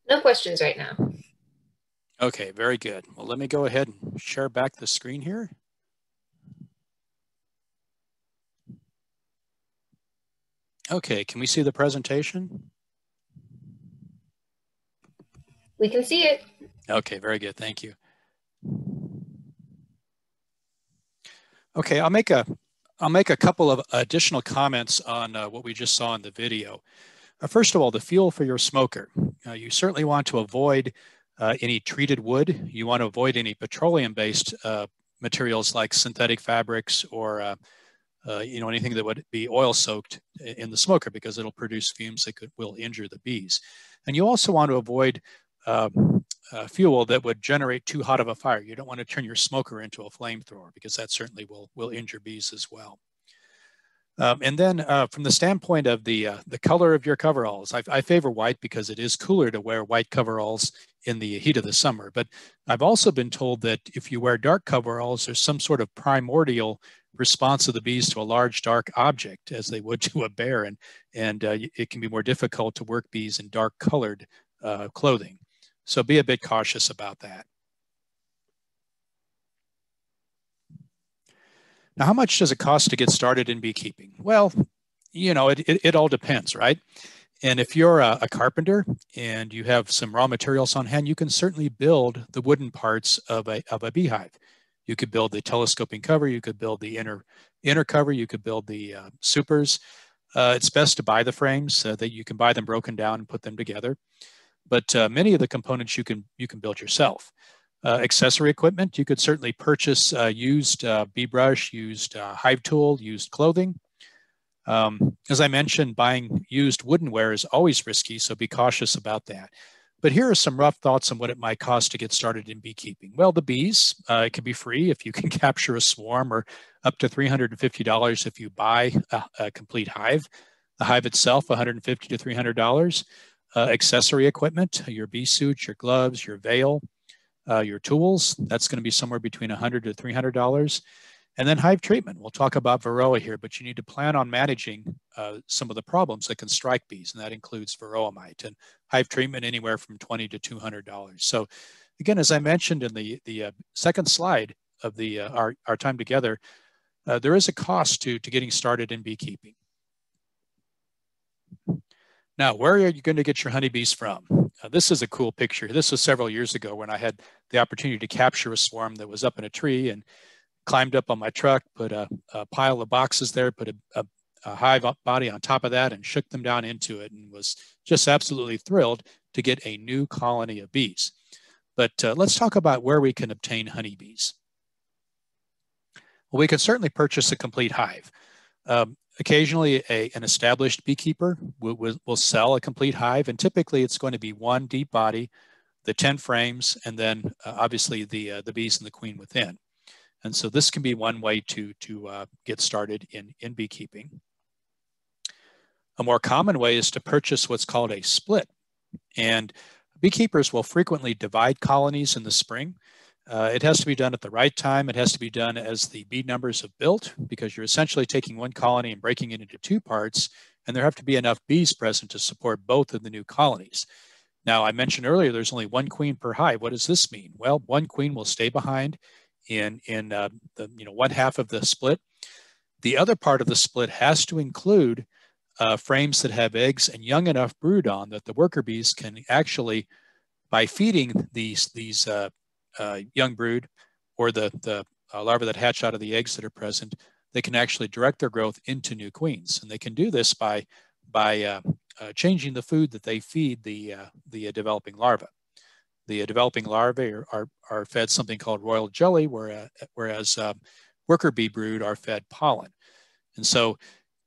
No questions right now. Okay, very good. Well, let me go ahead and share back the screen here. Okay, can we see the presentation? We can see it. Okay, very good. Thank you. Okay, I'll make a I'll make a couple of additional comments on uh, what we just saw in the video. Uh, first of all, the fuel for your smoker. Uh, you certainly want to avoid uh, any treated wood. You want to avoid any petroleum-based uh, materials like synthetic fabrics or uh, you know anything that would be oil-soaked in the smoker because it'll produce fumes that could, will injure the bees. And you also want to avoid uh, fuel that would generate too hot of a fire. You don't want to turn your smoker into a flamethrower because that certainly will, will injure bees as well. Um, and then uh, from the standpoint of the, uh, the color of your coveralls, I, I, favor white because it is cooler to wear white coveralls in the heat of the summer. But I've also been told that if you wear dark coveralls, there's some sort of primordial response of the bees to a large dark object as they would to a bear. And, and uh, it can be more difficult to work bees in dark colored uh, clothing. So be a bit cautious about that. Now, how much does it cost to get started in beekeeping? Well, you know, it, it, it all depends, right? And if you're a, a, carpenter and you have some raw materials on hand, you can certainly build the wooden parts of a, of a beehive. You could build the telescoping cover, you could build the inner, inner cover, you could build the uh, supers. Uh, it's best to buy the frames so that you can buy them broken down and put them together but uh, many of the components you can you can build yourself. Uh, accessory equipment, you could certainly purchase uh, used uh, bee brush, used uh, hive tool, used clothing. Um, as I mentioned, buying used woodenware is always risky, so be cautious about that. But here are some rough thoughts on what it might cost to get started in beekeeping. Well, the bees, uh, it can be free if you can capture a swarm or up to $350 if you buy a, a complete hive. The hive itself, 150 to $300 uh, accessory equipment, your bee suit, your gloves, your veil, uh, your tools. That's going to be somewhere between 100 to $300. And then hive treatment. We'll talk about Varroa here, but you need to plan on managing uh, some of the problems that can strike bees, and that includes Varroa mite and hive treatment anywhere from 20 to $200. So again, as I mentioned in the, the uh, second slide, of the uh, our, our time together, uh, there is a cost to, to getting started in beekeeping. Now, where are you going to get your honeybees from? Uh, this is a cool picture. This was several years ago when I had the opportunity to capture a swarm that was up in a tree and climbed up on my truck, put a, a pile of boxes there, put a, a, a hive body on top of that and shook them down into it and was just absolutely thrilled to get a new colony of bees. But uh, let's talk about where we can obtain honeybees. Well, we can certainly purchase a complete hive. Um, occasionally, a, an established beekeeper will, will, sell a complete hive, and typically it's going to be one deep body, the 10 frames, and then uh, obviously the, uh, the bees and the queen within. And so this can be one way to, to uh, get started in, in beekeeping. A more common way is to purchase what's called a split. And beekeepers will frequently divide colonies in the spring. Uh, it has to be done at the right time. It has to be done as the bee numbers have built because you're essentially taking one colony and breaking it into two parts, and there have to be enough bees present to support both of the new colonies. Now, I mentioned earlier there's only one queen per hive. What does this mean? Well, one queen will stay behind in, in uh, the you know one half of the split. The other part of the split has to include uh, frames that have eggs and young enough brood on that the worker bees can actually, by feeding these, these uh, young brood or the, the uh, larvae that hatch out of the eggs that are present, they can actually direct their growth into new queens. And they can do this by, by uh, uh, changing the food that they feed the, uh, the developing larvae. The developing larvae are, are, are, fed something called royal jelly, whereas, whereas worker bee brood are fed pollen. And so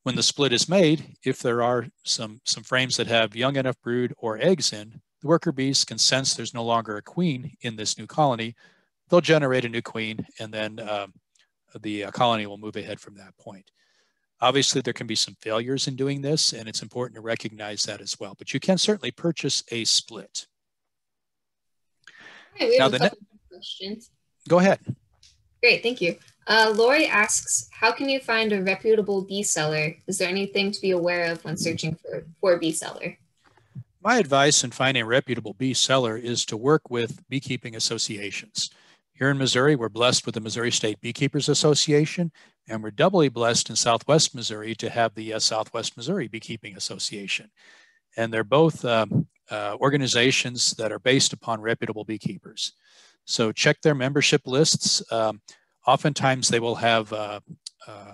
when the split is made, if there are some, some frames that have young enough brood or eggs in, the worker bees can sense there's no longer a queen in this new colony. They'll generate a new queen and then um, the uh, colony will move ahead from that point. Obviously, there can be some failures in doing this, and it's important to recognize that as well. But you can certainly purchase a split. we now, the questions. Go ahead. Great, thank you. Uh, Lori asks, how can you find a reputable bee seller? Is there anything to be aware of when searching for, for a bee seller? My advice in finding a reputable bee seller is to work with beekeeping associations. Here in Missouri, we're blessed with the Missouri State Beekeepers Association, and we're doubly blessed in Southwest Missouri to have the uh, Southwest Missouri Beekeeping Association. And they're both um, uh, organizations that are based upon reputable beekeepers. So check their membership lists. Um, oftentimes they will have uh, uh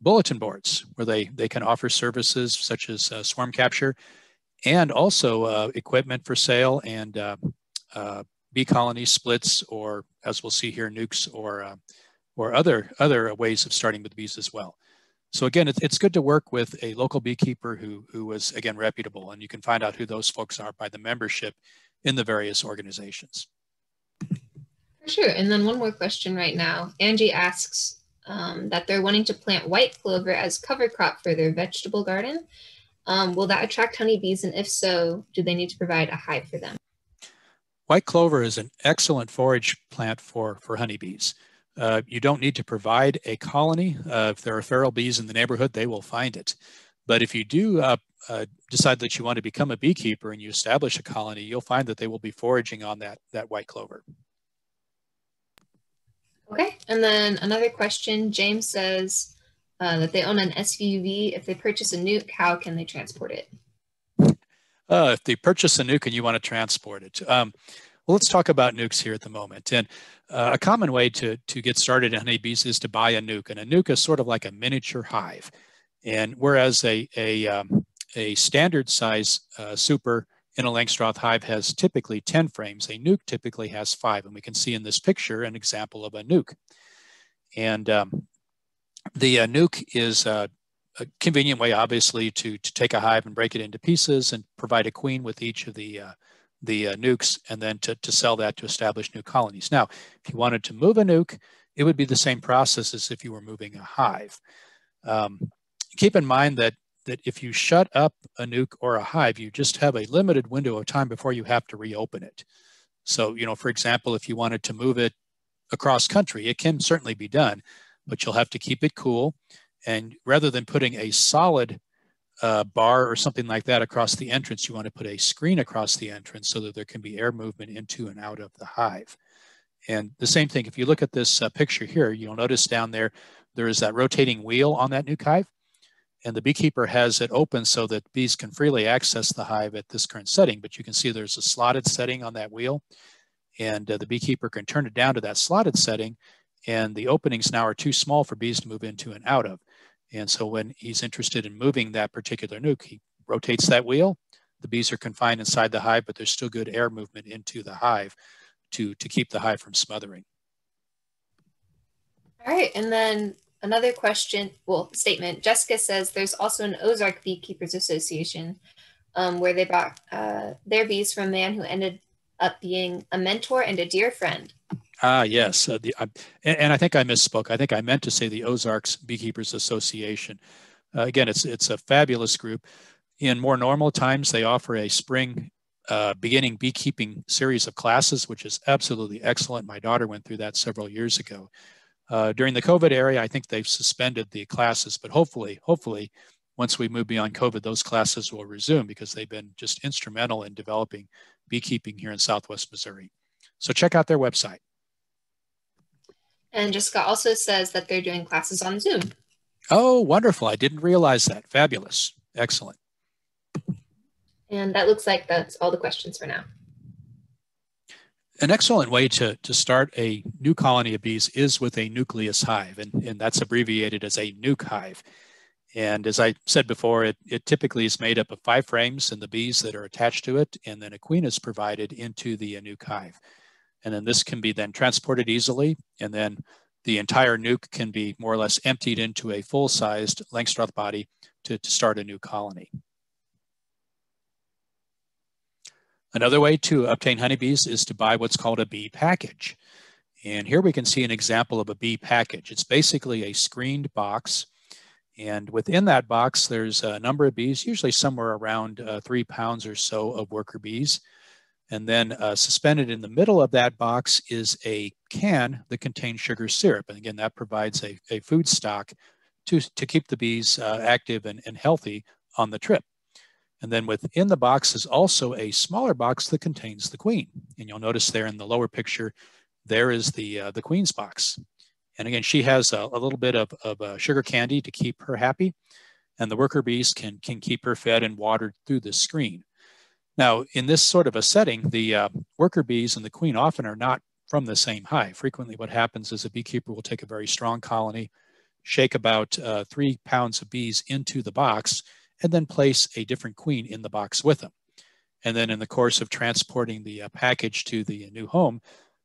bulletin boards where they, they can offer services such as uh, swarm capture and also uh, equipment for sale and uh, uh, bee colony splits, or as we'll see here, nucs or uh, or other other ways of starting with bees as well. So again, it's, it's good to work with a local beekeeper who who is again reputable, and you can find out who those folks are by the membership in the various organizations. For sure. And then one more question right now. Angie asks um, that they're wanting to plant white clover as cover crop for their vegetable garden. Um, will that attract honeybees? And if so, do they need to provide a hive for them? White clover is an excellent forage plant for, for honeybees. Uh, you don't need to provide a colony. Uh, if there are feral bees in the neighborhood, they will find it. But if you do uh, uh decide that you want to become a beekeeper and you establish a colony, you'll find that they will be foraging on that, that white clover. Okay, and then another question, James says, uh, that they own an SUV. If they purchase a nuc, how can they transport it? Uh, if they purchase a nuc and you want to transport it. Um, well, let's talk about nucs here at the moment. And uh, a common way to, to get started in honeybees is to buy a nuc. And a nuc is sort of like a miniature hive. And whereas a, a, um, a standard size uh, super in a Langstroth hive has typically 10 frames, a nuc typically has five. And we can see in this picture an example of a nuc. And um, the uh, nuc is uh, a convenient way, obviously, to, to take a hive and break it into pieces and provide a queen with each of the, uh, the uh, nucs and then to, to sell that to establish new colonies. Now, if you wanted to move a nuc, it would be the same process as if you were moving a hive. Um, keep in mind that, that if you shut up a nuc or a hive, you just have a limited window of time before you have to reopen it. So, you know, for example, if you wanted to move it across country, it can certainly be done, but you'll have to keep it cool. And rather than putting a solid uh, bar or something like that across the entrance, you want to put a screen across the entrance so that there can be air movement into and out of the hive. And the same thing, if you look at this uh, picture here, you'll notice down there, there is that rotating wheel on that nuc hive. And the beekeeper has it open so that bees can freely access the hive at this current setting. But you can see there's a slotted setting on that wheel. And uh, the beekeeper can turn it down to that slotted setting. And the openings now are too small for bees to move into and out of. And so when he's interested in moving that particular nuc, he rotates that wheel. The bees are confined inside the hive, but there's still good air movement into the hive to, to keep the hive from smothering. All right, and then another question, well, statement. Jessica says there's also an Ozark Beekeepers Association um, where they bought uh, their bees from a man who ended up being a mentor and a dear friend. Ah, yes. Uh, the, uh, and, and, I think I misspoke. I think I meant to say the Ozarks Beekeepers Association. Uh, again, it's it's a fabulous group. In more normal times, they offer a spring uh, beginning beekeeping series of classes, which is absolutely excellent. My daughter went through that several years ago. Uh, during the COVID area, I think they've suspended the classes, but hopefully, hopefully, once we move beyond COVID, those classes will resume because they've been just instrumental in developing beekeeping here in Southwest Missouri. So check out their website. And Jessica also says that they're doing classes on Zoom. Oh, wonderful. I didn't realize that. Fabulous. Excellent. And that looks like that's all the questions for now. An excellent way to, to start a new colony of bees is with a nucleus hive, and, and that's abbreviated as a nuc hive. And as I said before, it, it typically is made up of five frames and the bees that are attached to it, and then a queen is provided into the nuc hive. And then this can be then transported easily, and then the entire nuc can be more or less emptied into a full-sized Langstroth body to, to start a new colony. Another way to obtain honeybees is to buy what's called a bee package. And here we can see an example of a bee package. It's basically a screened box. And within that box, there's a number of bees, usually somewhere around uh, three pounds or so of worker bees. And then uh, suspended in the middle of that box is a can that contains sugar syrup. And again, that provides a, a food stock to, to keep the bees uh, active and, and healthy on the trip. And then within the box is also a smaller box that contains the queen. And you'll notice there in the lower picture, there is the, uh, the queen's box. And again, she has a, a little bit of, of uh, sugar candy to keep her happy. And the worker bees can, can keep her fed and watered through the screen. Now, in this sort of a setting, the uh, worker bees and the queen often are not from the same hive. Frequently what happens is a beekeeper will take a very strong colony, shake about uh, three pounds of bees into the box, and then place a different queen in the box with them. And then in the course of transporting the uh, package to the new home,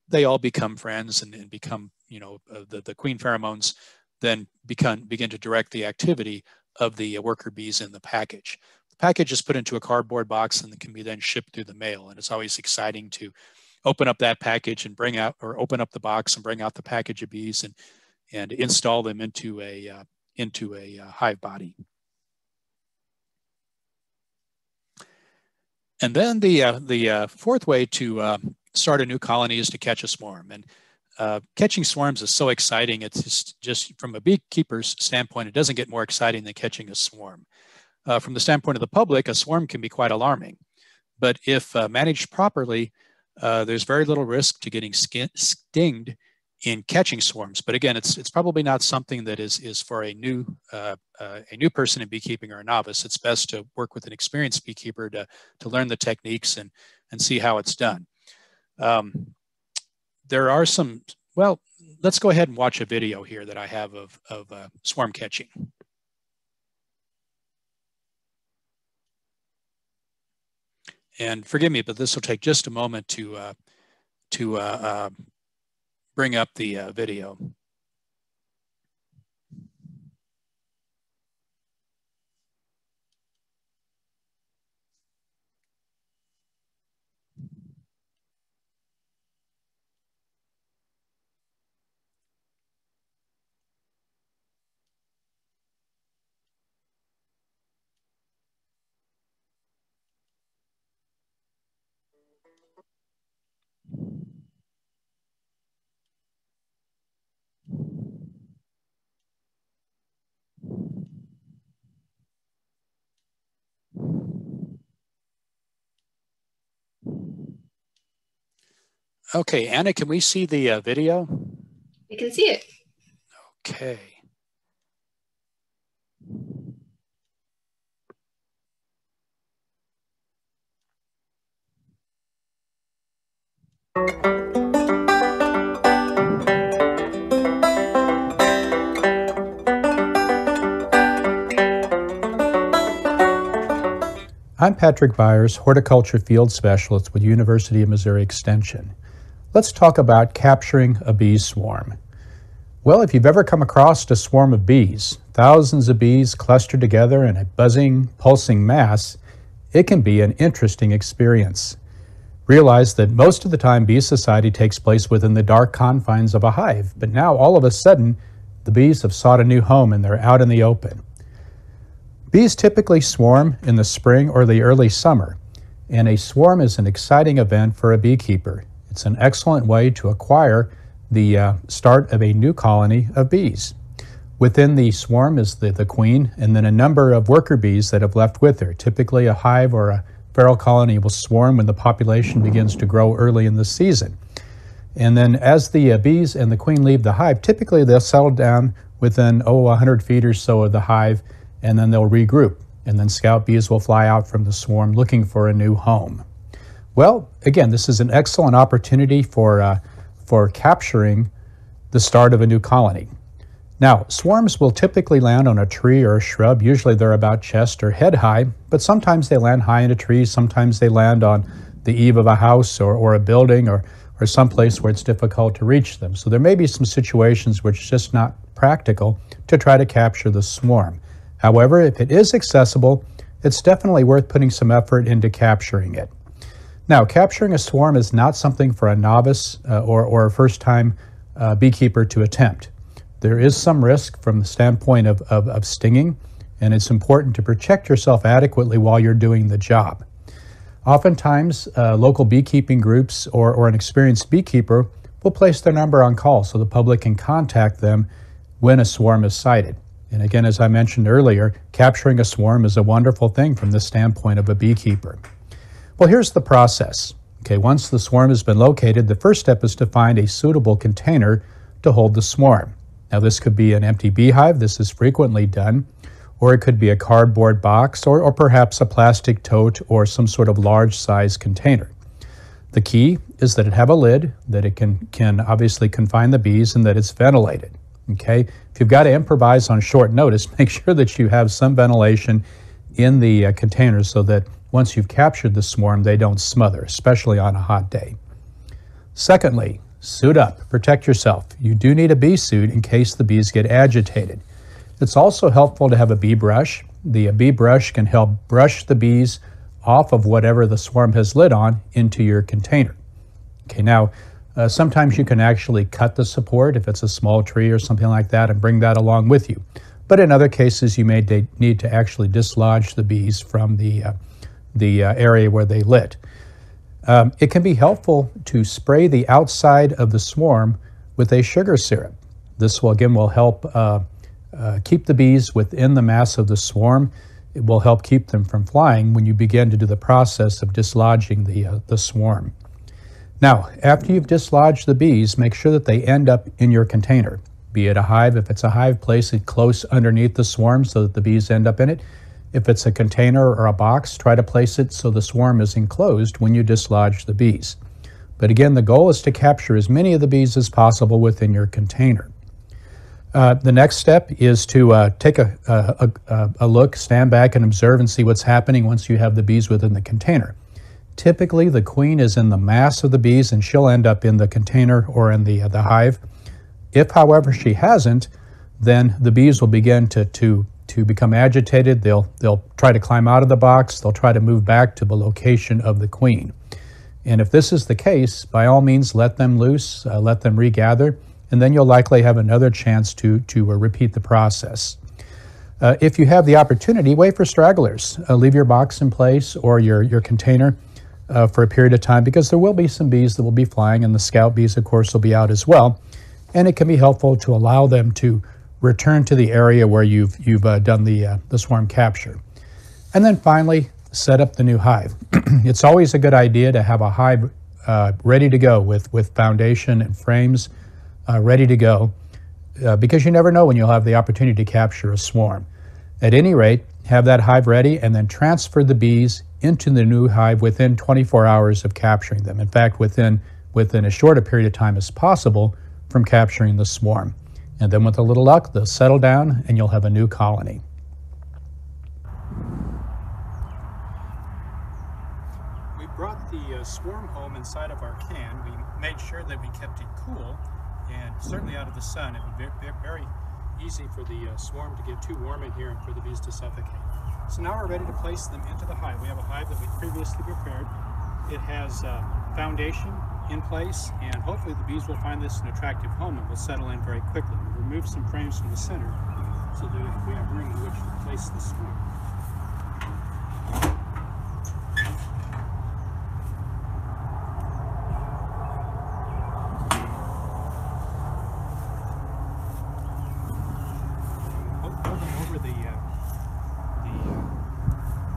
they all become friends and, and become, you know, uh, the, the queen pheromones then become, begin to direct the activity of the uh, worker bees in the package. Package is put into a cardboard box and can be then shipped through the mail. And it's always exciting to open up that package and bring out, or open up the box and bring out the package of bees and, and install them into a, uh, into a uh, hive body. And then the, uh, the uh, fourth way to uh, start a new colony is to catch a swarm. And uh, catching swarms is so exciting. It's just, just, from a beekeeper's standpoint, it doesn't get more exciting than catching a swarm. Uh, from the standpoint of the public, a swarm can be quite alarming. But if uh, managed properly, there's very little risk to getting skin, stinged in catching swarms. But again, it's it's probably not something that is is for a new uh, uh, a new person in beekeeping or a novice. It's best to work with an experienced beekeeper to to learn the techniques and and see how it's done. Um, there are some. Well, let's go ahead and watch a video here that I have of of uh, swarm catching. And forgive me, but this will take just a moment to uh, to uh, uh, bring up the video. Okay, Anna, can we see the uh, video? We can see it. Okay. I'm Patrick Byers, Horticulture Field Specialist with University of Missouri Extension. Let's talk about capturing a bee swarm. Well, if you've ever come across a swarm of bees, thousands of bees clustered together in a buzzing, pulsing mass, it can be an interesting experience. Realize that most of the time bee society takes place within the dark confines of a hive, but now all of a sudden, the bees have sought a new home and they're out in the open. Bees typically swarm in the spring or the early summer, and a swarm is an exciting event for a beekeeper. It's an excellent way to acquire the uh, start of a new colony of bees. Within the swarm is the, the queen and then a number of worker bees that have left with her. Typically a hive or a feral colony will swarm when the population begins to grow early in the season. And then as the uh, bees and the queen leave the hive, typically they'll settle down within, oh, 100 feet or so of the hive and then they'll regroup. And then scout bees will fly out from the swarm looking for a new home. Well, again, this is an excellent opportunity for, uh, for capturing the start of a new colony. Now, swarms will typically land on a tree or a shrub. Usually they're about chest or head high, but sometimes they land high in a tree. Sometimes they land on the eave of a house or, or a building or, or someplace where it's difficult to reach them. So there may be some situations where it's just not practical to try to capture the swarm. However, if it is accessible, it's definitely worth putting some effort into capturing it. Now, capturing a swarm is not something for a novice uh, or, or a first-time uh, beekeeper to attempt. There is some risk from the standpoint of, of, of stinging, and it's important to protect yourself adequately while you're doing the job. Oftentimes, uh, local beekeeping groups or, or an experienced beekeeper will place their number on call so the public can contact them when a swarm is sighted. And again, as I mentioned earlier, capturing a swarm is a wonderful thing from the standpoint of a beekeeper. Well, here's the process. Okay, once the swarm has been located, the first step is to find a suitable container to hold the swarm. Now, this could be an empty beehive. This is frequently done. Or it could be a cardboard box or, or perhaps a plastic tote or some sort of large size container. The key is that it have a lid, that it can, can obviously confine the bees, and that it's ventilated. Okay, if you've got to improvise on short notice, make sure that you have some ventilation in the uh, containers so that once you've captured the swarm, they don't smother, especially on a hot day. Secondly, suit up, protect yourself. You do need a bee suit in case the bees get agitated. It's also helpful to have a bee brush. The bee brush can help brush the bees off of whatever the swarm has lit on into your container. Okay, now uh, sometimes you can actually cut the support if it's a small tree or something like that and bring that along with you. But in other cases, you may need to actually dislodge the bees from the, uh, the uh, area where they lit. Um, it can be helpful to spray the outside of the swarm with a sugar syrup. This will again will help uh, uh, keep the bees within the mass of the swarm. It will help keep them from flying when you begin to do the process of dislodging the, uh, the swarm. Now, after you've dislodged the bees, make sure that they end up in your container. Be it a hive, if it's a hive, place it close underneath the swarm so that the bees end up in it. If it's a container or a box, try to place it so the swarm is enclosed when you dislodge the bees. But again, the goal is to capture as many of the bees as possible within your container. Uh, the next step is to uh, take a, a, a, look, stand back and observe and see what's happening once you have the bees within the container. Typically, the queen is in the mass of the bees and she'll end up in the container or in the, uh, the hive. If, however, she hasn't, then the bees will begin to, to, to become agitated. They'll, they'll try to climb out of the box. They'll try to move back to the location of the queen. And if this is the case, by all means, let them loose, uh, let them regather, and then you'll likely have another chance to, to uh, repeat the process. Uh, if you have the opportunity, wait for stragglers. Uh, leave your box in place or your, your container uh, for a period of time because there will be some bees that will be flying and the scout bees, of course, will be out as well. And it can be helpful to allow them to return to the area where you've, you've uh, done the, uh, the swarm capture. And then finally, set up the new hive. it's always a good idea to have a hive uh, ready to go with, with foundation and frames uh, ready to go uh, because you never know when you'll have the opportunity to capture a swarm. At any rate, have that hive ready and then transfer the bees into the new hive within 24 hours of capturing them. In fact, within, within as short a period of time as possible from capturing the swarm. And then with a little luck, they'll settle down and you'll have a new colony. We brought the uh, swarm home inside of our can. We made sure that we kept it cool and certainly out of the sun. It would be very easy for the uh, swarm to get too warm in here and for the bees to suffocate. So now we're ready to place them into the hive. We have a hive that we previously prepared. It has uh, foundation in place and hopefully the bees will find this an attractive home and will settle in very quickly. We'll remove some frames from the center so that we have room in which to place the swarm. Uh, uh,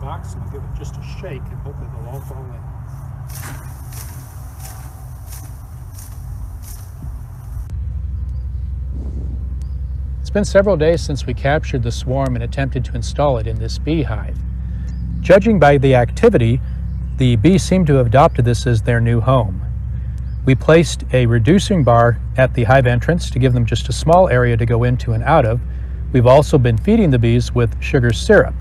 box and give it just a shake and hope that they'll all fall in. It's been several days since we captured the swarm and attempted to install it in this beehive. Judging by the activity, the bees seem to have adopted this as their new home. We placed a reducing bar at the hive entrance to give them just a small area to go into and out of. We've also been feeding the bees with sugar syrup.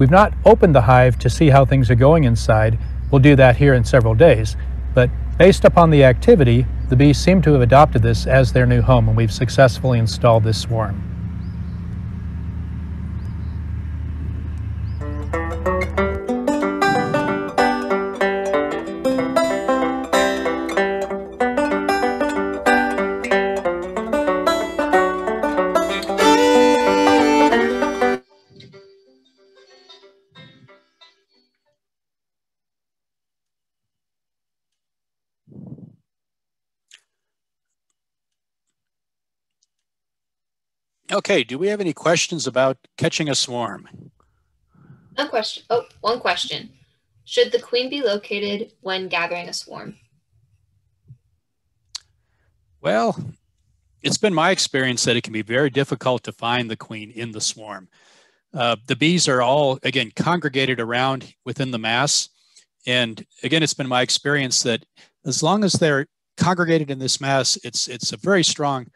We've not opened the hive to see how things are going inside. We'll do that here in several days. But based upon the activity, the bees seem to have adopted this as their new home and we've successfully installed this swarm. Okay, do we have any questions about catching a swarm? One question. Oh, one question. Should the queen be located when gathering a swarm? Well, it's been my experience that it can be very difficult to find the queen in the swarm. Uh, the bees are all, again, congregated around within the mass. And again, it's been my experience that as long as they're congregated in this mass, it's, it's a very strong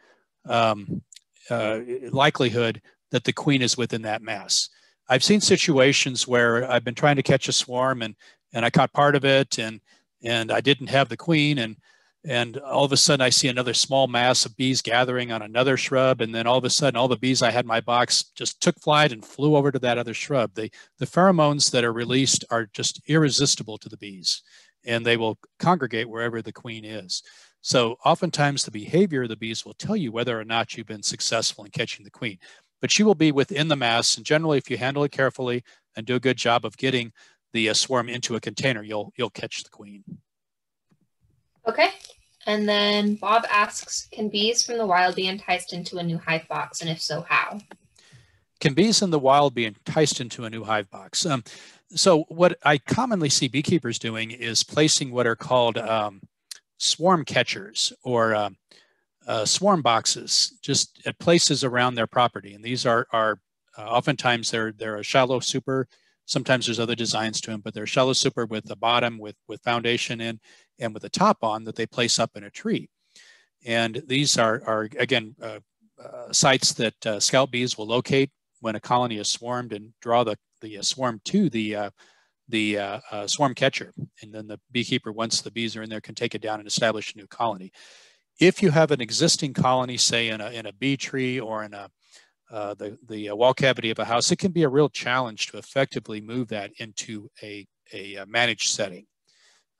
um, uh, likelihood that the queen is within that mass. I've seen situations where I've been trying to catch a swarm and and I caught part of it and and I didn't have the queen and and all of a sudden I see another small mass of bees gathering on another shrub and then all of a sudden all the bees I had in my box just took flight and flew over to that other shrub. The the pheromones that are released are just irresistible to the bees and they will congregate wherever the queen is. So oftentimes the behavior of the bees will tell you whether or not you've been successful in catching the queen. But she will be within the mass, and generally, if you handle it carefully and do a good job of getting the uh, swarm into a container, you'll you'll catch the queen. Okay. And then Bob asks, can bees from the wild be enticed into a new hive box, and if so, how? Can bees in the wild be enticed into a new hive box? Um, so what I commonly see beekeepers doing is placing what are called um, swarm catchers or uh, uh, swarm boxes just at places around their property. And these are, are uh, oftentimes they're, they're a shallow super. Sometimes there's other designs to them, but they're shallow super with the bottom with, with foundation in and with a top on that they place up in a tree. And these are, are again, uh, uh, sites that uh, scout bees will locate when a colony is swarmed and draw the, the swarm to the the uh, uh, swarm catcher. And then the beekeeper, once the bees are in there, can take it down and establish a new colony. If you have an existing colony, say in a, in a bee tree or in a, uh, the, the uh, wall cavity of a house, it can be a real challenge to effectively move that into a, a, a managed setting.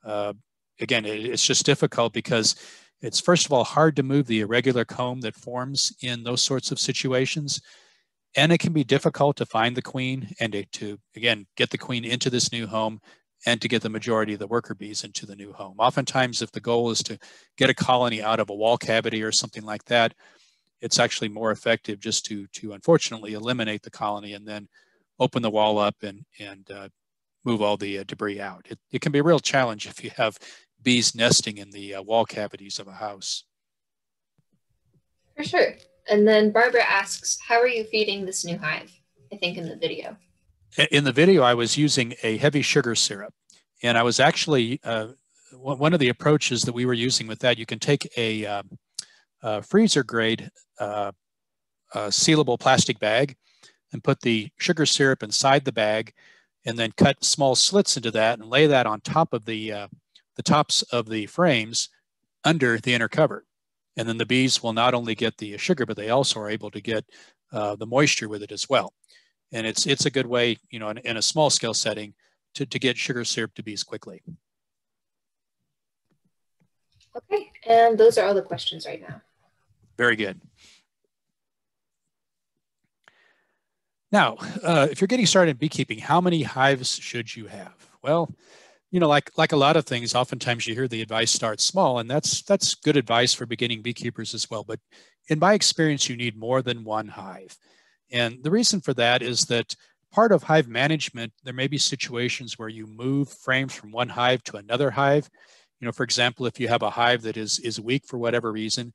Uh, again, it, it's just difficult because it's first of all hard to move the irregular comb that forms in those sorts of situations and it can be difficult to find the queen and to, again get the queen into this new home and to get the majority of the worker bees into the new home oftentimes if the goal is to get a colony out of a wall cavity or something like that it's actually more effective just to to unfortunately eliminate the colony and then open the wall up and and uh, move all the uh, debris out it, it can be a real challenge if you have bees nesting in the uh, wall cavities of a house. For sure. And then Barbara asks, how are you feeding this new hive? I think in the video. In the video, I was using a heavy sugar syrup. And I was actually, uh, one of the approaches that we were using with that, you can take a, uh, a freezer grade uh, sealable plastic bag and put the sugar syrup inside the bag and then cut small slits into that and lay that on top of the, uh, the tops of the frames under the inner cover. And then the bees will not only get the sugar, but they also are able to get uh, the moisture with it as well. And it's, it's a good way, you know, in, in a small scale setting to, to get sugar syrup to bees quickly. Okay, and those are all the questions right now. Very good. Now, uh, if you're getting started in beekeeping, how many hives should you have? Well, you know, like like a lot of things, oftentimes you hear the advice start small, and that's that's good advice for beginning beekeepers as well. But in my experience, you need more than one hive, and the reason for that is that part of hive management, there may be situations where you move frames from one hive to another hive. You know, for example, if you have a hive that is is weak for whatever reason,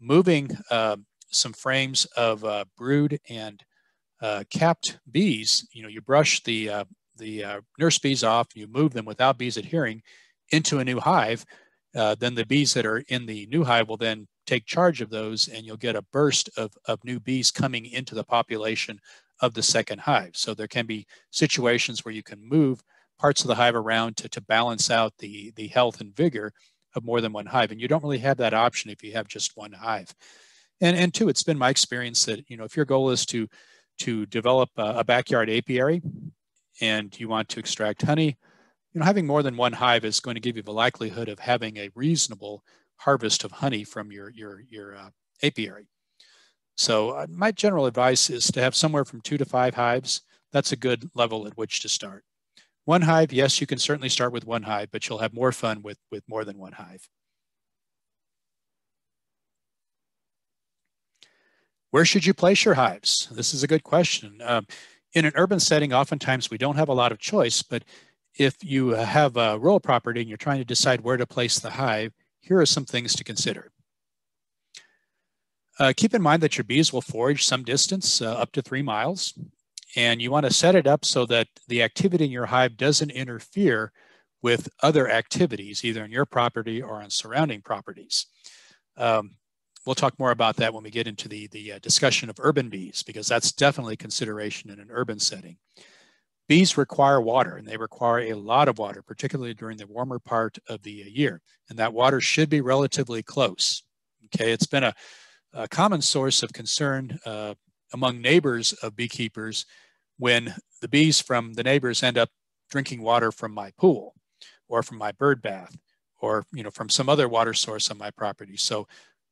moving uh, some frames of uh, brood and uh, capped bees, you know, you brush the uh, the uh, nurse bees off, you move them without bees adhering into a new hive, uh, then the bees that are in the new hive will then take charge of those and you'll get a burst of, of new bees coming into the population of the second hive. So there can be situations where you can move parts of the hive around to, to balance out the, the health and vigor of more than one hive. And you don't really have that option if you have just one hive. And, and two, it's been my experience that, you know, if your goal is to, to develop a, a backyard apiary and you want to extract honey, you know, having more than one hive is going to give you the likelihood of having a reasonable harvest of honey from your, your, your uh, apiary. So uh, my general advice is to have somewhere from two to five hives. That's a good level at which to start. One hive, yes, you can certainly start with one hive, but you'll have more fun with, with more than one hive. Where should you place your hives? This is a good question. Um, in an urban setting, oftentimes we don't have a lot of choice, but if you have a rural property and you're trying to decide where to place the hive, here are some things to consider. Uh, keep in mind that your bees will forage some distance, uh, up to three miles, and you want to set it up so that the activity in your hive doesn't interfere with other activities, either on your property or on surrounding properties. Um, we'll talk more about that when we get into the, the uh, discussion of urban bees, because that's definitely consideration in an urban setting. Bees require water, and they require a lot of water, particularly during the warmer part of the uh, year. And that water should be relatively close. Okay, it's been a, a common source of concern uh, among neighbors of beekeepers when the bees from the neighbors end up drinking water from my pool or from my bird bath or you know from some other water source on my property. So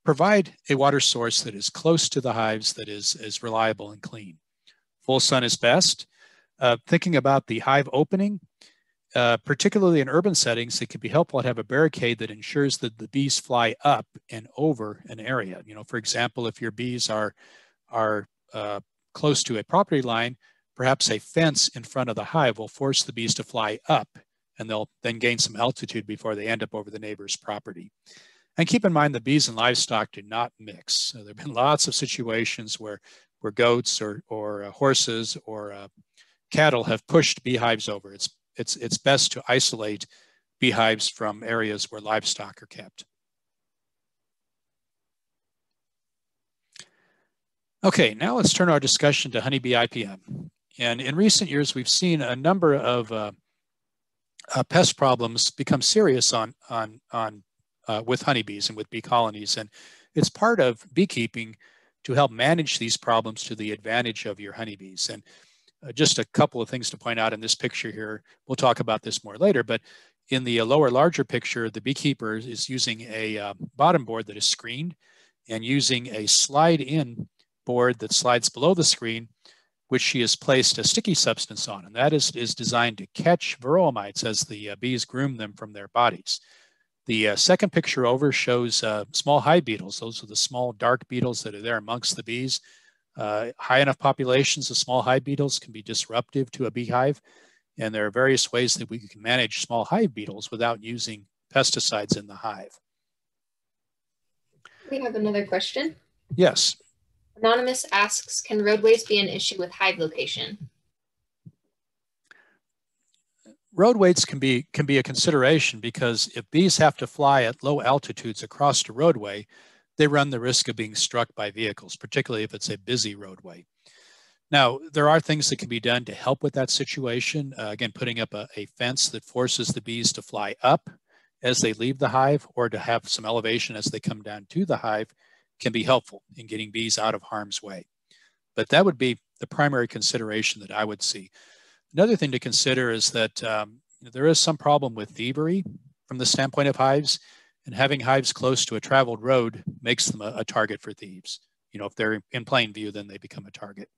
provide a water source that is close to the hives that is, is reliable and clean. Full sun is best. Uh, thinking about the hive opening, uh, particularly in urban settings, it can be helpful to have a barricade that ensures that the bees fly up and over an area. You know, for example, if your bees are, are uh, close to a property line, perhaps a fence in front of the hive will force the bees to fly up and they'll then gain some altitude before they end up over the neighbor's property. And keep in mind the bees and livestock do not mix. So there have been lots of situations where, where goats or, or uh, horses or uh, cattle have pushed beehives over. It's, it's, it's best to isolate beehives from areas where livestock are kept. Okay, now let's turn our discussion to honeybee IPM. And in recent years, we've seen a number of uh, uh, pest problems become serious on, on, on uh, with honeybees and with bee colonies. And it's part of beekeeping to help manage these problems to the advantage of your honeybees. And uh, just a couple of things to point out in this picture here. We'll talk about this more later, but in the uh, lower larger picture, the beekeeper is using a uh, bottom board that is screened and using a slide in board that slides below the screen, which she has placed a sticky substance on. And that is, is designed to catch varroa mites as the uh, bees groom them from their bodies. The uh, second picture over shows uh, small hive beetles. Those are the small dark beetles that are there amongst the bees. Uh, high enough populations of small hive beetles can be disruptive to a beehive. And there are various ways that we can manage small hive beetles without using pesticides in the hive. We have another question. Yes. Anonymous asks, can roadways be an issue with hive location? Road weights can be can be a consideration because if bees have to fly at low altitudes across the roadway, they run the risk of being struck by vehicles, particularly if it's a busy roadway. Now, there are things that can be done to help with that situation. Uh, again, putting up a, a fence that forces the bees to fly up as they leave the hive or to have some elevation as they come down to the hive can be helpful in getting bees out of harm's way. But that would be the primary consideration that I would see. Another thing to consider is that um, there is some problem with thievery from the standpoint of hives, and having hives close to a traveled road makes them a, a target for thieves. You know, if they're in plain view, then they become a target.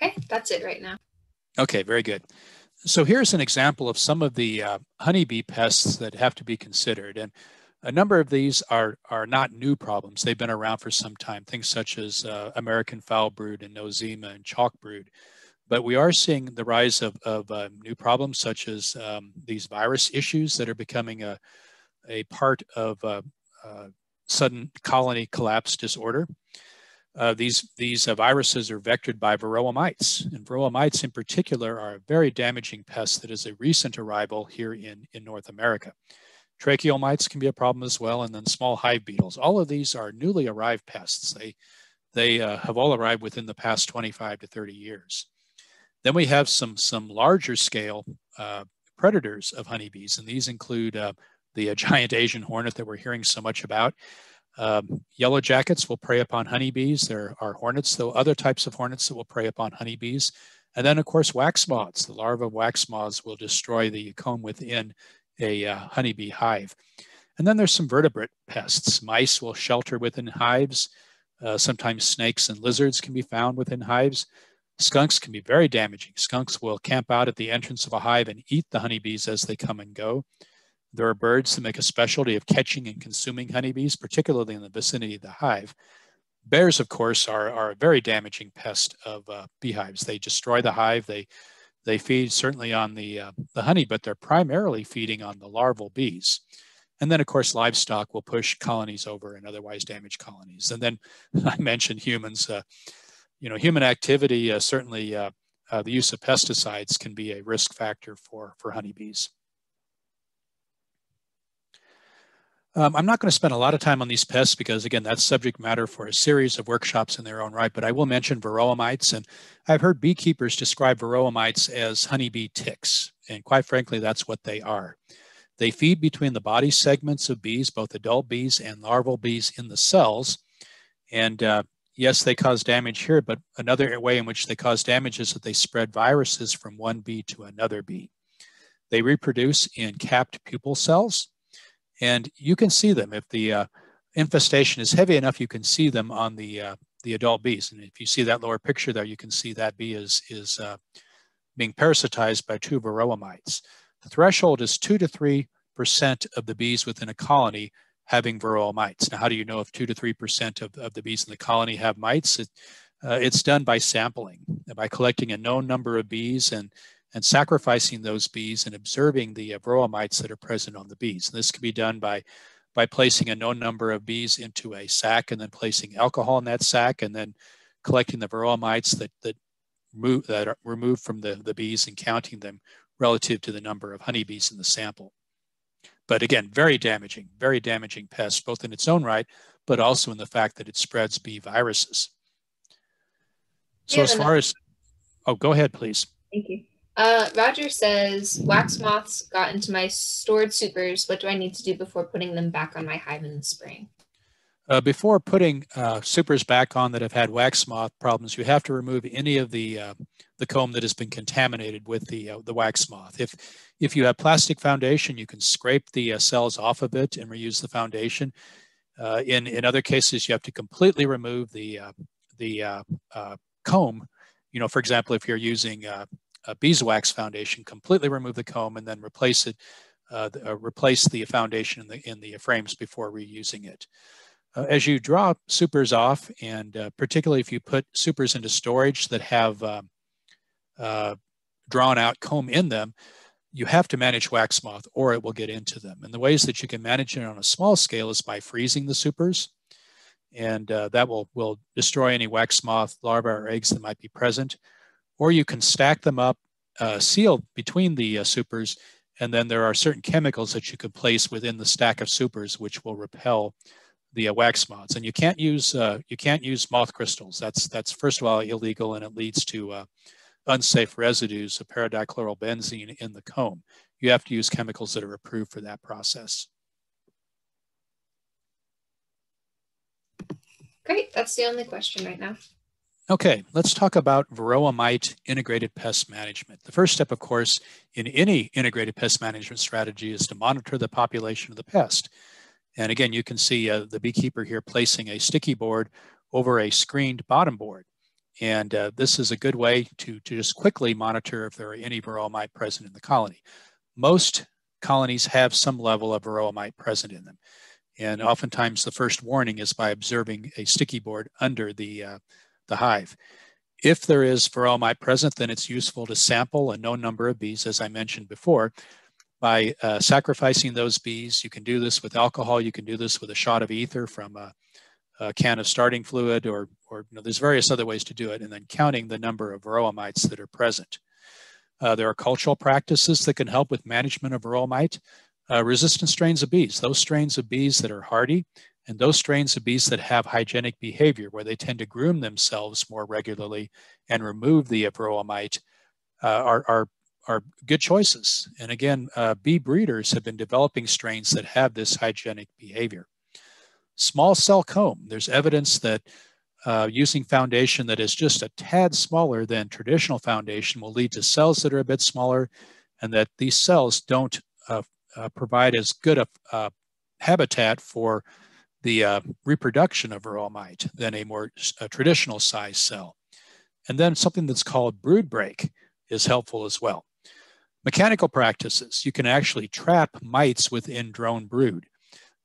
Okay, that's it right now. Okay, very good. So here's an example of some of the uh, honeybee pests that have to be considered. And a number of these are, are not new problems. They've been around for some time, things such as uh, American foul brood and nosema and chalk brood. But we are seeing the rise of, of uh, new problems such as um, these virus issues that are becoming a, a part of uh, uh sudden colony collapse disorder. Uh, these these uh, viruses are vectored by varroa mites, and varroa mites in particular are a very damaging pest that is a recent arrival here in, in North America. Tracheal mites can be a problem as well, and then small hive beetles. All of these are newly arrived pests. They, they uh, have all arrived within the past 25 to 30 years. Then we have some, some larger scale uh, predators of honeybees, and these include uh, the uh, giant Asian hornet that we're hearing so much about. Um, yellow jackets will prey upon honeybees. There are hornets, though other types of hornets that will prey upon honeybees. And then, of course, wax moths. The larvae of wax moths will destroy the comb within a uh, honeybee hive. And then there's some vertebrate pests. Mice will shelter within hives. Uh, sometimes snakes and lizards can be found within hives. Skunks can be very damaging. Skunks will camp out at the entrance of a hive and eat the honeybees as they come and go. There are birds that make a specialty of catching and consuming honeybees, particularly in the vicinity of the hive. Bears, of course, are, are a very damaging pest of uh, beehives. They destroy the hive. They they feed certainly on the, uh, the honey, but they're primarily feeding on the larval bees. And then, of course, livestock will push colonies over and otherwise damage colonies. And then I mentioned humans. Uh, you know, human activity, uh, certainly uh, uh, the use of pesticides can be a risk factor for, for honeybees. Um, I'm not going to spend a lot of time on these pests because, again, that's subject matter for a series of workshops in their own right, but I will mention varroa mites. And I've heard beekeepers describe varroa mites as honeybee ticks. And quite frankly, that's what they are. They feed between the body segments of bees, both adult bees and larval bees in the cells. And uh, yes, they cause damage here, but another way in which they cause damage is that they spread viruses from one bee to another bee. They reproduce in capped pupal cells and you can see them if the uh, infestation is heavy enough. You can see them on the uh, the adult bees, and if you see that lower picture there, you can see that bee is is uh, being parasitized by two varroa mites. The threshold is two to three percent of the bees within a colony having varroa mites. Now, how do you know if two to three percent of, of the bees in the colony have mites? It, uh, it's done by sampling, by collecting a known number of bees and and sacrificing those bees and observing the varroa mites that are present on the bees. And this can be done by, by placing a known number of bees into a sack and then placing alcohol in that sack and then collecting the varroa mites that, that, move, that are removed from the, the bees and counting them relative to the number of honeybees in the sample. But again, very damaging, very damaging pest, both in its own right, but also in the fact that it spreads bee viruses. So yeah, as far as, oh, go ahead, please. Thank you. Uh, Roger says, wax moths got into my stored supers. What do I need to do before putting them back on my hive in the spring? Uh, before putting uh, supers back on that have had wax moth problems, you have to remove any of the uh, the comb that has been contaminated with the uh, the wax moth. If if you have plastic foundation, you can scrape the uh, cells off of it and reuse the foundation. Uh, in in other cases, you have to completely remove the the comb. You know, for example, if you're using a beeswax foundation, completely remove the comb, and then replace it, uh, uh, replace the foundation in the in the frames before reusing it. Uh, as you draw supers off, and uh, particularly if you put supers into storage that have um, uh, drawn out comb in them, you have to manage wax moth or it will get into them. And the ways that you can manage it on a small scale is by freezing the supers. And uh, that will, will destroy any wax moth larvae or eggs that might be present. Or you can stack them up, uh, sealed between the uh, supers. And then there are certain chemicals that you can place within the stack of supers, which will repel the uh, wax moths. And you can't use uh, you can't use moth crystals. That's that's first of all illegal, and it leads to uh, unsafe residues of paradichlorobenzene in the comb. You have to use chemicals that are approved for that process. Great, that's the only question right now. Okay, let's talk about varroa mite integrated pest management. The first step, of course, in any integrated pest management strategy is to monitor the population of the pest. And again, you can see uh, the beekeeper here placing a sticky board over a screened bottom board. And uh, this is a good way to, to just quickly monitor if there are any varroa mite present in the colony. Most colonies have some level of varroa mite present in them. And oftentimes the first warning is by observing a sticky board under the, uh, the hive. If there is varroa mite present, then it's useful to sample a known number of bees, as I mentioned before, by uh, sacrificing those bees. You can do this with alcohol. You can do this with a shot of ether from a, a can of starting fluid, or, or you know, there's various other ways to do it, and then counting the number of varroa mites that are present. Uh, there are cultural practices that can help with management of varroa mite. Uh, resistant strains of bees, those strains of bees that are hardy, and those strains of bees that have hygienic behavior, where they tend to groom themselves more regularly and remove the varroa mite, uh, are, are, are good choices. And again, uh, bee breeders have been developing strains that have this hygienic behavior. Small cell comb, there's evidence that uh, using foundation that is just a tad smaller than traditional foundation will lead to cells that are a bit smaller and that these cells don't uh, uh, provide as good a uh, habitat for the uh, reproduction of varroa mite than a more a traditional size cell. And then something that's called brood break is helpful as well. Mechanical practices, you can actually trap mites within drone brood.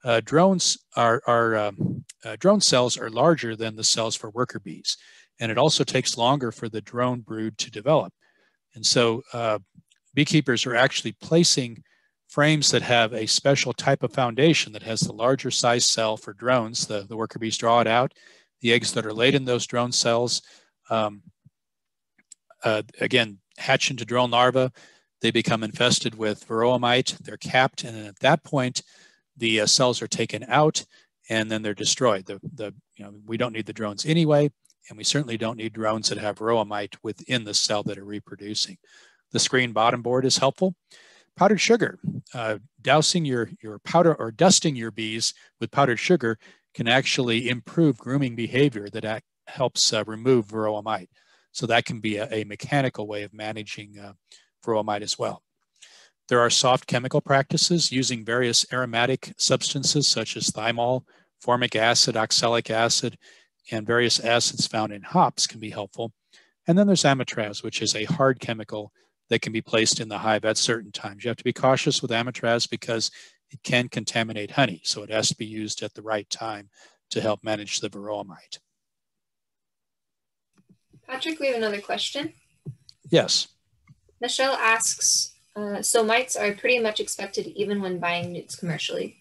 Uh, drones are, are um, uh, drone cells are larger than the cells for worker bees, and it also takes longer for the drone brood to develop. And so uh, beekeepers are actually placing frames that have a special type of foundation that has the larger size cell for drones. The, the worker bees draw it out. The eggs that are laid in those drone cells, um, uh, again, hatch into drone larvae. They become infested with varroa mite. They're capped, and at that point, the uh, cells are taken out and then they're destroyed. The, the, you know, we don't need the drones anyway, and we certainly don't need drones that have varroa mite within the cell that are reproducing. The screen bottom board is helpful. Powdered sugar, uh, dousing your, your powder or dusting your bees with powdered sugar can actually improve grooming behavior that helps uh, remove varroa mite. So that can be a, a mechanical way of managing uh, varroa mite as well. There are soft chemical practices using various aromatic substances such as thymol, formic acid, oxalic acid, and various acids found in hops can be helpful. And then there's amitraz, which is a hard chemical that can be placed in the hive at certain times. You have to be cautious with amitraz because it can contaminate honey, so it has to be used at the right time to help manage the varroa mite. Patrick, we have another question. Yes. Michelle asks, uh, so mites are pretty much expected even when buying nucs commercially.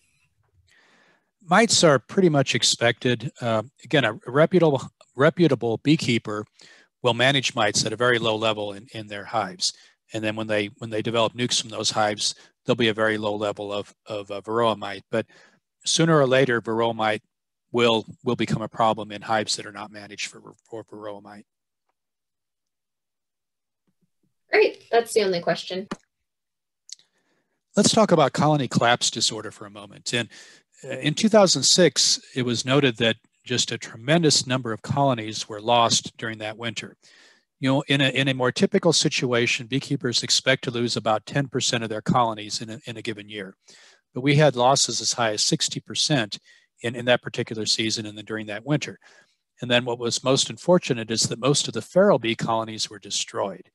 Mites are pretty much expected. Uh, again, a reputable, reputable beekeeper will manage mites at a very low level in, in their hives. And then when they when they develop nucs from those hives, there'll be a very low level of, of uh, varroa mite. But sooner or later, varroa mite will will become a problem in hives that are not managed for, for varroa mite. Great, that's the only question. Let's talk about colony collapse disorder for a moment. And uh, in 2006, it was noted that just a tremendous number of colonies were lost during that winter. You know, in a, in a more typical situation, beekeepers expect to lose about 10% of their colonies in a, in a given year. But we had losses as high as 60% in, in that particular season and then during that winter. And then what was most unfortunate is that most of the feral bee colonies were destroyed.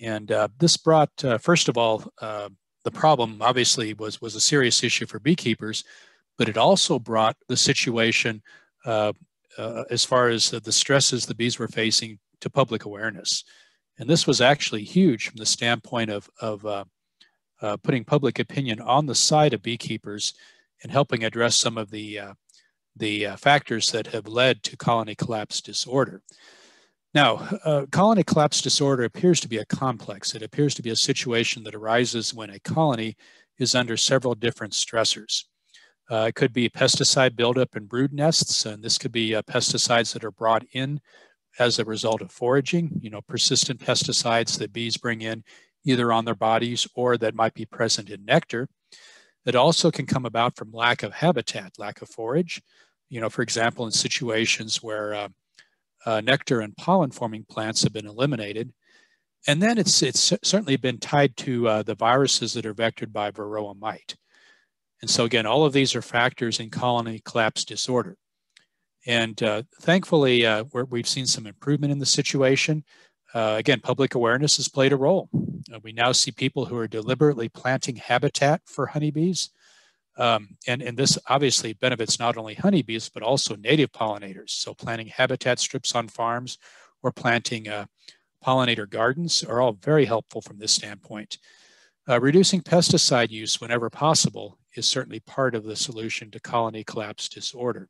And uh, this brought, uh, first of all, uh, the problem obviously was, was a serious issue for beekeepers, but it also brought the situation uh, uh, as far as the stresses the bees were facing to public awareness. And this was actually huge from the standpoint of, of uh, uh, putting public opinion on the side of beekeepers and helping address some of the, uh, the uh, factors that have led to colony collapse disorder. Now, uh, colony collapse disorder appears to be a complex. It appears to be a situation that arises when a colony is under several different stressors. Uh, it could be pesticide buildup in brood nests, and this could be pesticides that are brought in as a result of foraging, you know, persistent pesticides that bees bring in either on their bodies or that might be present in nectar. It also can come about from lack of habitat, lack of forage. You know, for example, in situations where uh, uh, nectar and pollen forming plants have been eliminated. And then it's, it's certainly been tied to uh, the viruses that are vectored by varroa mite. And so again, all of these are factors in colony collapse disorder. And uh, thankfully, uh, we've seen some improvement in the situation. Uh, again, public awareness has played a role. Uh, we now see people who are deliberately planting habitat for honeybees. Um, and, and this obviously benefits not only honeybees, but also native pollinators. So planting habitat strips on farms or planting uh, pollinator gardens are all very helpful from this standpoint. Uh, reducing pesticide use whenever possible is certainly part of the solution to colony collapse disorder.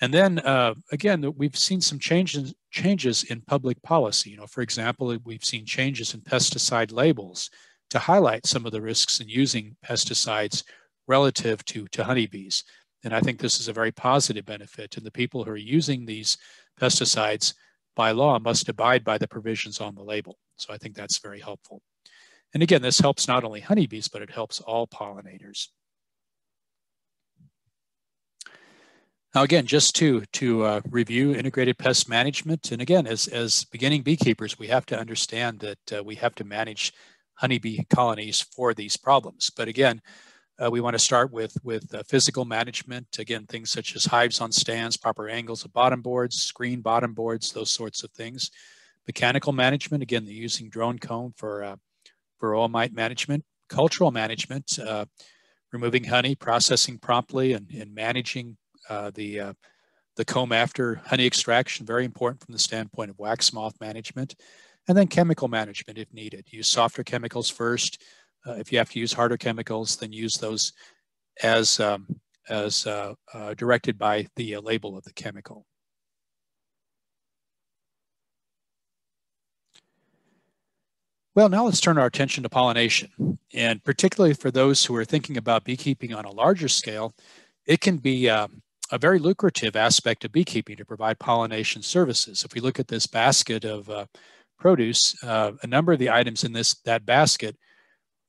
And then uh, again, we've seen some changes changes in public policy. You know, for example, we've seen changes in pesticide labels to highlight some of the risks in using pesticides relative to, to honeybees. And I think this is a very positive benefit. And the people who are using these pesticides by law must abide by the provisions on the label. So I think that's very helpful. And again, this helps not only honeybees, but it helps all pollinators. Now, again, just to, to uh, review integrated pest management, and again, as, as beginning beekeepers, we have to understand that uh, we have to manage honeybee colonies for these problems. But again, uh, we want to start with, with uh, physical management, again, things such as hives on stands, proper angles of bottom boards, screen bottom boards, those sorts of things. Mechanical management, again, the using drone comb for, uh, for all mite management. Cultural management, uh, removing honey, processing promptly, and, and managing uh, the, uh, the comb after honey extraction, very important from the standpoint of wax moth management. And then chemical management if needed. Use softer chemicals first, uh, if you have to use harder chemicals, then use those as, um, as uh, uh, directed by the label of the chemical. Well, now let's turn our attention to pollination. And particularly for those who are thinking about beekeeping on a larger scale, it can be uh, a very lucrative aspect of beekeeping to provide pollination services. If we look at this basket of uh, produce, uh, a number of the items in this that basket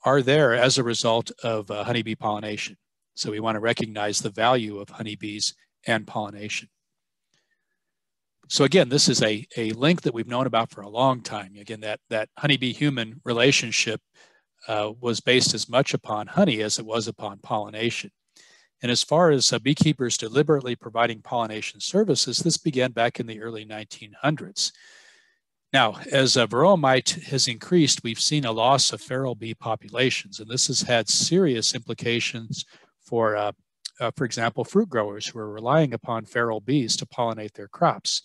are there as a result of uh, honeybee pollination. So we want to recognize the value of honeybees and pollination. So again, this is a, a link that we've known about for a long time. Again, that, that honeybee-human relationship uh, was based as much upon honey as it was upon pollination. And as far as uh, beekeepers deliberately providing pollination services, this began back in the early 1900s. Now, as uh, varroa mite has increased, we've seen a loss of feral bee populations, and this has had serious implications for, uh, uh, for example, fruit growers who are relying upon feral bees to pollinate their crops.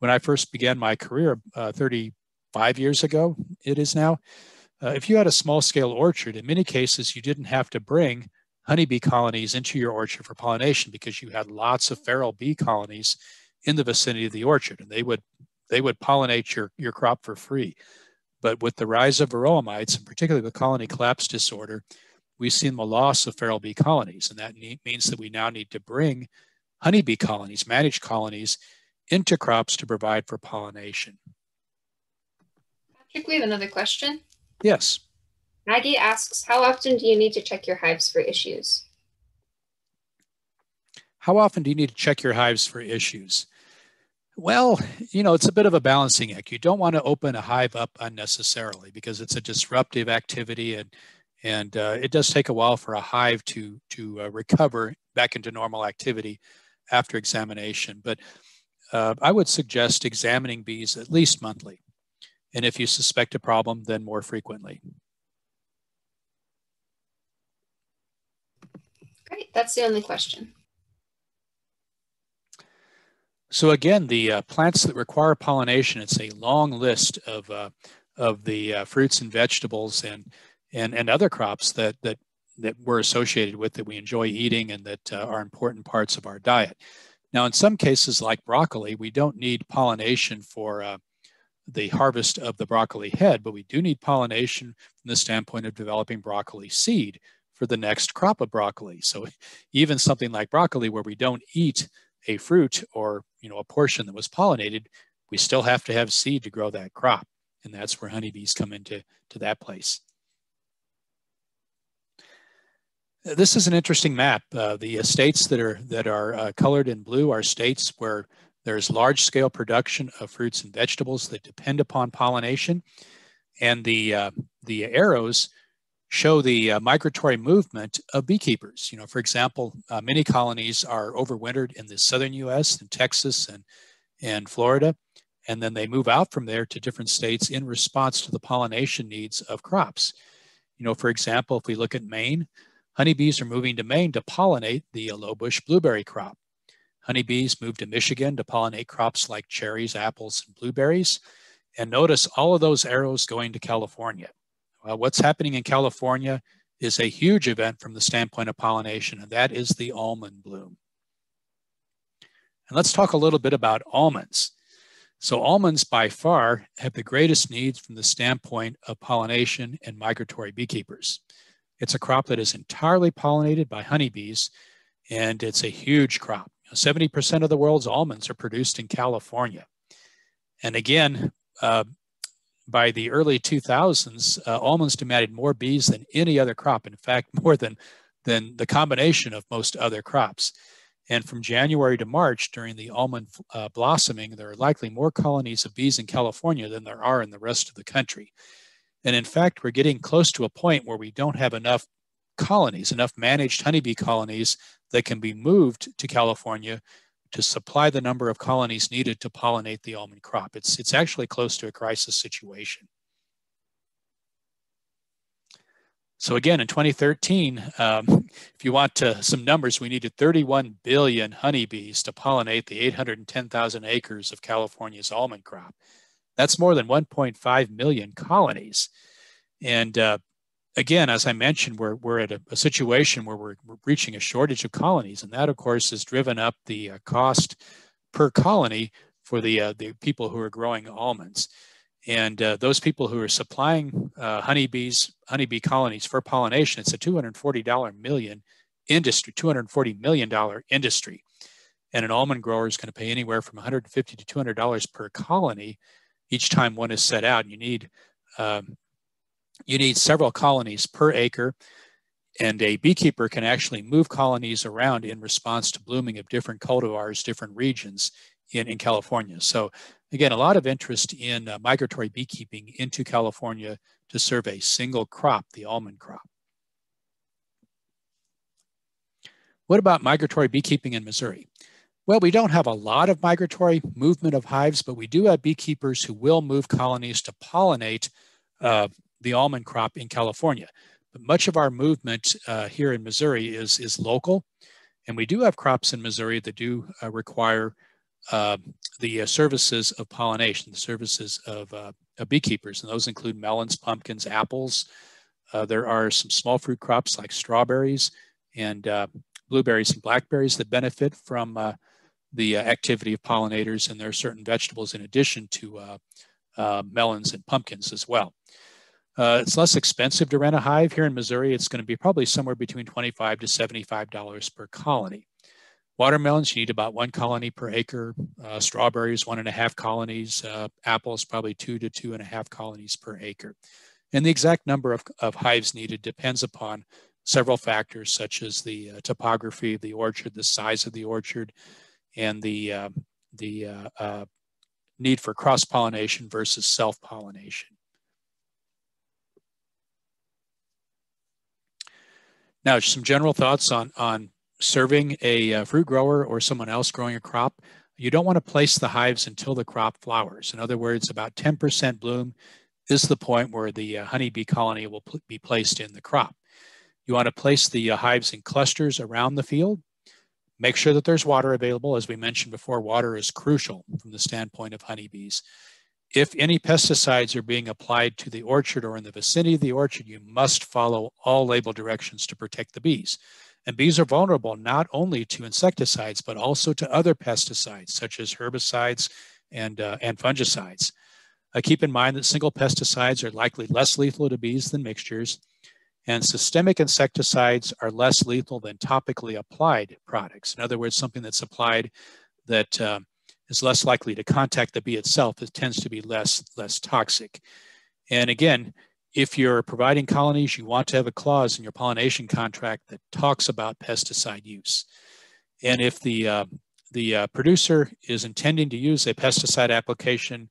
When I first began my career uh, 35 years ago, it is now, uh, if you had a small scale orchard, in many cases, you didn't have to bring honeybee colonies into your orchard for pollination because you had lots of feral bee colonies in the vicinity of the orchard, and they would they would pollinate your, your crop for free. But with the rise of varroa mites, and particularly the colony collapse disorder, we've seen the loss of feral bee colonies. And that means that we now need to bring honeybee colonies, managed colonies, into crops to provide for pollination. Patrick, we have another question. Yes. Maggie asks, how often do you need to check your hives for issues? How often do you need to check your hives for issues? Well, you know, it's a bit of a balancing act. You don't want to open a hive up unnecessarily because it's a disruptive activity and and uh, it does take a while for a hive to to uh, recover back into normal activity after examination. But uh, I would suggest examining bees at least monthly. And if you suspect a problem, then more frequently. Great, that's the only question. So again, the uh, plants that require pollination, it's a long list of, uh, of the uh, fruits and vegetables and, and, and other crops that, that, that we're associated with that we enjoy eating and that uh, are important parts of our diet. Now, in some cases like broccoli, we don't need pollination for uh, the harvest of the broccoli head, but we do need pollination from the standpoint of developing broccoli seed for the next crop of broccoli. So even something like broccoli where we don't eat a fruit or you know a portion that was pollinated, we still have to have seed to grow that crop. And that's where honeybees come into to that place. This is an interesting map. Uh, the states that are that are uh, colored in blue are states where there's large scale production of fruits and vegetables that depend upon pollination. And the, uh, the arrows show the uh, migratory movement of beekeepers. You know, for example, uh, many colonies are overwintered in the southern US and Texas and, and Florida. And then they move out from there to different states in response to the pollination needs of crops. You know, for example, if we look at Maine, honeybees are moving to Maine to pollinate the low bush blueberry crop. Honeybees move to Michigan to pollinate crops like cherries, apples, and blueberries. And notice all of those arrows going to California. Well, what's happening in California is a huge event from the standpoint of pollination, and that is the almond bloom. And let's talk a little bit about almonds. So almonds by far have the greatest needs from the standpoint of pollination and migratory beekeepers. It's a crop that is entirely pollinated by honeybees, and it's a huge crop. 70% of the world's almonds are produced in California. And again, uh, by the early 2000s, uh, almonds demanded more bees than any other crop. In fact, more than, than the combination of most other crops. And from January to March, during the almond uh, blossoming, there are likely more colonies of bees in California than there are in the rest of the country. And in fact, we're getting close to a point where we don't have enough colonies, enough managed honeybee colonies that can be moved to California to supply the number of colonies needed to pollinate the almond crop. It's, it's actually close to a crisis situation. So again, in 2013, um, if you want to, some numbers, we needed 31 billion honeybees to pollinate the 810,000 acres of California's almond crop. That's more than 1.5 million colonies. And uh, again, as I mentioned, we're, we're at a, a situation where we're, we're, reaching a shortage of colonies. And that, of course, has driven up the uh, cost per colony for the, uh, the people who are growing almonds. And uh, those people who are supplying uh, honeybees, honeybee colonies for pollination, it's a $240 million industry, $240 million industry. And an almond grower is going to pay anywhere from 150 to $200 per colony each time one is set out. And You need um, you need several colonies per acre and a beekeeper can actually move colonies around in response to blooming of different cultivars, different regions in, in California. So again, a lot of interest in uh, migratory beekeeping into California to serve a single crop, the almond crop. What about migratory beekeeping in Missouri? Well, we don't have a lot of migratory movement of hives, but we do have beekeepers who will move colonies to pollinate uh, the almond crop in California. But much of our movement uh, here in Missouri is, is local. And we do have crops in Missouri that do uh, require uh, the uh, services of pollination, the services of, uh, of, beekeepers. And those include melons, pumpkins, apples. Uh, there are some small fruit crops like strawberries and blueberries and blackberries that benefit from the activity of pollinators. And there are certain vegetables in addition to melons and pumpkins as well. Uh, it's less expensive to rent a hive here in Missouri. It's going to be probably somewhere between 25 to $75 per colony. Watermelons, you need about one colony per acre. Uh, strawberries, one and a half colonies. Uh, apples, probably two to two and a half colonies per acre. And the exact number of, of hives needed depends upon several factors, such as the uh, topography of the orchard, the size of the orchard, and the, uh, the uh, need for cross-pollination versus self-pollination. Now, some general thoughts on, on serving a uh, fruit grower or someone else growing a crop. You don't want to place the hives until the crop flowers. In other words, about 10% bloom is the point where the uh, honeybee colony will pl be placed in the crop. You want to place the uh, hives in clusters around the field. Make sure that there's water available. As we mentioned before, water is crucial from the standpoint of honeybees. If any pesticides are being applied to the orchard or in the vicinity of the orchard, you must follow all label directions to protect the bees. And bees are vulnerable not only to insecticides, but also to other pesticides such as herbicides and, uh, and fungicides. Uh, keep in mind that single pesticides are likely less lethal to bees than mixtures. And systemic insecticides are less lethal than topically applied products. In other words, something that's applied that uh, is less likely to contact the bee itself. It tends to be less, less toxic. And again, if you're providing colonies, you want to have a clause in your pollination contract that talks about pesticide use. And if the, uh, the uh, producer is intending to use a pesticide application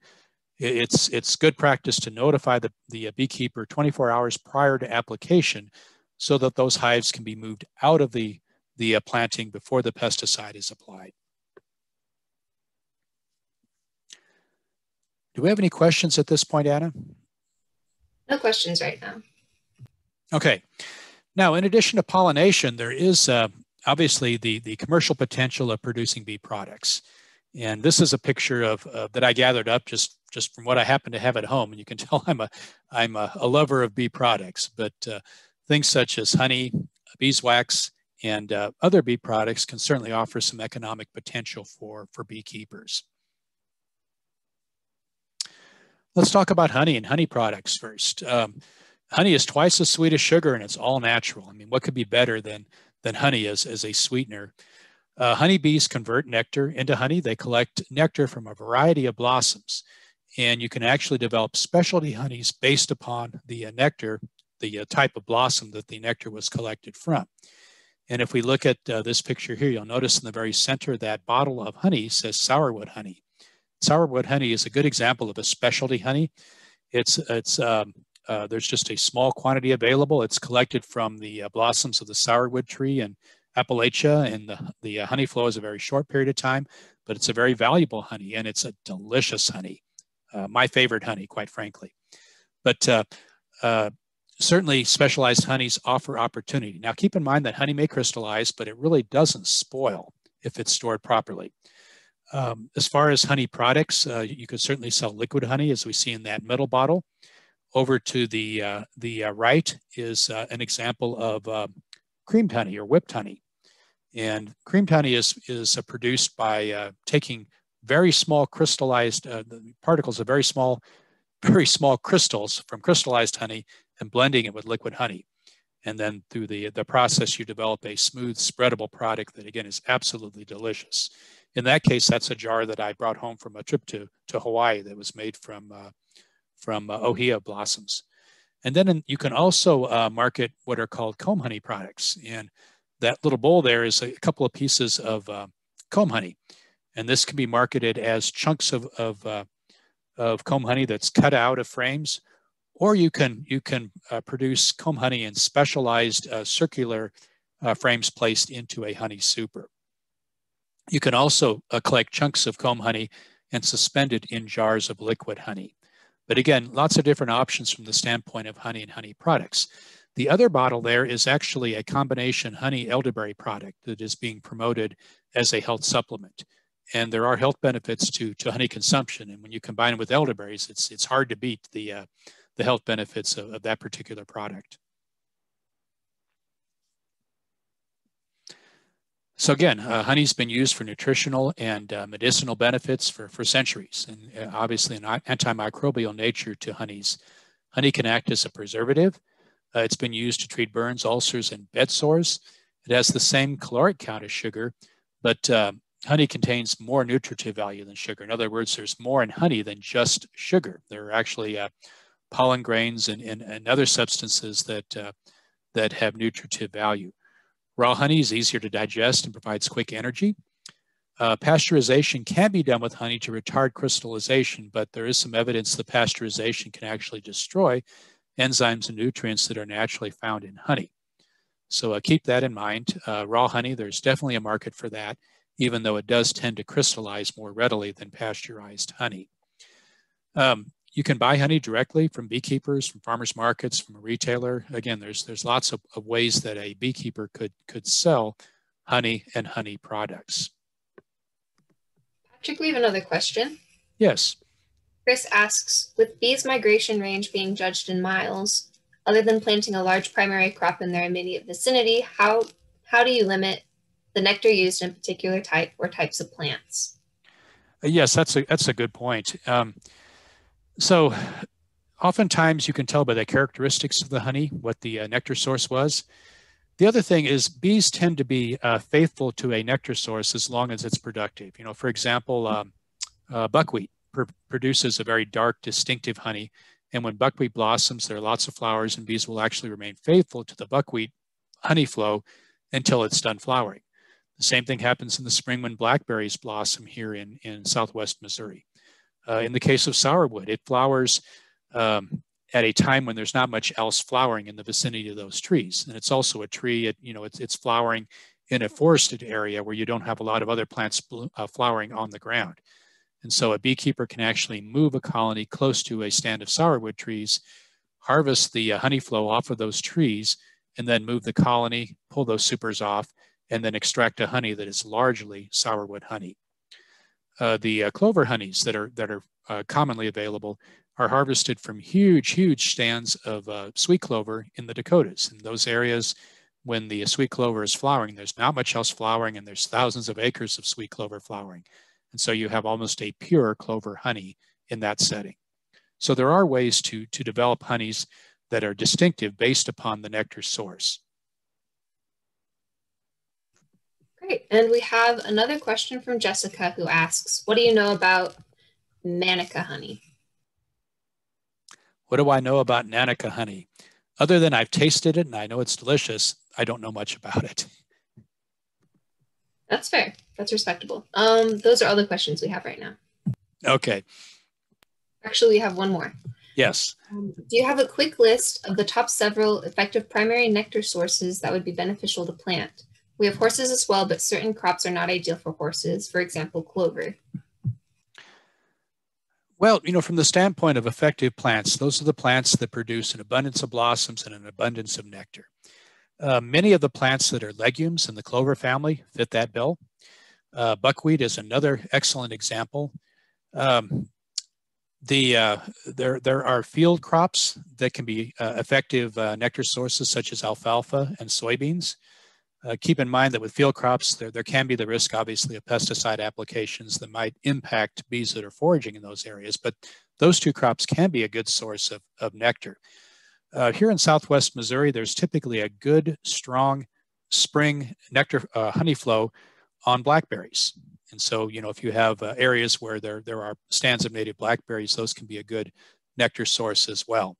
it's, it's good practice to notify the, the beekeeper 24 hours prior to application so that those hives can be moved out of the, the uh, planting before the pesticide is applied. Do we have any questions at this point, Anna? No questions right now. Okay. Now, in addition to pollination, there is uh, obviously the, the commercial potential of producing bee products. And this is a picture of uh, that I gathered up just just from what I happen to have at home. And you can tell I'm a I'm a, a lover of bee products, but uh, things such as honey, beeswax, and uh, other bee products can certainly offer some economic potential for for beekeepers. Let's talk about honey and honey products first. Um, honey is twice as sweet as sugar, and it's all natural. I mean, what could be better than than honey as, as a sweetener? Uh, honeybees convert nectar into honey. They collect nectar from a variety of blossoms. And you can actually develop specialty honeys based upon the uh, nectar, the uh, type of blossom that the nectar was collected from. And if we look at uh, this picture here, you'll notice in the very center that bottle of honey says sourwood honey. Sourwood honey is a good example of a specialty honey. It's, it's, um, uh, there's just a small quantity available. It's collected from the uh, blossoms of the sourwood tree and Appalachia, and the, the uh, honey flow is a very short period of time, but it's a very valuable honey, and it's a delicious honey. Uh, my favorite honey, quite frankly. But uh, uh, certainly specialized honeys offer opportunity. Now keep in mind that honey may crystallize, but it really doesn't spoil if it's stored properly. Um, as far as honey products, uh, you could certainly sell liquid honey as we see in that middle bottle. Over to the, uh, the uh, right is an example of creamed honey or whipped honey. And creamed honey is, is uh, produced by uh, taking very small crystallized uh, particles of very small, very small crystals from crystallized honey and blending it with liquid honey. And then through the, the process, you develop a smooth, spreadable product that, again, is absolutely delicious. In that case, that's a jar that I brought home from a trip to, to Hawaii that was made from, uh, from uh, ohia blossoms. And then in, you can also uh, market what are called comb honey products. And that little bowl there is a couple of pieces of uh, comb honey. And this can be marketed as chunks of, of, uh, of comb honey that's cut out of frames. Or you can, you can uh, produce comb honey in specialized circular frames placed into a honey super. You can also collect chunks of comb honey and suspend it in jars of liquid honey. But again, lots of different options from the standpoint of honey and honey products. The other bottle there is actually a combination honey elderberry product that is being promoted as a health supplement. And there are health benefits to, to honey consumption. And when you combine it with elderberries, it's, it's hard to beat the, uh, the health benefits of, of that particular product. So again, uh, honey's been used for nutritional and uh, medicinal benefits for, for centuries, and uh, obviously an antimicrobial nature to honeys. Honey can act as a preservative. Uh, it's been used to treat burns, ulcers, and bed sores. It has the same caloric count as sugar, but uh, honey contains more nutritive value than sugar. In other words, there's more in honey than just sugar. There are actually uh, pollen grains and, and, and, other substances that, that have nutritive value. Raw honey is easier to digest and provides quick energy. Uh, pasteurization can be done with honey to retard crystallization, but there is some evidence that pasteurization can actually destroy enzymes and nutrients that are naturally found in honey. So uh, keep that in mind. Uh, raw honey, there's definitely a market for that, even though it does tend to crystallize more readily than pasteurized honey. Um, you can buy honey directly from beekeepers, from farmers markets, from a retailer. Again, there's there's lots of, of ways that a beekeeper could could sell honey and honey products. Patrick, we have another question. Yes. Chris asks, with bees' migration range being judged in miles, other than planting a large primary crop in their immediate vicinity, how, how do you limit the nectar used in a particular type or types of plants? Uh, yes, that's a, that's a good point. Um, so oftentimes you can tell by the characteristics of the honey what the uh, nectar source was. The other thing is bees tend to be uh, faithful to a nectar source as long as it's productive. You know, for example, um, uh, buckwheat pr produces a very dark, distinctive honey. And when buckwheat blossoms, there are lots of flowers and bees will actually remain faithful to the buckwheat honey flow until it's done flowering. The same thing happens in the spring when blackberries blossom here in, in Southwest Missouri. Uh, in the case of sourwood, it flowers um, at a time when there's not much else flowering in the vicinity of those trees. And it's also a tree, it, you know, it's, it's flowering in a forested area where you don't have a lot of other plants uh, flowering on the ground. And so a beekeeper can actually move a colony close to a stand of sourwood trees, harvest the uh, honey flow off of those trees, and then move the colony, pull those supers off, and then extract a honey that is largely sourwood honey. Uh, the uh, clover honeys that are, that are uh, commonly available are harvested from huge, huge stands of uh, sweet clover in the Dakotas. In those areas, when the sweet clover is flowering, there's not much else flowering and there's thousands of acres of sweet clover flowering. And so you have almost a pure clover honey in that setting. So there are ways to, to develop honeys that are distinctive based upon the nectar source. Great. And we have another question from Jessica who asks, what do you know about Manuka honey? What do I know about Manuka honey? Other than I've tasted it and I know it's delicious, I don't know much about it. That's fair. That's respectable. Um, those are all the questions we have right now. Okay. Actually, we have one more. Yes. Um, do you have a quick list of the top several effective primary nectar sources that would be beneficial to plant? We have horses as well, but certain crops are not ideal for horses, for example, clover. Well, you know, from the standpoint of effective plants, those are the plants that produce an abundance of blossoms and an abundance of nectar. Uh, many of the plants that are legumes in the clover family fit that bill. Uh, buckwheat is another excellent example. Um, the uh, there there are field crops that can be uh, effective uh, nectar sources such as alfalfa and soybeans. Uh, keep in mind that with field crops, there, there can be the risk, obviously, of pesticide applications that might impact bees that are foraging in those areas, but those two crops can be a good source of, of nectar. Uh, here in Southwest Missouri, there's typically a good, strong spring nectar uh, honey flow on blackberries. And so, you know, if you have uh, areas where there, there are stands of native blackberries, those can be a good nectar source as well.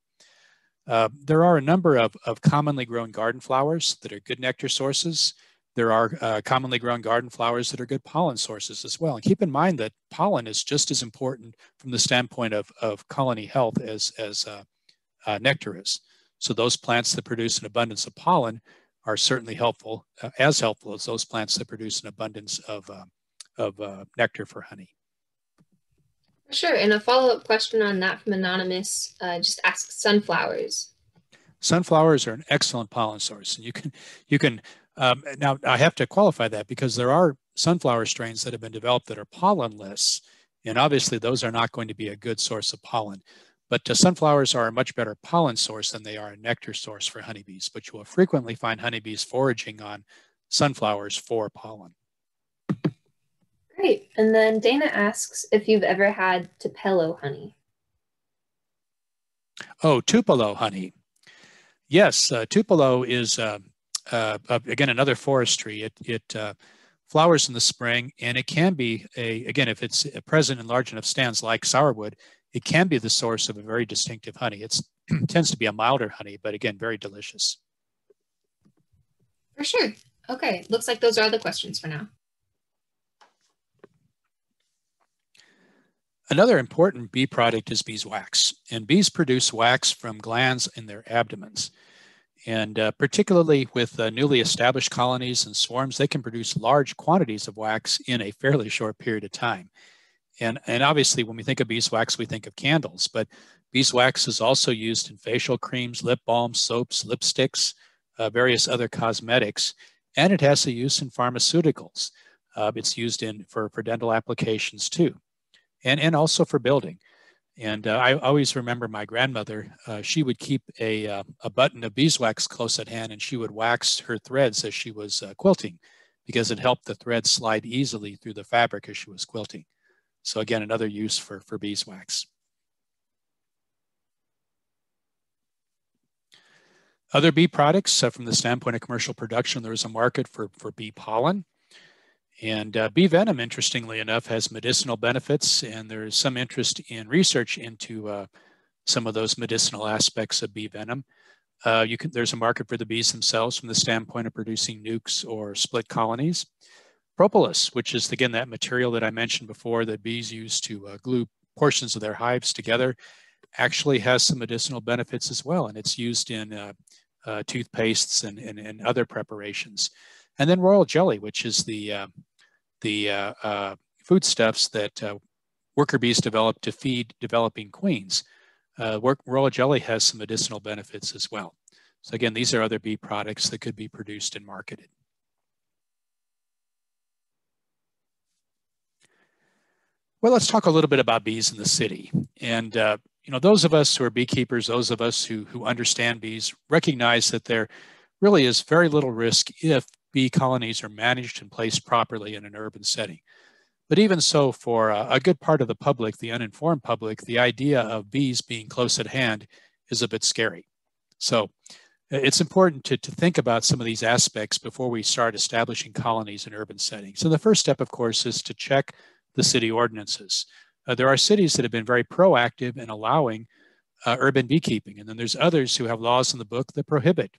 Uh, there are a number of, of commonly grown garden flowers that are good nectar sources. There are uh, commonly grown garden flowers that are good pollen sources as well. And keep in mind that pollen is just as important from the standpoint of, of colony health as, as uh, uh nectar is. So those plants that produce an abundance of pollen are certainly helpful, uh, as helpful as those plants that produce an abundance of, of nectar for honey. Sure. And a follow up question on that from Anonymous uh, just asks sunflowers. Sunflowers are an excellent pollen source. And you can, you can, um, now I have to qualify that because there are sunflower strains that have been developed that are pollenless. And obviously, those are not going to be a good source of pollen. But uh, sunflowers are a much better pollen source than they are a nectar source for honeybees. But you will frequently find honeybees foraging on sunflowers for pollen. Great. And then Dana asks if you've ever had Tupelo honey. Oh, Tupelo honey. Yes, uh, Tupelo is, uh, uh, again, another forestry. It, it uh, flowers in the spring, and it can be, a again, if it's present in large enough stands like sourwood, it can be the source of a very distinctive honey. It tends to be a milder honey, but again, very delicious. For sure. Okay, looks like those are the questions for now. Another important bee product is beeswax, and bees produce wax from glands in their abdomens. And uh, particularly with uh, newly established colonies and swarms, they can produce large quantities of wax in a fairly short period of time. And, and obviously, when we think of beeswax, we think of candles, but beeswax is also used in facial creams, lip balms, soaps, lipsticks, uh, various other cosmetics. and it has a use in pharmaceuticals. Uh, it's used in for, for dental applications too, and, and also for building. And uh, I always remember my grandmother, uh, she would keep a, uh, a button of beeswax close at hand and she would wax her threads as she was uh, quilting because it helped the thread slide easily through the fabric as she was quilting. So again, another use for, for beeswax. Other bee products uh, from the standpoint of commercial production, there's a market for, for bee pollen. And uh, bee venom, interestingly enough, has medicinal benefits, and there's some interest in research into uh, some of those medicinal aspects of bee venom. Uh, you can, there's a market for the bees themselves from the standpoint of producing nucs or split colonies. Propolis, which is again that material that I mentioned before that bees use to uh, glue portions of their hives together, actually has some medicinal benefits as well, and it's used in uh, uh, toothpastes and, and, and, other preparations. And then royal jelly, which is the the uh, uh, foodstuffs that uh, worker bees develop to feed developing queens. Uh, royal jelly has some medicinal benefits as well. So again, these are other bee products that could be produced and marketed. Well, let's talk a little bit about bees in the city. And uh, you know, those of us who are beekeepers, those of us who, who understand bees, recognize that there really is very little risk if bee colonies are managed and placed properly in an urban setting. But even so, for a, good part of the public, the uninformed public, the idea of bees being close at hand is a bit scary. So it's important to, to think about some of these aspects before we start establishing colonies in urban settings. So the first step, of course, is to check the city ordinances. Uh, there are cities that have been very proactive in allowing uh, urban beekeeping, and then there's others who have laws in the book that prohibit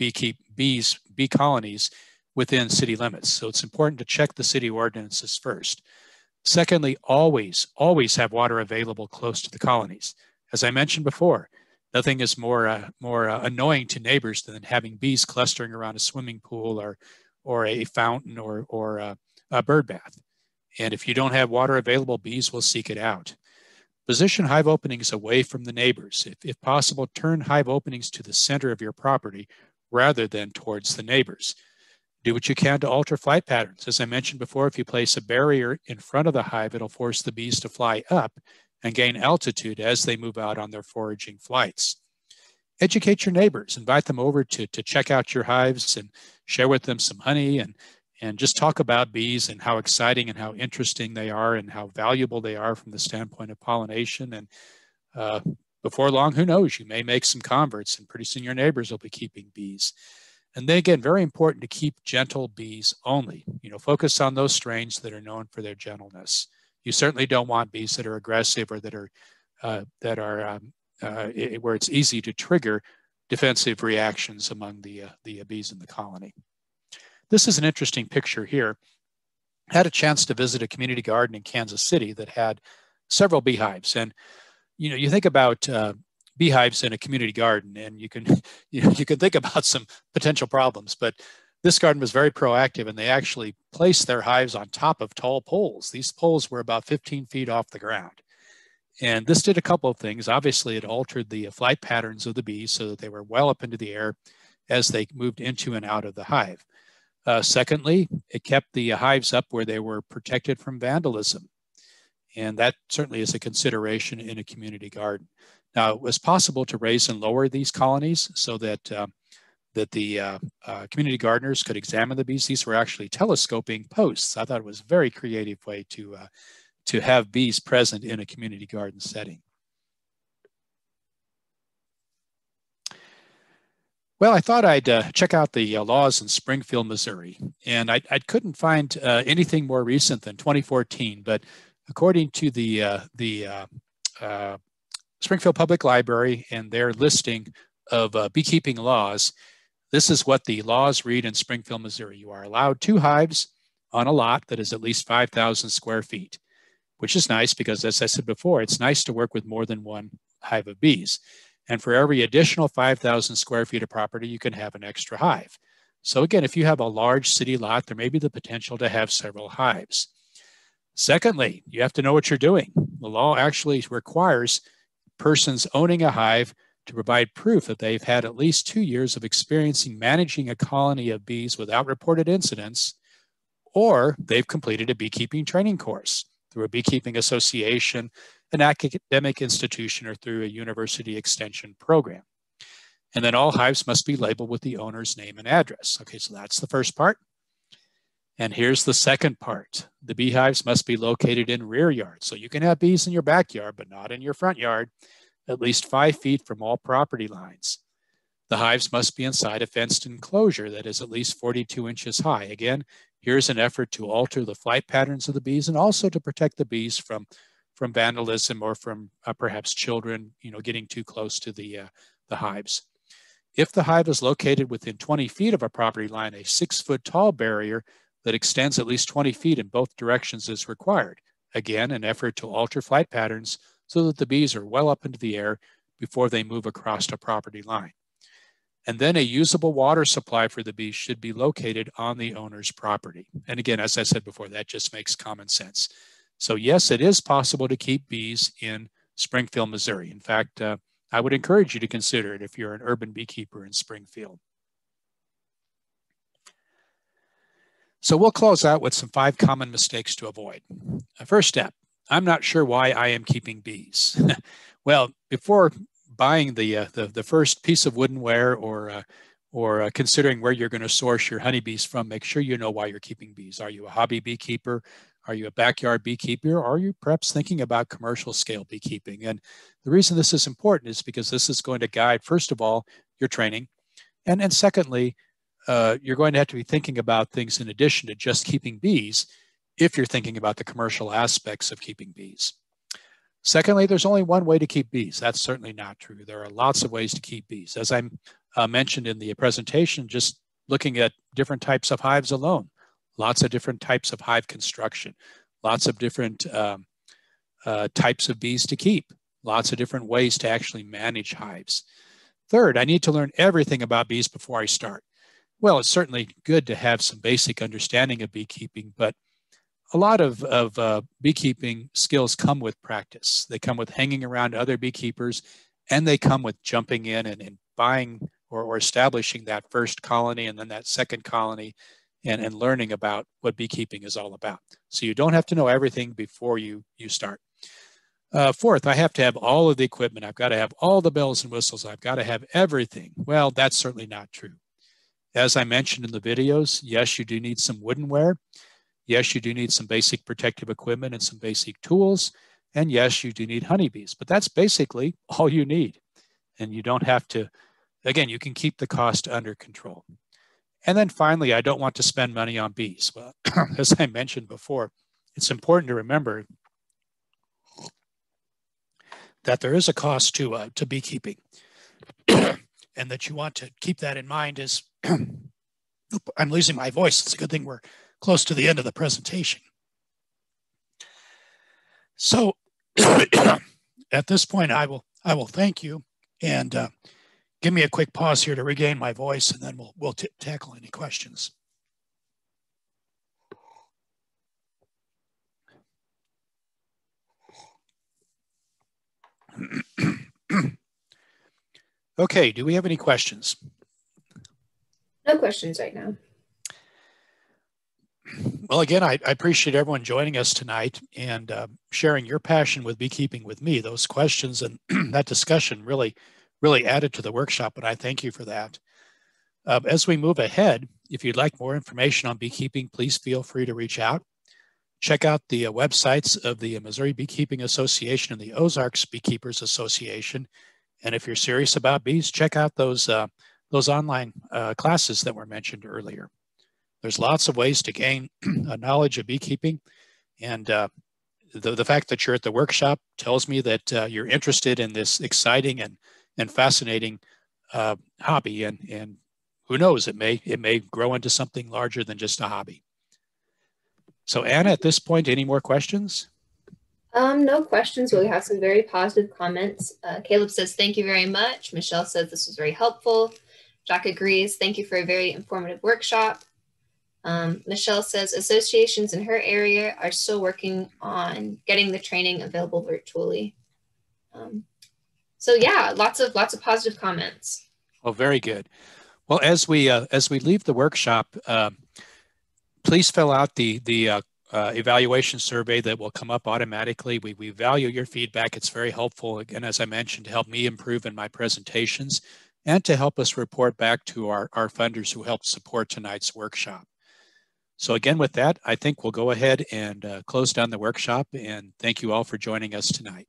beekeep bees, bee colonies within city limits. So it's important to check the city ordinances first. Secondly, always, always have water available close to the colonies. As I mentioned before, nothing is more, uh, more uh, annoying to neighbors than having bees clustering around a swimming pool or, or a fountain or, or uh, a bird bath. And if you don't have water available, bees will seek it out. Position hive openings away from the neighbors. If, if possible, turn hive openings to the center of your property rather than towards the neighbors. Do what you can to alter flight patterns. As I mentioned before, if you place a barrier in front of the hive, it'll force the bees to fly up and gain altitude as they move out on their foraging flights. Educate your neighbors, invite them over to, to check out your hives and share with them some honey and, and just talk about bees and how exciting and how interesting they are and how valuable they are from the standpoint of pollination. And uh, before long, who knows, you may make some converts and pretty soon your neighbors will be keeping bees. And then again, very important to keep gentle bees only. You know, focus on those strains that are known for their gentleness. You certainly don't want bees that are aggressive or that are uh, that are um, uh, where it's easy to trigger defensive reactions among the uh, the bees in the colony. This is an interesting picture here. I had a chance to visit a community garden in Kansas City that had several beehives, and you know, you think about uh, beehives in a community garden and you can you, know, you can think about some potential problems but this garden was very proactive and they actually placed their hives on top of tall poles. These poles were about 15 feet off the ground. And this did a couple of things. Obviously it altered the flight patterns of the bees so that they were well up into the air as they moved into and out of the hive. Uh, secondly it kept the hives up where they were protected from vandalism. And that certainly is a consideration in a community garden now, it was possible to raise and lower these colonies so that uh, that the uh, uh, community gardeners could examine the bees. These were actually telescoping posts. I thought it was a very creative way to uh, to have bees present in a community garden setting. Well, I thought I'd uh, check out the uh, laws in Springfield, Missouri, and I, I couldn't find uh, anything more recent than 2014. But according to the uh, the uh, Springfield Public Library and their listing of uh, beekeeping laws, this is what the laws read in Springfield, Missouri. You are allowed two hives on a lot that is at least 5,000 square feet, which is nice because, as I said before, it's nice to work with more than one hive of bees. And for every additional 5,000 square feet of property, you can have an extra hive. So again, if you have a large city lot, there may be the potential to have several hives. Secondly, you have to know what you're doing. The law actually requires persons owning a hive to provide proof that they've had at least two years of experiencing managing a colony of bees without reported incidents, or they've completed a beekeeping training course through a beekeeping association, an academic institution, or through a university extension program. And then all hives must be labeled with the owner's name and address. Okay, so that's the first part. And here's the second part. The beehives must be located in rear yards. So you can have bees in your backyard, but not in your front yard, at least five feet from all property lines. The hives must be inside a fenced enclosure that is at least 42 inches high. Again, here's an effort to alter the flight patterns of the bees and also to protect the bees from, from vandalism or from uh, perhaps children, you know, getting too close to the, uh, the hives. If the hive is located within 20 feet of a property line, a six foot tall barrier that extends at least 20 feet in both directions is required. Again, an effort to alter flight patterns so that the bees are well up into the air before they move across a property line. And then a usable water supply for the bees should be located on the owner's property. And again, as I said before, that just makes common sense. So yes, it is possible to keep bees in Springfield, Missouri. In fact, uh, I would encourage you to consider it if you're an urban beekeeper in Springfield. So we'll close out with some five common mistakes to avoid. First step, I'm not sure why I am keeping bees. well, before buying the, uh, the, the first piece of woodenware or uh, or uh, considering where you're going to source your honeybees from, make sure you know why you're keeping bees. Are you a hobby beekeeper? Are you a backyard beekeeper? Are you perhaps thinking about commercial scale beekeeping? And the reason this is important is because this is going to guide, first of all, your training. And, and secondly, uh, you're going to have to be thinking about things in addition to just keeping bees if you're thinking about the commercial aspects of keeping bees. Secondly, there's only one way to keep bees. That's certainly not true. There are lots of ways to keep bees. As I uh, mentioned in the presentation, just looking at different types of hives alone, lots of different types of hive construction, lots of different um, uh, types of bees to keep, lots of different ways to actually manage hives. Third, I need to learn everything about bees before I start. Well, it's certainly good to have some basic understanding of beekeeping, but a lot of, of uh, beekeeping skills come with practice. They come with hanging around other beekeepers, and they come with jumping in and, and buying or, or establishing that first colony and then that second colony and, and learning about what beekeeping is all about. So you don't have to know everything before you, you start. Uh, fourth, I have to have all of the equipment. I've got to have all the bells and whistles. I've got to have everything. Well, that's certainly not true. As I mentioned in the videos, yes, you do need some woodenware. Yes, you do need some basic protective equipment and some basic tools. And yes, you do need honeybees, but that's basically all you need. And you don't have to, again, you can keep the cost under control. And then finally, I don't want to spend money on bees. Well, as I mentioned before, it's important to remember that there is a cost to, uh, to beekeeping and that you want to keep that in mind is I'm losing my voice. It's a good thing we're close to the end of the presentation. So at this point, I will I will thank you and uh, give me a quick pause here to regain my voice, and then we'll we'll tackle any questions. okay, do we have any questions? No questions right now. Well, again, I, I appreciate everyone joining us tonight and uh, sharing your passion with beekeeping with me. Those questions and that discussion really, really added to the workshop, and I thank you for that. Uh, as we move ahead, if you'd like more information on beekeeping, please feel free to reach out. Check out the uh, websites of the Missouri Beekeeping Association and the Ozarks Beekeepers Association. And if you're serious about bees, check out those uh, those online uh, classes that were mentioned earlier. There's lots of ways to gain a knowledge of beekeeping. And uh, the, the fact that you're at the workshop tells me that uh, you're interested in this exciting and, and fascinating uh, hobby. And, and who knows, it may, it may grow into something larger than just a hobby. So Anna, at this point, any more questions? Um, no questions. We have some very positive comments. Uh, Caleb says, thank you very much. Michelle says this was very helpful. Jack agrees. Thank you for a very informative workshop. Um, Michelle says associations in her area are still working on getting the training available virtually. Um, so yeah, lots of lots of positive comments. Oh, very good. Well, as we uh, as we leave the workshop, uh, please fill out the the uh, uh, evaluation survey that will come up automatically. We, we value your feedback. It's very helpful, again, as I mentioned, to help me improve in my presentations and to help us report back to our, our funders who helped support tonight's workshop. So again, with that, I think we'll go ahead and uh, close down the workshop and thank you all for joining us tonight.